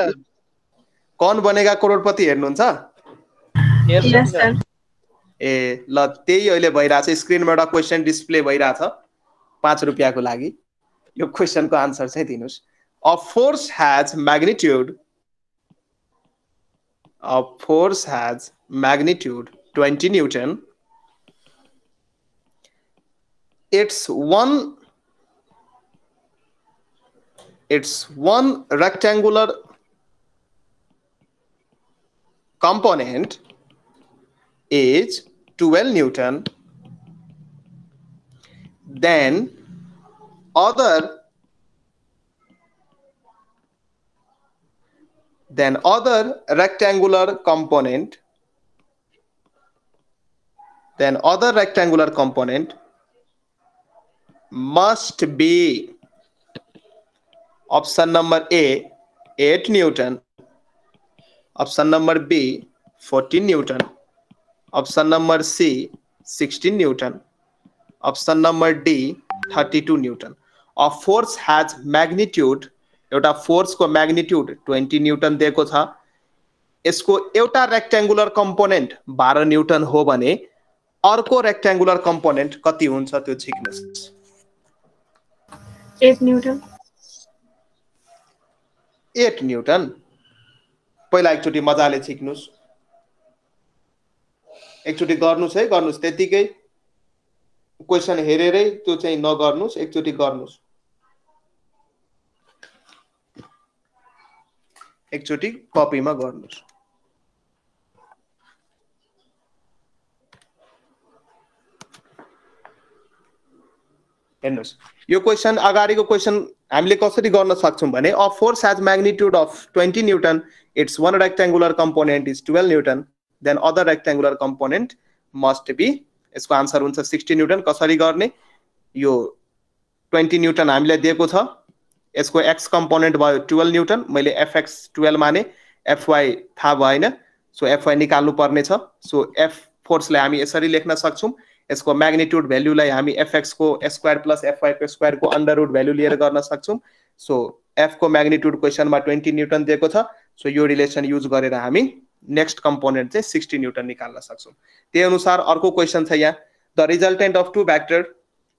कन बनेगा करोडपति हेर्नुहुन्छ. ए ल त्यही अहिले भइरहेछ। स्क्रिनमा एउटा क्वेसन डिस्प्ले भइरहेछ। पाँच रुपियाँको लागि। यो क्वेसनको आन्सर चाहिँ दिनुहोस्। A force has magnitude a force has magnitude 20 newton. It's one it's one rectangular component is 12 newton. Then other then other rectangular component. Then other rectangular component must be option number A 8 Newton, option number B 14 Newton, option number C 16 Newton, option number D 32 Newton. A force has magnitude एउटा फोर्सको म्याग्निट्युड ट्वेन्टी न्युटन दिएको छ। यसको एउटा रेक्ट्याङ्गुलर कम्पोनेन्ट बाह्र न्युटन हो भने अर्को रेक्ट्याङ्गुलर कम्पोनेन्ट कति हुन्छ त्यो झिक्नुहोस् 8 Newton. At newton. पहिला एकचोटि मजाले सिक्नुहोस् एकचोटि गर्नुहोस् है गर्नुहोस् त्यतिकै। क्वेसन हेरेरै त्यो चाहिँ नगर्नुहोस् एकचोटि गर्नुहोस्। एकचोटि कपीमा गर्नुहोस्। हेर्नुहोस्। यो क्वेसन अगाडिको क्वेसन हामीले कसरी गर्न सक्छौँ भने a force has magnitude of twenty newton it's one rectangular component is twelve newton then other rectangular component must be यसको आन्सर हुन्छ सिक्सटी न्युटन कसरी गर्ने? यो ट्वेन्टी न्युटन हामीलाई दिएको छ। यसको एक्स कम्पोनेन्ट भयो टुवेल्भ न्युटन मैले एफएक्स टुवेल्भ माने एफवाई थाहा भएन सो एफवाई निकाल्नु पर्ने छ। सो एफ फोर्सलाई हामी यसरी लेख्न सक्छौँ। यसको म्याग्निट्युड भ्याल्युलाई हामी एफएक्सको स्क्वायर प्लस एफवाईको स्क्वायरको अन्डर रुट भ्याल्यु लिएर गर्न सक्छौँ। सो एफको म्याग्निट्युड क्वेसनमा ट्वेन्टी न्युटन दिएको छ। सो यो रिलेसन युज गरेर हामी नेक्स्ट कम्पोनेन्ट चाहिँ सिक्सटी न्युटन निकाल्न सक्छौँ। त्यही अनुसार अर्को क्वेसन छ यहाँ। The resultant of two vector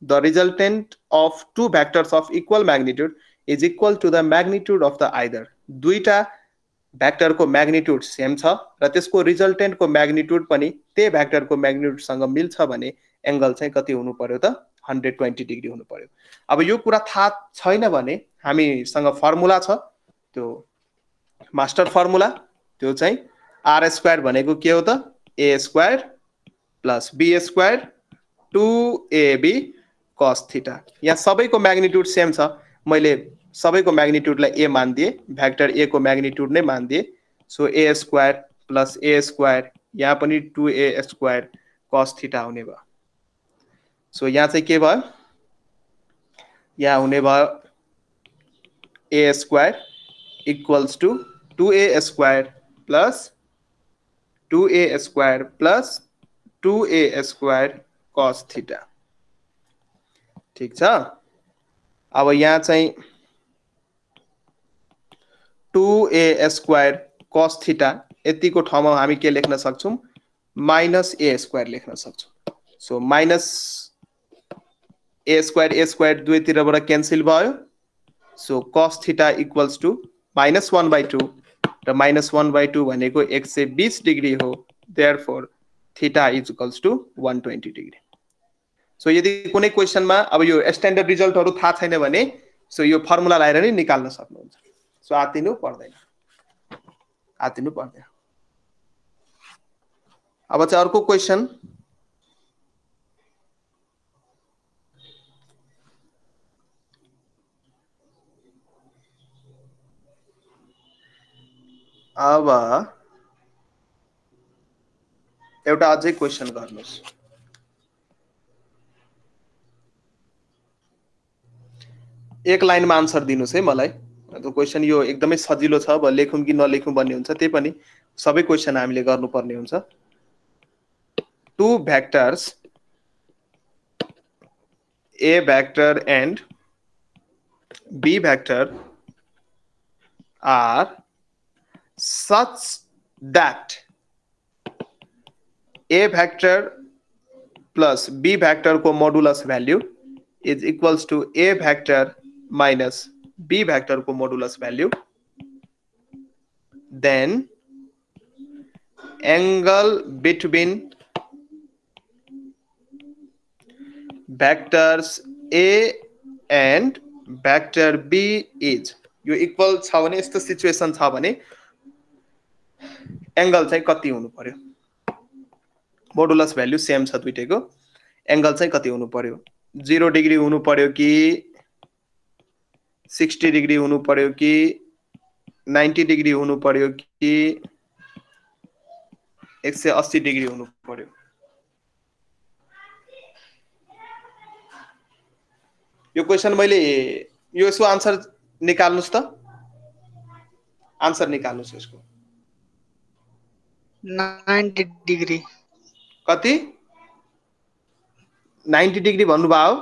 the resultant of two vectors of equal magnitude is equal to the magnitude of the either दुईटा भ्याक्टरको म्याग्निट्युड सेम छ र त्यसको रिजल्टेन्टको म्याग्निट्युड पनि त्यही भ्याक्टरको म्याग्निट्युडसँग मिल्छ भने एङ्गल चाहिँ कति हुनु पर्यो त? हन्ड्रेड ट्वेन्टी डिग्री हुनु पर्यो। अब यो कुरा थाहा छैन भने हामीसँग फर्मुला छ। त्यो मास्टर फर्मुला त्यो चाहिँ आर स्क्वायर भनेको के हो त? A square plus B square two AB cos theta यहाँ सबैको म्याग्निट्युड सेम छ। मैले सबैको म्याग्निट्युडलाई ए मानिदिए भ्याक्टर ए को म्याग्निट्युड नै मानिदिए। So A square plus A square यहाँ पनि two A square cos theta हुने भयो। सो यहाँ चाहिँ के भयो? यहाँ हुने भयो A square equals to two A square plus two A square plus two A square cos theta. ठिक छ? अब यहाँ चाहिँ two A square cos theta यतिको ठाउँमा हामी के लेख्न सक्छौँ? माइनस ए स्क्वायर लेख्न सक्छौँ। So minus A square A square दुवैतिरबाट cancel भयो। So cos theta equals to minus one by two र माइनस वान बाई टू भनेको एक सय बिस डिग्री हो। Therefore theta is to one twenty degree so यदि कुनै क्वेसनमा अब यो स्ट्यान्डर्ड रिजल्टहरू थाहा छैन भने सो यो फर्मुला लगाएर नै निकाल्न सक्नुहुन्छ। सो आतिनु पर्दैन। आतिनु पर्दैन। अब चाहिँ अर्को क्वेसन अब एउटा अझै क्वेसन गर्नुहोस्। एक लाइनमा आन्सर दिनुहोस् है मलाई। क्वेसन यो एकदमै सजिलो छ कि नलेखौँ भन्ने हुन्छ, त्यही पनि सबै क्वेसन हामीले two A vector and B vector are such that a vector plus b vector को modulus value is equals to a vector minus b vector को modulus value then angle between vectors a and vector b is यो इक्वल छ भने यस्तो सिचुएसन छ भने एङ्गल चाहिँ कति हुनु पर्यो? मोडुलस भ्याल्यु सेम छ दुइटैको। एङ्गल चाहिँ कति हुनु पर्यो? जिरो डिग्री हुनु पर्यो कि सिक्सटी डिग्री हुनु पर्यो कि नाइन्टी डिग्री हुनु पर्यो कि एक सय अस्सी डिग्री हुनु पर्यो? यो क्वेसन मैले यो यसको आन्सर निकाल्नुहोस् त। आन्सर निकाल्नुहोस् यसको। Ninety degree. कति? नाइन्टी डिग्री भन्नुभयो।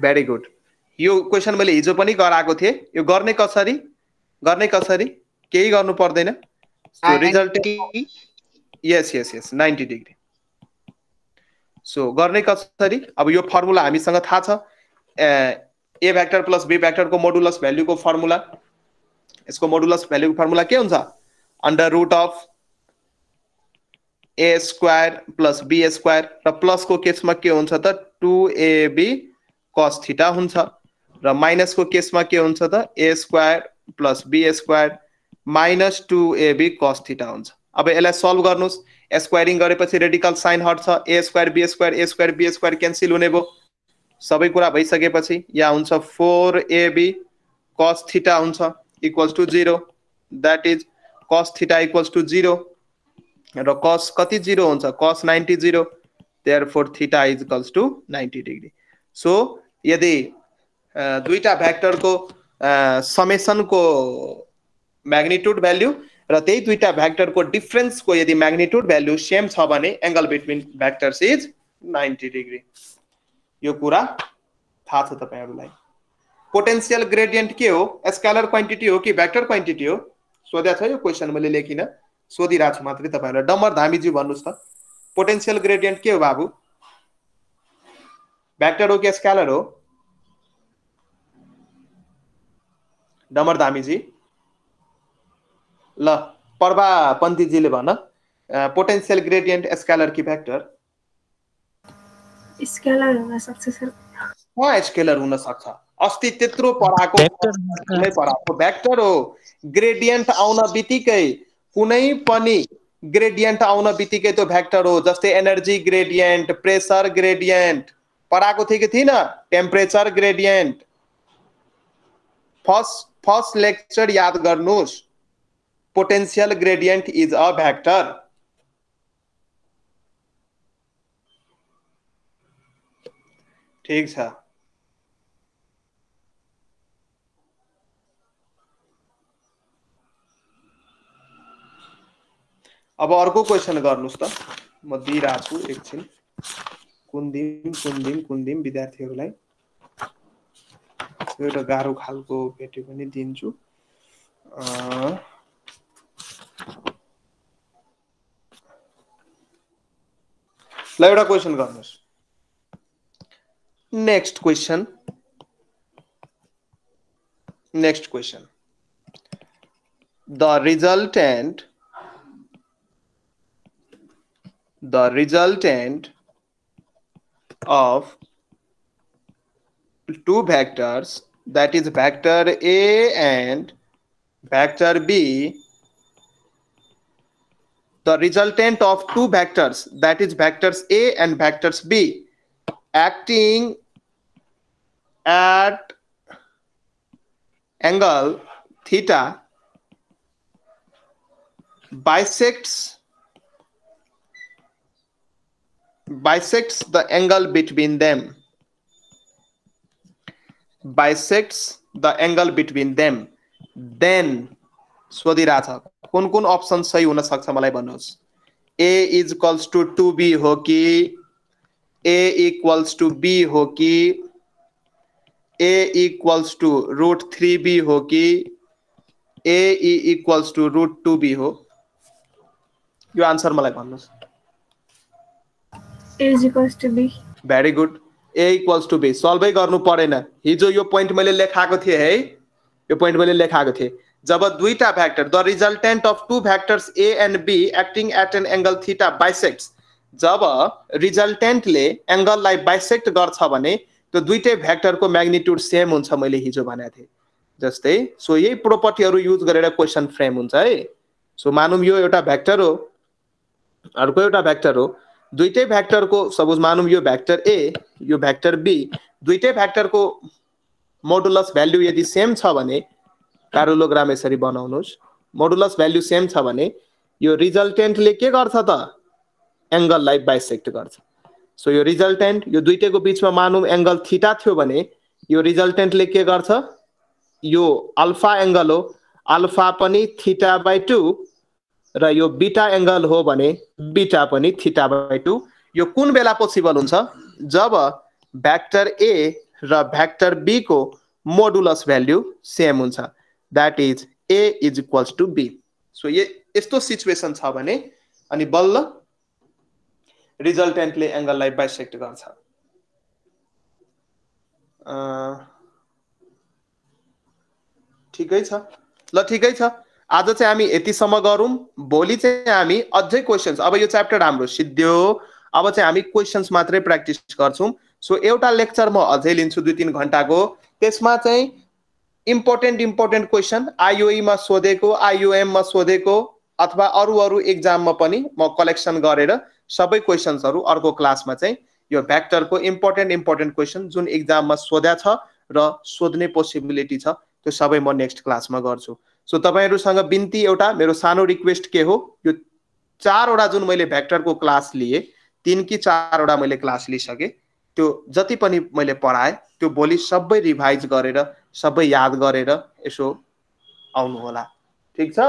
Very good. यो क्वेसन मैले हिजो पनि गराएको थिएँ। यो गर्ने कसरी? गर्ने कसरी? केही गर्नु पर्दैन। Result yes yes yes ninety degree so गर्ने कसरी? अब यो फर्मुला हामीसँग थाहा छ। ए भ्याक्टर प्लस बी भ्याक्टरको मोडुलस भ्याल्युको फर्मुला यसको मोडुलस भ्याल्युको फर्मुला के हुन्छ? Under root of A square plus B square र प्लसको केसमा के हुन्छ त? टु एबी कस थिटा हुन्छ। र माइनसको केसमा के हुन्छ त? A square plus B square minus two AB cos theta हुन्छ। अब यसलाई सल्भ गर्नुहोस्। स्क्वायरिङ गरेपछि radical sign हट्छ। A square B square A square B square cancel हुने भयो। सबै कुरा भइसकेपछि यहाँ हुन्छ फोर एबी कस थिटा हुन्छ। Equals to zero that is cos theta equals to zero र कस कति जिरो हुन्छ? Cos ninety zero therefore theta is equals to ninety degree so यदि दुईवटा भ्याक्टरको समेसनको म्याग्निट्युड भ्याल्यु र त्यही दुईवटा भ्याक्टरको डिफरेन्सको यदि म्याग्निट्युड भ्याल्यु सेम छ भने angle between vectors is ninety degree यो कुरा थाहा छ तपाईँहरूलाई। पोटेन्सियल ग्रेडियन्ट के हो? स्केलर क्वान्टिटी हो कि भ्याक्टर क्वान्टिटी हो? सोधेको छ यो क्वेसन मैले लेखिनँ। सोधिरहेको छु मात्रै तपाईँहरूलाई। डम्बर धामीज्यू भन्नुहोस् त। पोटेन्सियल ग्रेडियन्ट के हो बाबु? भ्याक्टर हो कि स्केलर हो? डमर धामीजी ल पर्वा पन्थीजीले भन। पोटेन्सियल ग्रेडियन्ट स्केलर कि भ्याक्टर स्केलर हुन सक्छ सर। स्केलर हुन सक्छ? अस्ति त्यत्रो पढाएको पढाएको भ्याक्टर हो। ग्रेडियन्ट आउन बित्तिकै कुनै पनि ग्रेडियन्ट आउन बित्तिकै त्यो भ्याक्टर हो जस्तै एनर्जी ग्रेडियन्ट प्रेसर ग्रेडियन्ट पढाएको थियो कि थिइनँ? Temperature gradient first first lecture याद गर्नुहोस्। Potential gradient is a vector ठिक छ। अब अर्को क्वेसन गर्नुहोस् त। म दिइरहेको छु एकछिन। कुन दिन कुन दिन कुन दिन विद्यार्थीहरूलाई एउटा गाह्रो खालको भेट्यो भने दिन्छु। ल एउटा क्वेसन गर्नुहोस्। Next question next question the resultant the resultant of two vectors that is vector A and vector B the resultant of two vectors that is vectors A and vectors B acting at angle theta bisects bisects the angle between them bisects the angle between them. Then सोधिरहेछ कुन कुन अप्सन सही हुन सक्छ मलाई भन्नुहोस्? A is equals to two B हो कि? ए इक्वल्स टु बी हो कि? A equals to root three B हो कि? A equals to root two B हो? यो आन्सर मलाई भन्नुहोस्। A is equals to B. Very good A equals to B सल्भै गर्नु परेन। हिजो यो पोइन्ट मैले लेखाएको थिएँ है। यो पोइन्ट मैले लेखाएको थिएँ। जब दुईटा vector the resultant of two vectors A and B acting at an angle theta bisects जब रिजल्टेन्टले एङ्गललाई बाइसेक्ट गर्छ भने त्यो दुइटै भ्याक्टरको म्याग्निट्युड सेम हुन्छ मैले हिजो भनेको थिएँ। जस्तै सो यही प्रोपर्टीहरू युज गरेर क्वेसन फ्रेम हुन्छ है। सो मानौँ यो एउटा भ्याक्टर हो। अर्को एउटा भ्याक्टर हो। दुइटै भ्याक्टरको सपोज मानौँ यो भ्याक्टर ए यो भ्याक्टर बी दुइटै भ्याक्टरको मोडुलस भ्याल्यु यदि सेम छ भने प्यारोलोग्राम यसरी बनाउनुहोस्। मोडुलस भ्याल्यु सेम छ भने यो रिजल्टेन्टले के गर्छ त? एङ्गललाई बाइसेक्ट गर्छ। सो यो रिजल्टेन्ट यो दुइटैको बिचमा मानौँ एङ्गल थिटा थियो भने यो रिजल्टेन्टले के गर्छ? यो अल्फा एङ्गल हो। अल्फा पनि थिटा बाई टू र यो बिटा एङ्गल हो भने बिटा पनि थिटा बाई टू यो कुन बेला पोसिबल हुन्छ? जब भ्याक्टर ए र भ्याक्टर बीको मोडुलस भ्याल्यु सेम हुन्छ। That is A is equals to B so ये यस्तो सिचुएसन छ भने अनि बल्ल रिजल्टेन्टले एङ्गललाई बाइसेक्ट गर्छ। ठिकै छ? ल ठिकै छ। आज चाहिँ हामी यतिसम्म गरौँ भोलि चाहिँ हामी अझै क्वेसन्स अब यो च्याप्टर हाम्रो सिद्धियो। अब चाहिँ हामी क्वेसन्स मात्रै प्र्याक्टिस गर्छौँ। सो एउटा लेक्चर म अझै लिन्छु दुई तिन घन्टाको। त्यसमा चाहिँ इम्पोर्टेन्ट इम्पोर्टेन्ट क्वेसन आइओईमा सोधेको आइओएममा सोधेको अथवा अरू अरू इक्जाममा पनि म कलेक्सन गरेर सबै क्वेसन्सहरू अर्को क्लासमा चाहिँ यो भ्याक्टरको इम्पोर्टेन्ट इम्पोर्टेन्ट क्वेसन जुन इक्जाममा सोध्या छ र सोध्ने पोसिबिलिटी छ त्यो सबै म नेक्स्ट क्लासमा गर्छु। सो तपाईँहरूसँग बिन्ती एउटा मेरो सानो रिक्वेस्ट के हो? यो चारवटा जुन मैले भ्याक्टरको क्लास लिएँ तिन कि चारवटा मैले क्लास लिइसकेँ त्यो जति पनि मैले पढाएँ त्यो भोलि सबै रिभाइज गरेर सबै याद गरेर यसो आउनु होला ठिक छ?